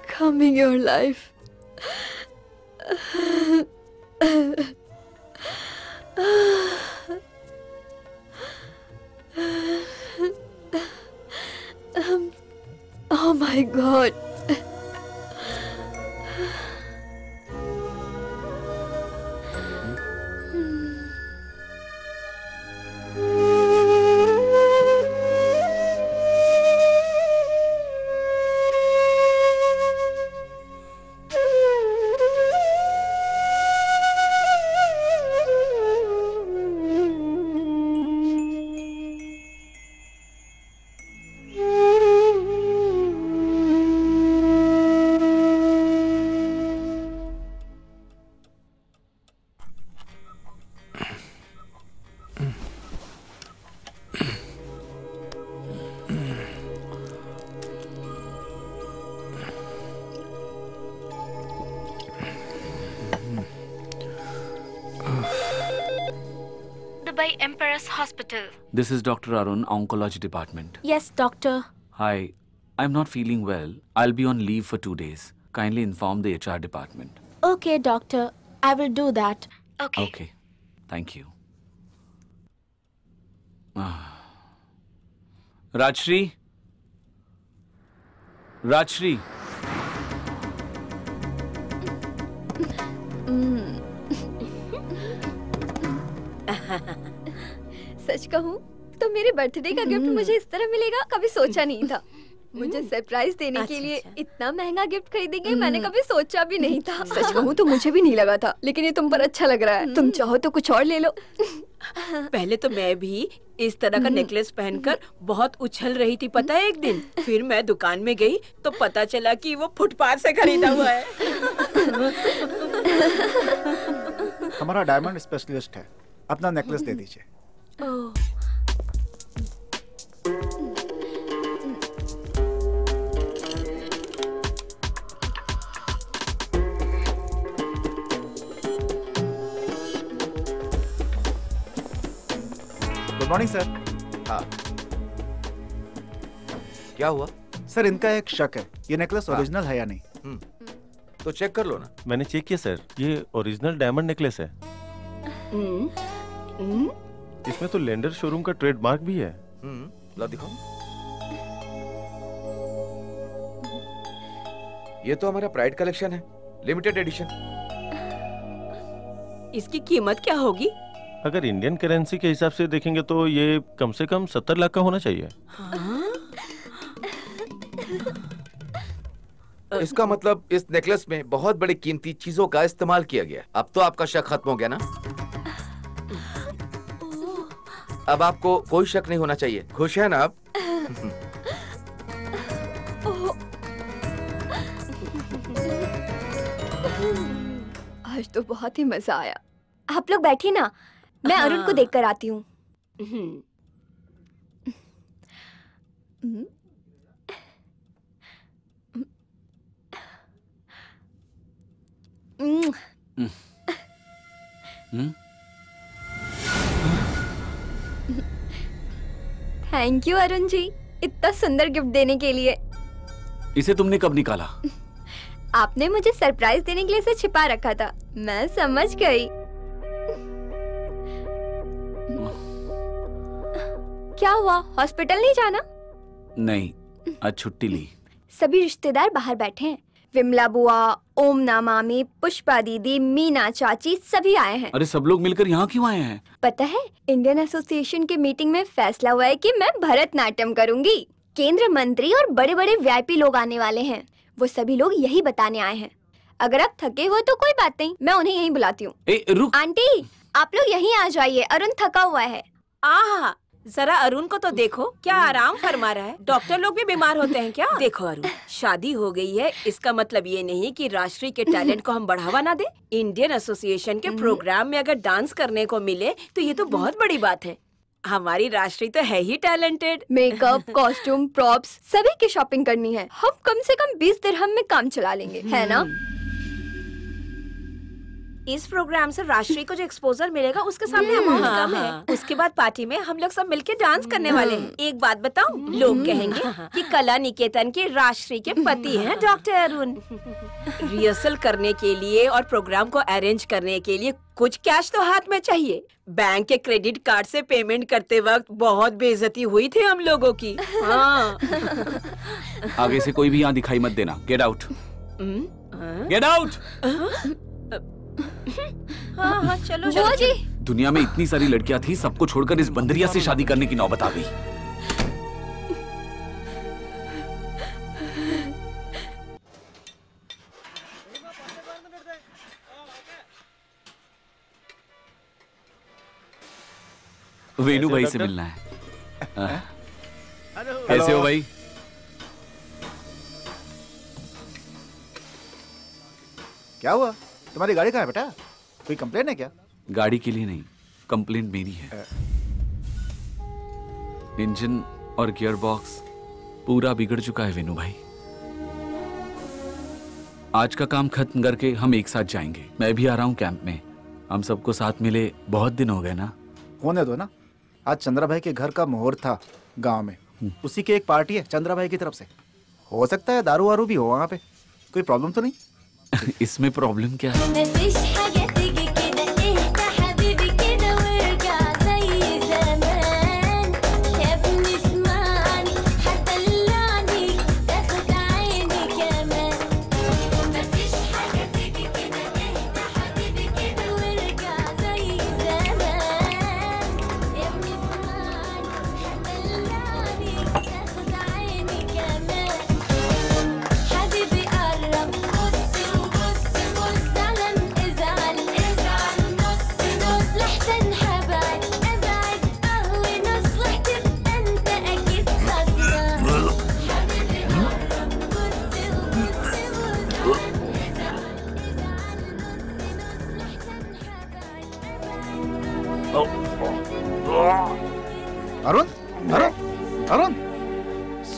coming your life. Hospital. This is Dr. Arun, Oncology Department. Yes, doctor. Hi, I'm not feeling well. I'll be on leave for two days. Kindly inform the HR department. Okay, doctor. I will do that. Okay. Okay. Thank you. Ah. Rajshri? Rajshri? सच कहूँ तो मेरे birthday का gift मुझे इस तरह मिलेगा कभी सोचा नहीं था। मुझे सरप्राइज़ देने के लिए इतना महँगा गिफ्ट खरीदेंगे मैंने कभी सोचा भी नहीं था। सच कहूँ तो मुझे भी नहीं लगा था लेकिन ये तुम पर अच्छा लग रहा है। तुम चाहो तो कुछ और ले लो। पहले तो मैं भी इस तरह का नेकलेस पहनकर बहुत उछल रही थी पता है एक दिन? फिर मैं दुकान में गई तो पता चला कि वो फुटपाथ से खरीदा हुआ है। हमारा डायमंड स्पेशलिस्ट है अपना नेकलेस दे दीजिए। गुड मॉर्निंग सर हाँ। क्या हुआ? सर इनका एक शक है। ये नेकलेस ओरिजिनल हाँ। है या नहीं? हम्म, तो चेक कर लो ना। मैंने चेक किया सर ये ओरिजिनल डायमंड नेकलेस है। इसमें तो लेंडर शोरूम का ट्रेडमार्क भी है। हम्म, ला दिखाओ ये तो हमारा प्राइड कलेक्शन है लिमिटेड एडिशन इसकी कीमत क्या होगी? अगर इंडियन करेंसी के हिसाब से देखेंगे तो ये कम से कम सत्तर लाख का होना चाहिए। इसका मतलब इस नेकलेस में बहुत बड़ी कीमती चीज़ों का इस्तेमाल किया गया। अब तो आपका शक खत्म हो गया ना? अब आपको कोई शक नहीं होना चाहिए। खुश है ना आप? आज तो बहुत ही मज़ा आया। आप लोग बैठिए ना मैं अरुण को हाँ। देख कर आती हूँ। हम्म? थैंक यू अरुण जी इतना सुंदर गिफ्ट देने के लिए। इसे तुमने कब निकाला? आपने मुझे सरप्राइज़ देने के लिए इसे छिपा रखा था। मैं समझ गई। क्या हुआ? हॉस्पिटल नहीं जाना? नहीं आज छुट्टी ली। सभी रिश्तेदार बाहर बैठे हैं। विमला बुआ ओम ना मामी पुष्पा दीदी मीना चाची सभी आए हैं। अरे सब लोग मिलकर यहाँ क्यों आए हैं? पता है इंडियन एसोसिएशन की मीटिंग में फैसला हुआ है कि मैं भरतनाट्यम करूँगी। केंद्र मंत्री और बड़े बड़े वीआईपी लोग आने वाले हैं। वो सभी लोग यही बताने आए हैं। अगर आप थके हुए तो कोई बात नहीं मैं उन्हें यही बुलाती हूँ। आंटी आप लोग यही आ जाइए अरुण थका हुआ है। आहा जरा अरुण को तो देखो क्या आराम फरमा रहा है। डॉक्टर लोग भी बीमार होते हैं क्या? देखो अरुण शादी हो गई है इसका मतलब ये नहीं कि राष्ट्रीय के टैलेंट को हम बढ़ावा ना दे। इंडियन एसोसिएशन के प्रोग्राम में अगर डांस करने को मिले तो ये तो बहुत बड़ी बात है। हमारी राष्ट्रीय तो है ही टैलेंटेड। मेकअप कॉस्ट्यूम प्रॉप्स सभी की शॉपिंग करनी है। हम कम से कम बीस दिरहम में काम चला लेंगे है ना? इस प्रोग्राम से राष्ट्रीय को जो एक्सपोजर मिलेगा उसके सामने अमाउंट कम है। उसके बाद पार्टी में हम लोग सब मिलके डांस करने वाले हैं। एक बात बताऊँ लोग कहेंगे कि कला निकेतन के राष्ट्रीय के पति हैं डॉक्टर अरुण। रिहर्सल करने के लिए और प्रोग्राम को अरेंज करने के लिए कुछ कैश तो हाथ में चाहिए। बैंक के क्रेडिट कार्ड से पेमेंट करते वक्त बहुत बेइज्जती हुई थी हम लोगों की। हाँ। आगे से कोई भी यहाँ दिखाई मत देना। गेट आउट गेट आउट हाँ हाँ चलो बुआ जी। दुनिया में इतनी सारी लड़कियाँ थी सबको छोड़कर इस बंदरिया से शादी करने की नौबत आ गई। वेणु भाई से मिलना है। हाँ। कैसे हो भाई? क्या हुआ? तुम्हारी गाड़ी कहाँ है बेटा? कोई कंप्लेन है क्या? गाड़ी के लिए नहीं कंप्लेन मेरी है। इंजन और गियर बॉक्स पूरा बिगड़ चुका है वेनु भाई। आज का काम खत्म करके हम एक साथ जाएँगे। मैं भी आ रहा हूँ कैंप में। हम सबको साथ मिले बहुत दिन हो गए ना। होने दो ना। आज चंद्रा भाई के घर का मुहूर्त था गाँव में। उसी की एक पार्टी है चंद्रा भाई की तरफ़ से। हो सकता है दारू वारू भी हो वहाँ पे। कोई प्रॉब्लम तो नहीं? इसमें प्रॉब्लम क्या है?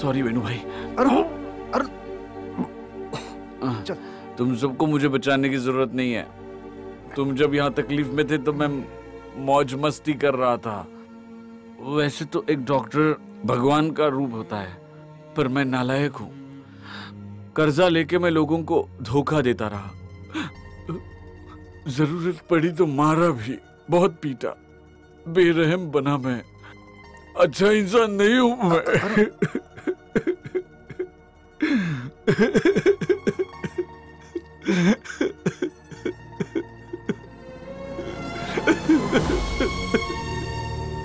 सॉरी वेनु भाई अरुण अरुण। तुम सबको मुझे बचाने की ज़रूरत नहीं है। तुम जब यहाँ तकलीफ़ में थे तो मैं मौज मस्ती कर रहा था। वैसे तो एक डॉक्टर भगवान का रूप होता है पर मैं नालायक हूँ। कर्जा लेके मैं लोगों को धोखा देता रहा। ज़रूरत पड़ी तो मारा भी बहुत पीटा। बेरहम बना मैं। अच्छा इंसान नहीं हूँ मैं।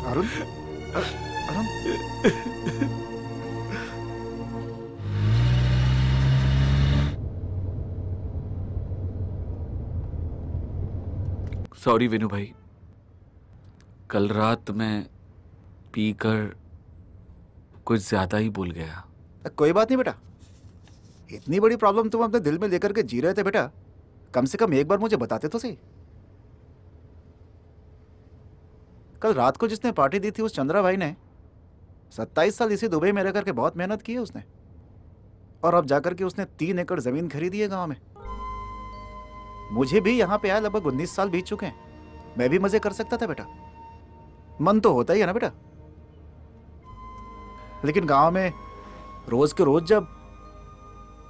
अरुण? अरुण? सॉरी विनू भाई कल रात मैं पीकर कुछ ज़्यादा ही बोल गया। कोई बात नहीं बेटा। इतनी बड़ी प्रॉब्लम तुम अपने दिल में लेकर के जी रहे थे बेटा। कम से कम एक बार मुझे बताते तो सही। कल रात को जिसने पार्टी दी थी उस चंद्रा भाई ने, सत्ताईस साल इसी दुबई में रह करके बहुत मेहनत की है उसने। और अब जाकर के उसने तीन एकड़ ज़मीन खरीदी है गाँव में। मुझे भी यहाँ पे आया लगभग उन्नीस साल बीत चुके हैं। मैं भी मज़े कर सकता था बेटा। मन तो होता ही है ना बेटा। लेकिन गाँव में रोज के रोज जब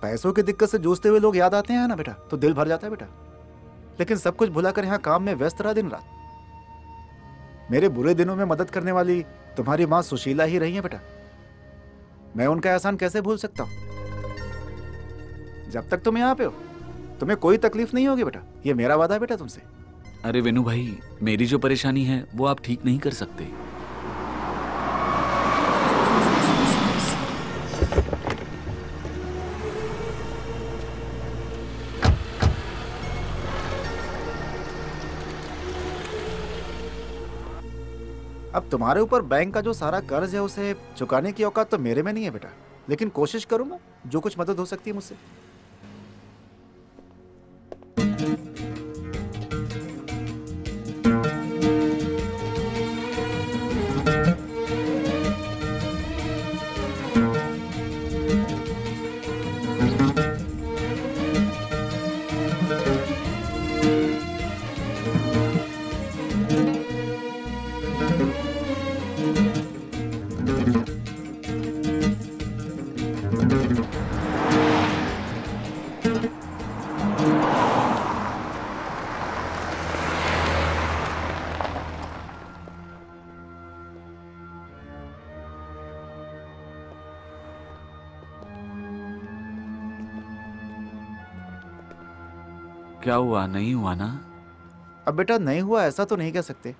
पैसों की दिक्कत से जूझते हुए लोग याद आते हैं ना बेटा? तो दिल भर जाता है बेटा। लेकिन सब कुछ भुलाकर यहाँ काम में व्यस्त रहा दिन रात। मेरे बुरे दिनों में मदद करने वाली तुम्हारी माँ सुशीला ही रही है बेटा। मैं उनका एहसान कैसे भूल सकता हूँ? जब तक तुम यहाँ पे हो, तुम्हें कोई तकलीफ़ नहीं होगी बेटा। ये मेरा वादा है बेटा तुमसे। अरे वेनु भाई, मेरी जो परेशानी है, वो आप ठीक नहीं कर सकते। तुम्हारे ऊपर बैंक का जो सारा कर्ज है उसे चुकाने की औकात तो मेरे में नहीं है बेटा। लेकिन कोशिश करूँगा जो कुछ मदद हो सकती है मुझसे। क्या हुआ? नहीं हुआ ना? अब बेटा नहीं हुआ ऐसा तो नहीं कह सकते।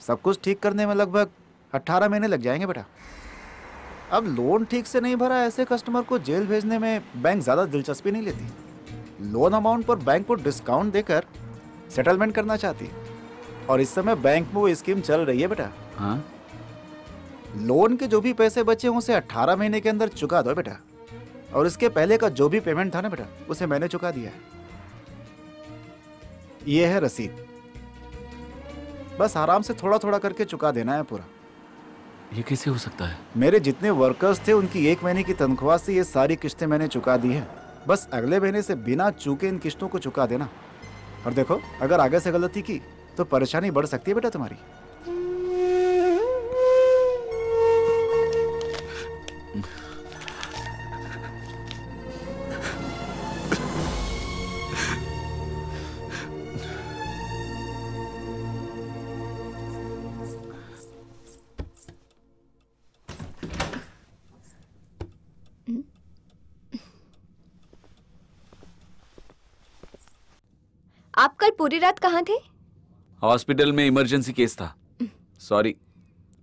सब कुछ ठीक करने में लगभग अट्ठारह महीने लग जाएँगे बेटा। अब लोन ठीक से नहीं भरा ऐसे कस्टमर को जेल भेजने में बैंक ज़्यादा दिलचस्पी नहीं लेती। लोन अमाउंट पर बैंक को डिस्काउंट देकर सेटलमेंट करना चाहती है। और इस समय बैंक में वो स्कीम चल रही है बेटा। हाँ? लोन के जो भी पैसे बचे हैं उसे 18 महीने के अंदर चुका दो बेटा। और इसके पहले का जो भी पेमेंट था ना बेटा उसे मैंने चुका दिया है। ये है रसीद। बस आराम से थोड़ा थोड़ा करके चुका देना है पूरा। ये कैसे हो सकता है? मेरे जितने वर्कर्स थे उनकी एक महीने की तनख्वाह से ये सारी किस्तें मैंने चुका दी है। बस अगले महीने से बिना चूके इन किस्तों को चुका देना। और देखो अगर आगे से गलती की तो परेशानी बढ़ सकती है बेटा तुम्हारी। आप कल पूरी रात कहाँ थे? हॉस्पिटल में इमरजेंसी केस था। सॉरी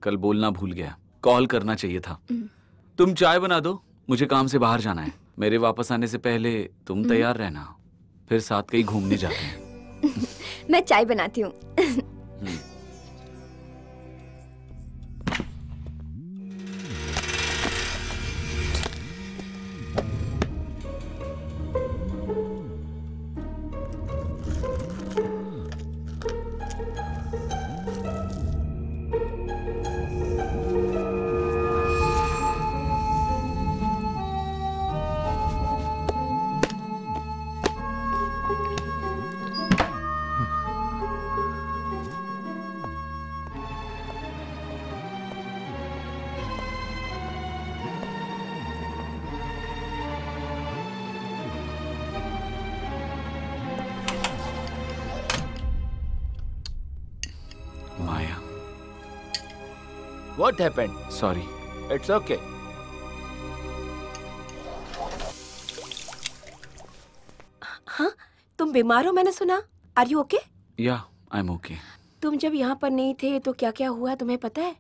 कल बोलना भूल गया। कॉल करना चाहिए था। तुम चाय बना दो मुझे काम से बाहर जाना है। मेरे वापस आने से पहले तुम तैयार रहना फिर साथ कहीं घूमने जाते हैं। मैं चाय बनाती हूँ। What happened? Sorry It's okay. हाँ तुम बीमार हो मैंने सुना। आर यू ओके या आई एम ओके तुम जब यहाँ पर नहीं थे तो क्या क्या हुआ तुम्हें पता है?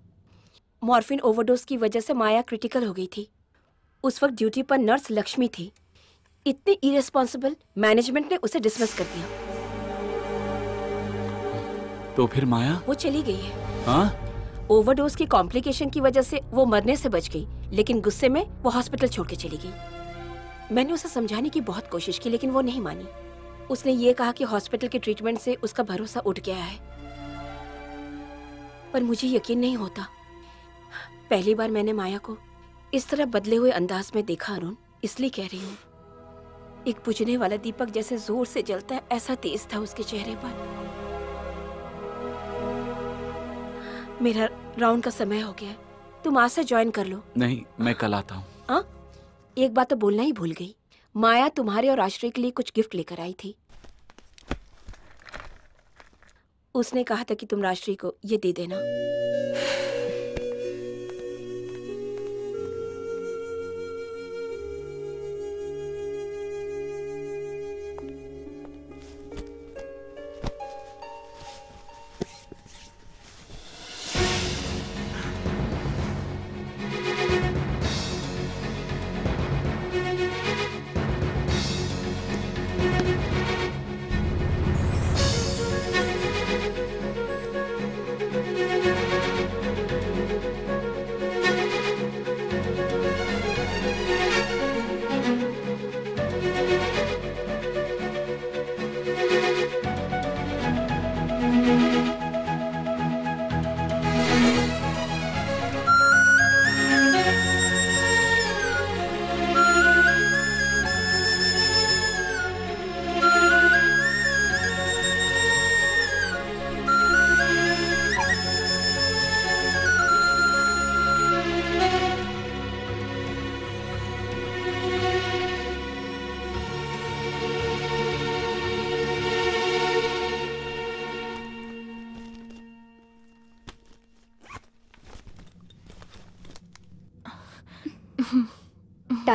मॉर्फिन ओवरडोज की वजह से माया क्रिटिकल हो गई थी। उस वक्त ड्यूटी पर नर्स लक्ष्मी थी। इतनी इरेस्पॉन्सिबल मैनेजमेंट ने उसे डिसमिस कर दिया। तो फिर माया? वो चली गई है। हाँ? ओवरडोज की कॉम्प्लिकेशन की वजह से वो मरने से बच गई, लेकिन गुस्से में वो हॉस्पिटल छोड़ के चली गई। मैंने उसे समझाने की बहुत कोशिश की, लेकिन वो नहीं मानी। उसने ये कहा कि हॉस्पिटल के ट्रीटमेंट से उसका भरोसा उठ गया है। पर मुझे यकीन नहीं होता। पहली बार मैंने माया को इस तरह बदले हुए अंदाज में देखा, अरुण। इसलिए कह रही हूँ, एक बुझने वाला दीपक जैसे ज़ोर से जलता है, ऐसा तेज था उसके चेहरे पर। मेरा राउंड का समय हो गया है। तुम आज से ज्वाइन कर लो। नहीं मैं कल आता हूँ। हाँ? एक बात तो बोलना ही भूल गई। माया तुम्हारे और आश्रय के लिए कुछ गिफ्ट लेकर आई थी। उसने कहा था कि तुम राष्ट्रीय को ये दे देना।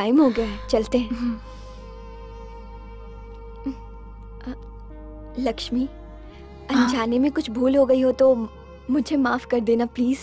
टाइम हो गया है चलते हैं। लक्ष्मी अनजाने में कुछ भूल हो गई हो तो मुझे माफ़ कर देना प्लीज़।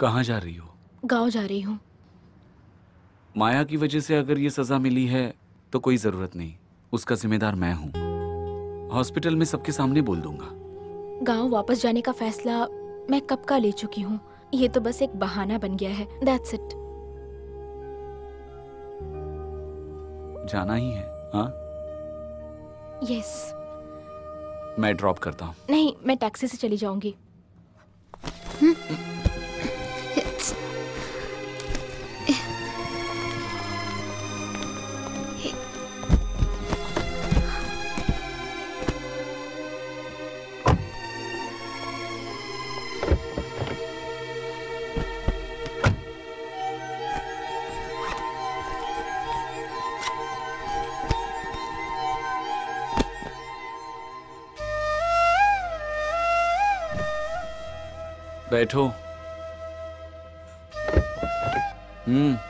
कहाँ जा रही हो? गाँव जा रही हूँ। माया की वजह से अगर ये सजा मिली है तो कोई ज़रूरत नहीं। उसका जिम्मेदार मैं हूँ। हॉस्पिटल में सबके सामने बोल दूँगा। गाँव वापस जाने का फैसला मैं कब का ले चुकी हूँ? ये तो बस एक बहाना बन गया है। दैट्स इट जाना ही है हाँ? यस मैं ड्रॉप करता हूँ। नहीं मैं टैक्सी से चली जाऊँगी। बैठो। हम्म।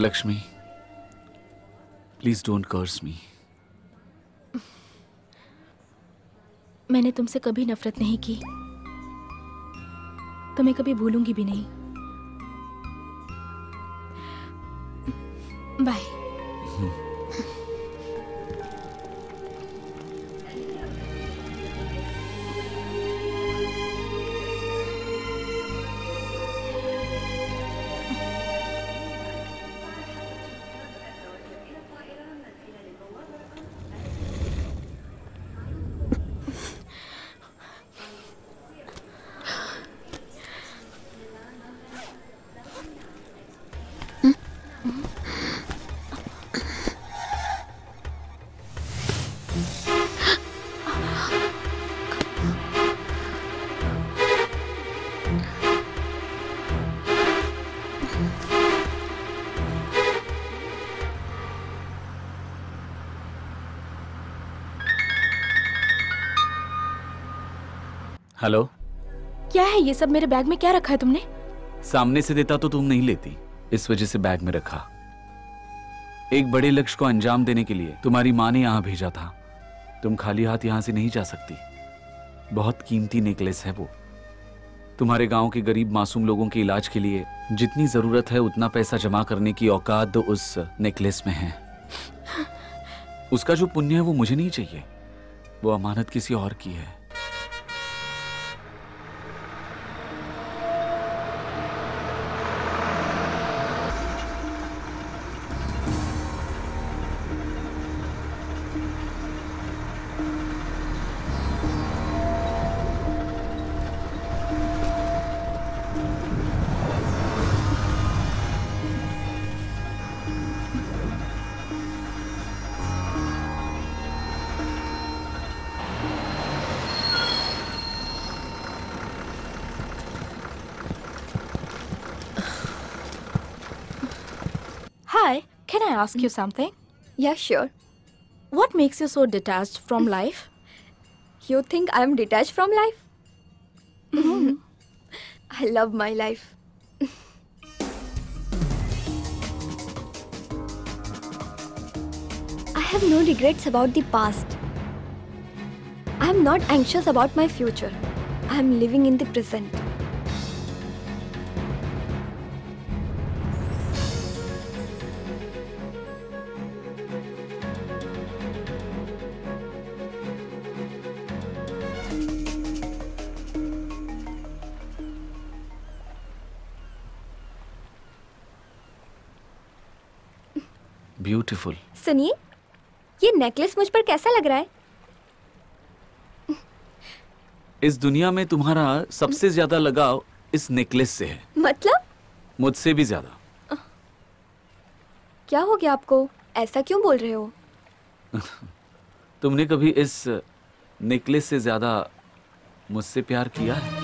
Lakshmi please don't curse me मैंने तुमसे कभी नफरत नहीं की तुम्हें कभी भूलूंगी भी नहीं बाय ये सब मेरे बैग में क्या रखा है तुमने? सामने से देता तो तुम नहीं लेती। इस वजह से बैग में रखा। एक बड़े लक्ष्य को अंजाम देने के लिए तुम्हारी माँ ने यहाँ भेजा था। तुम खाली हाथ यहाँ से नहीं जा सकती। बहुत कीमती नेकलेस है वो। तुम्हारे गाँव के गरीब मासूम लोगों के इलाज के लिए जितनी ज़रूरत है उतना पैसा जमा करने की औकात उस नेकलेस में है। उसका जो पुण्य है वो मुझे नहीं चाहिए। वो अमानत किसी और की है। Ask you something? Yeah, sure. What makes you so detached from life? You think I'm detached from life? Mm-hmm. I love my life. I have no regrets about the past. I am not anxious about my future. I am living in the present. सुनिए ये necklace मुझ पर कैसा लग रहा है? इस दुनिया में तुम्हारा सबसे ज़्यादा लगाव इस नेकलेस से है। मतलब? मुझसे भी ज़्यादा। क्या हो गया आपको? ऐसा क्यों बोल रहे हो? तुमने कभी इस नेकलेस से ज़्यादा मुझसे प्यार किया है?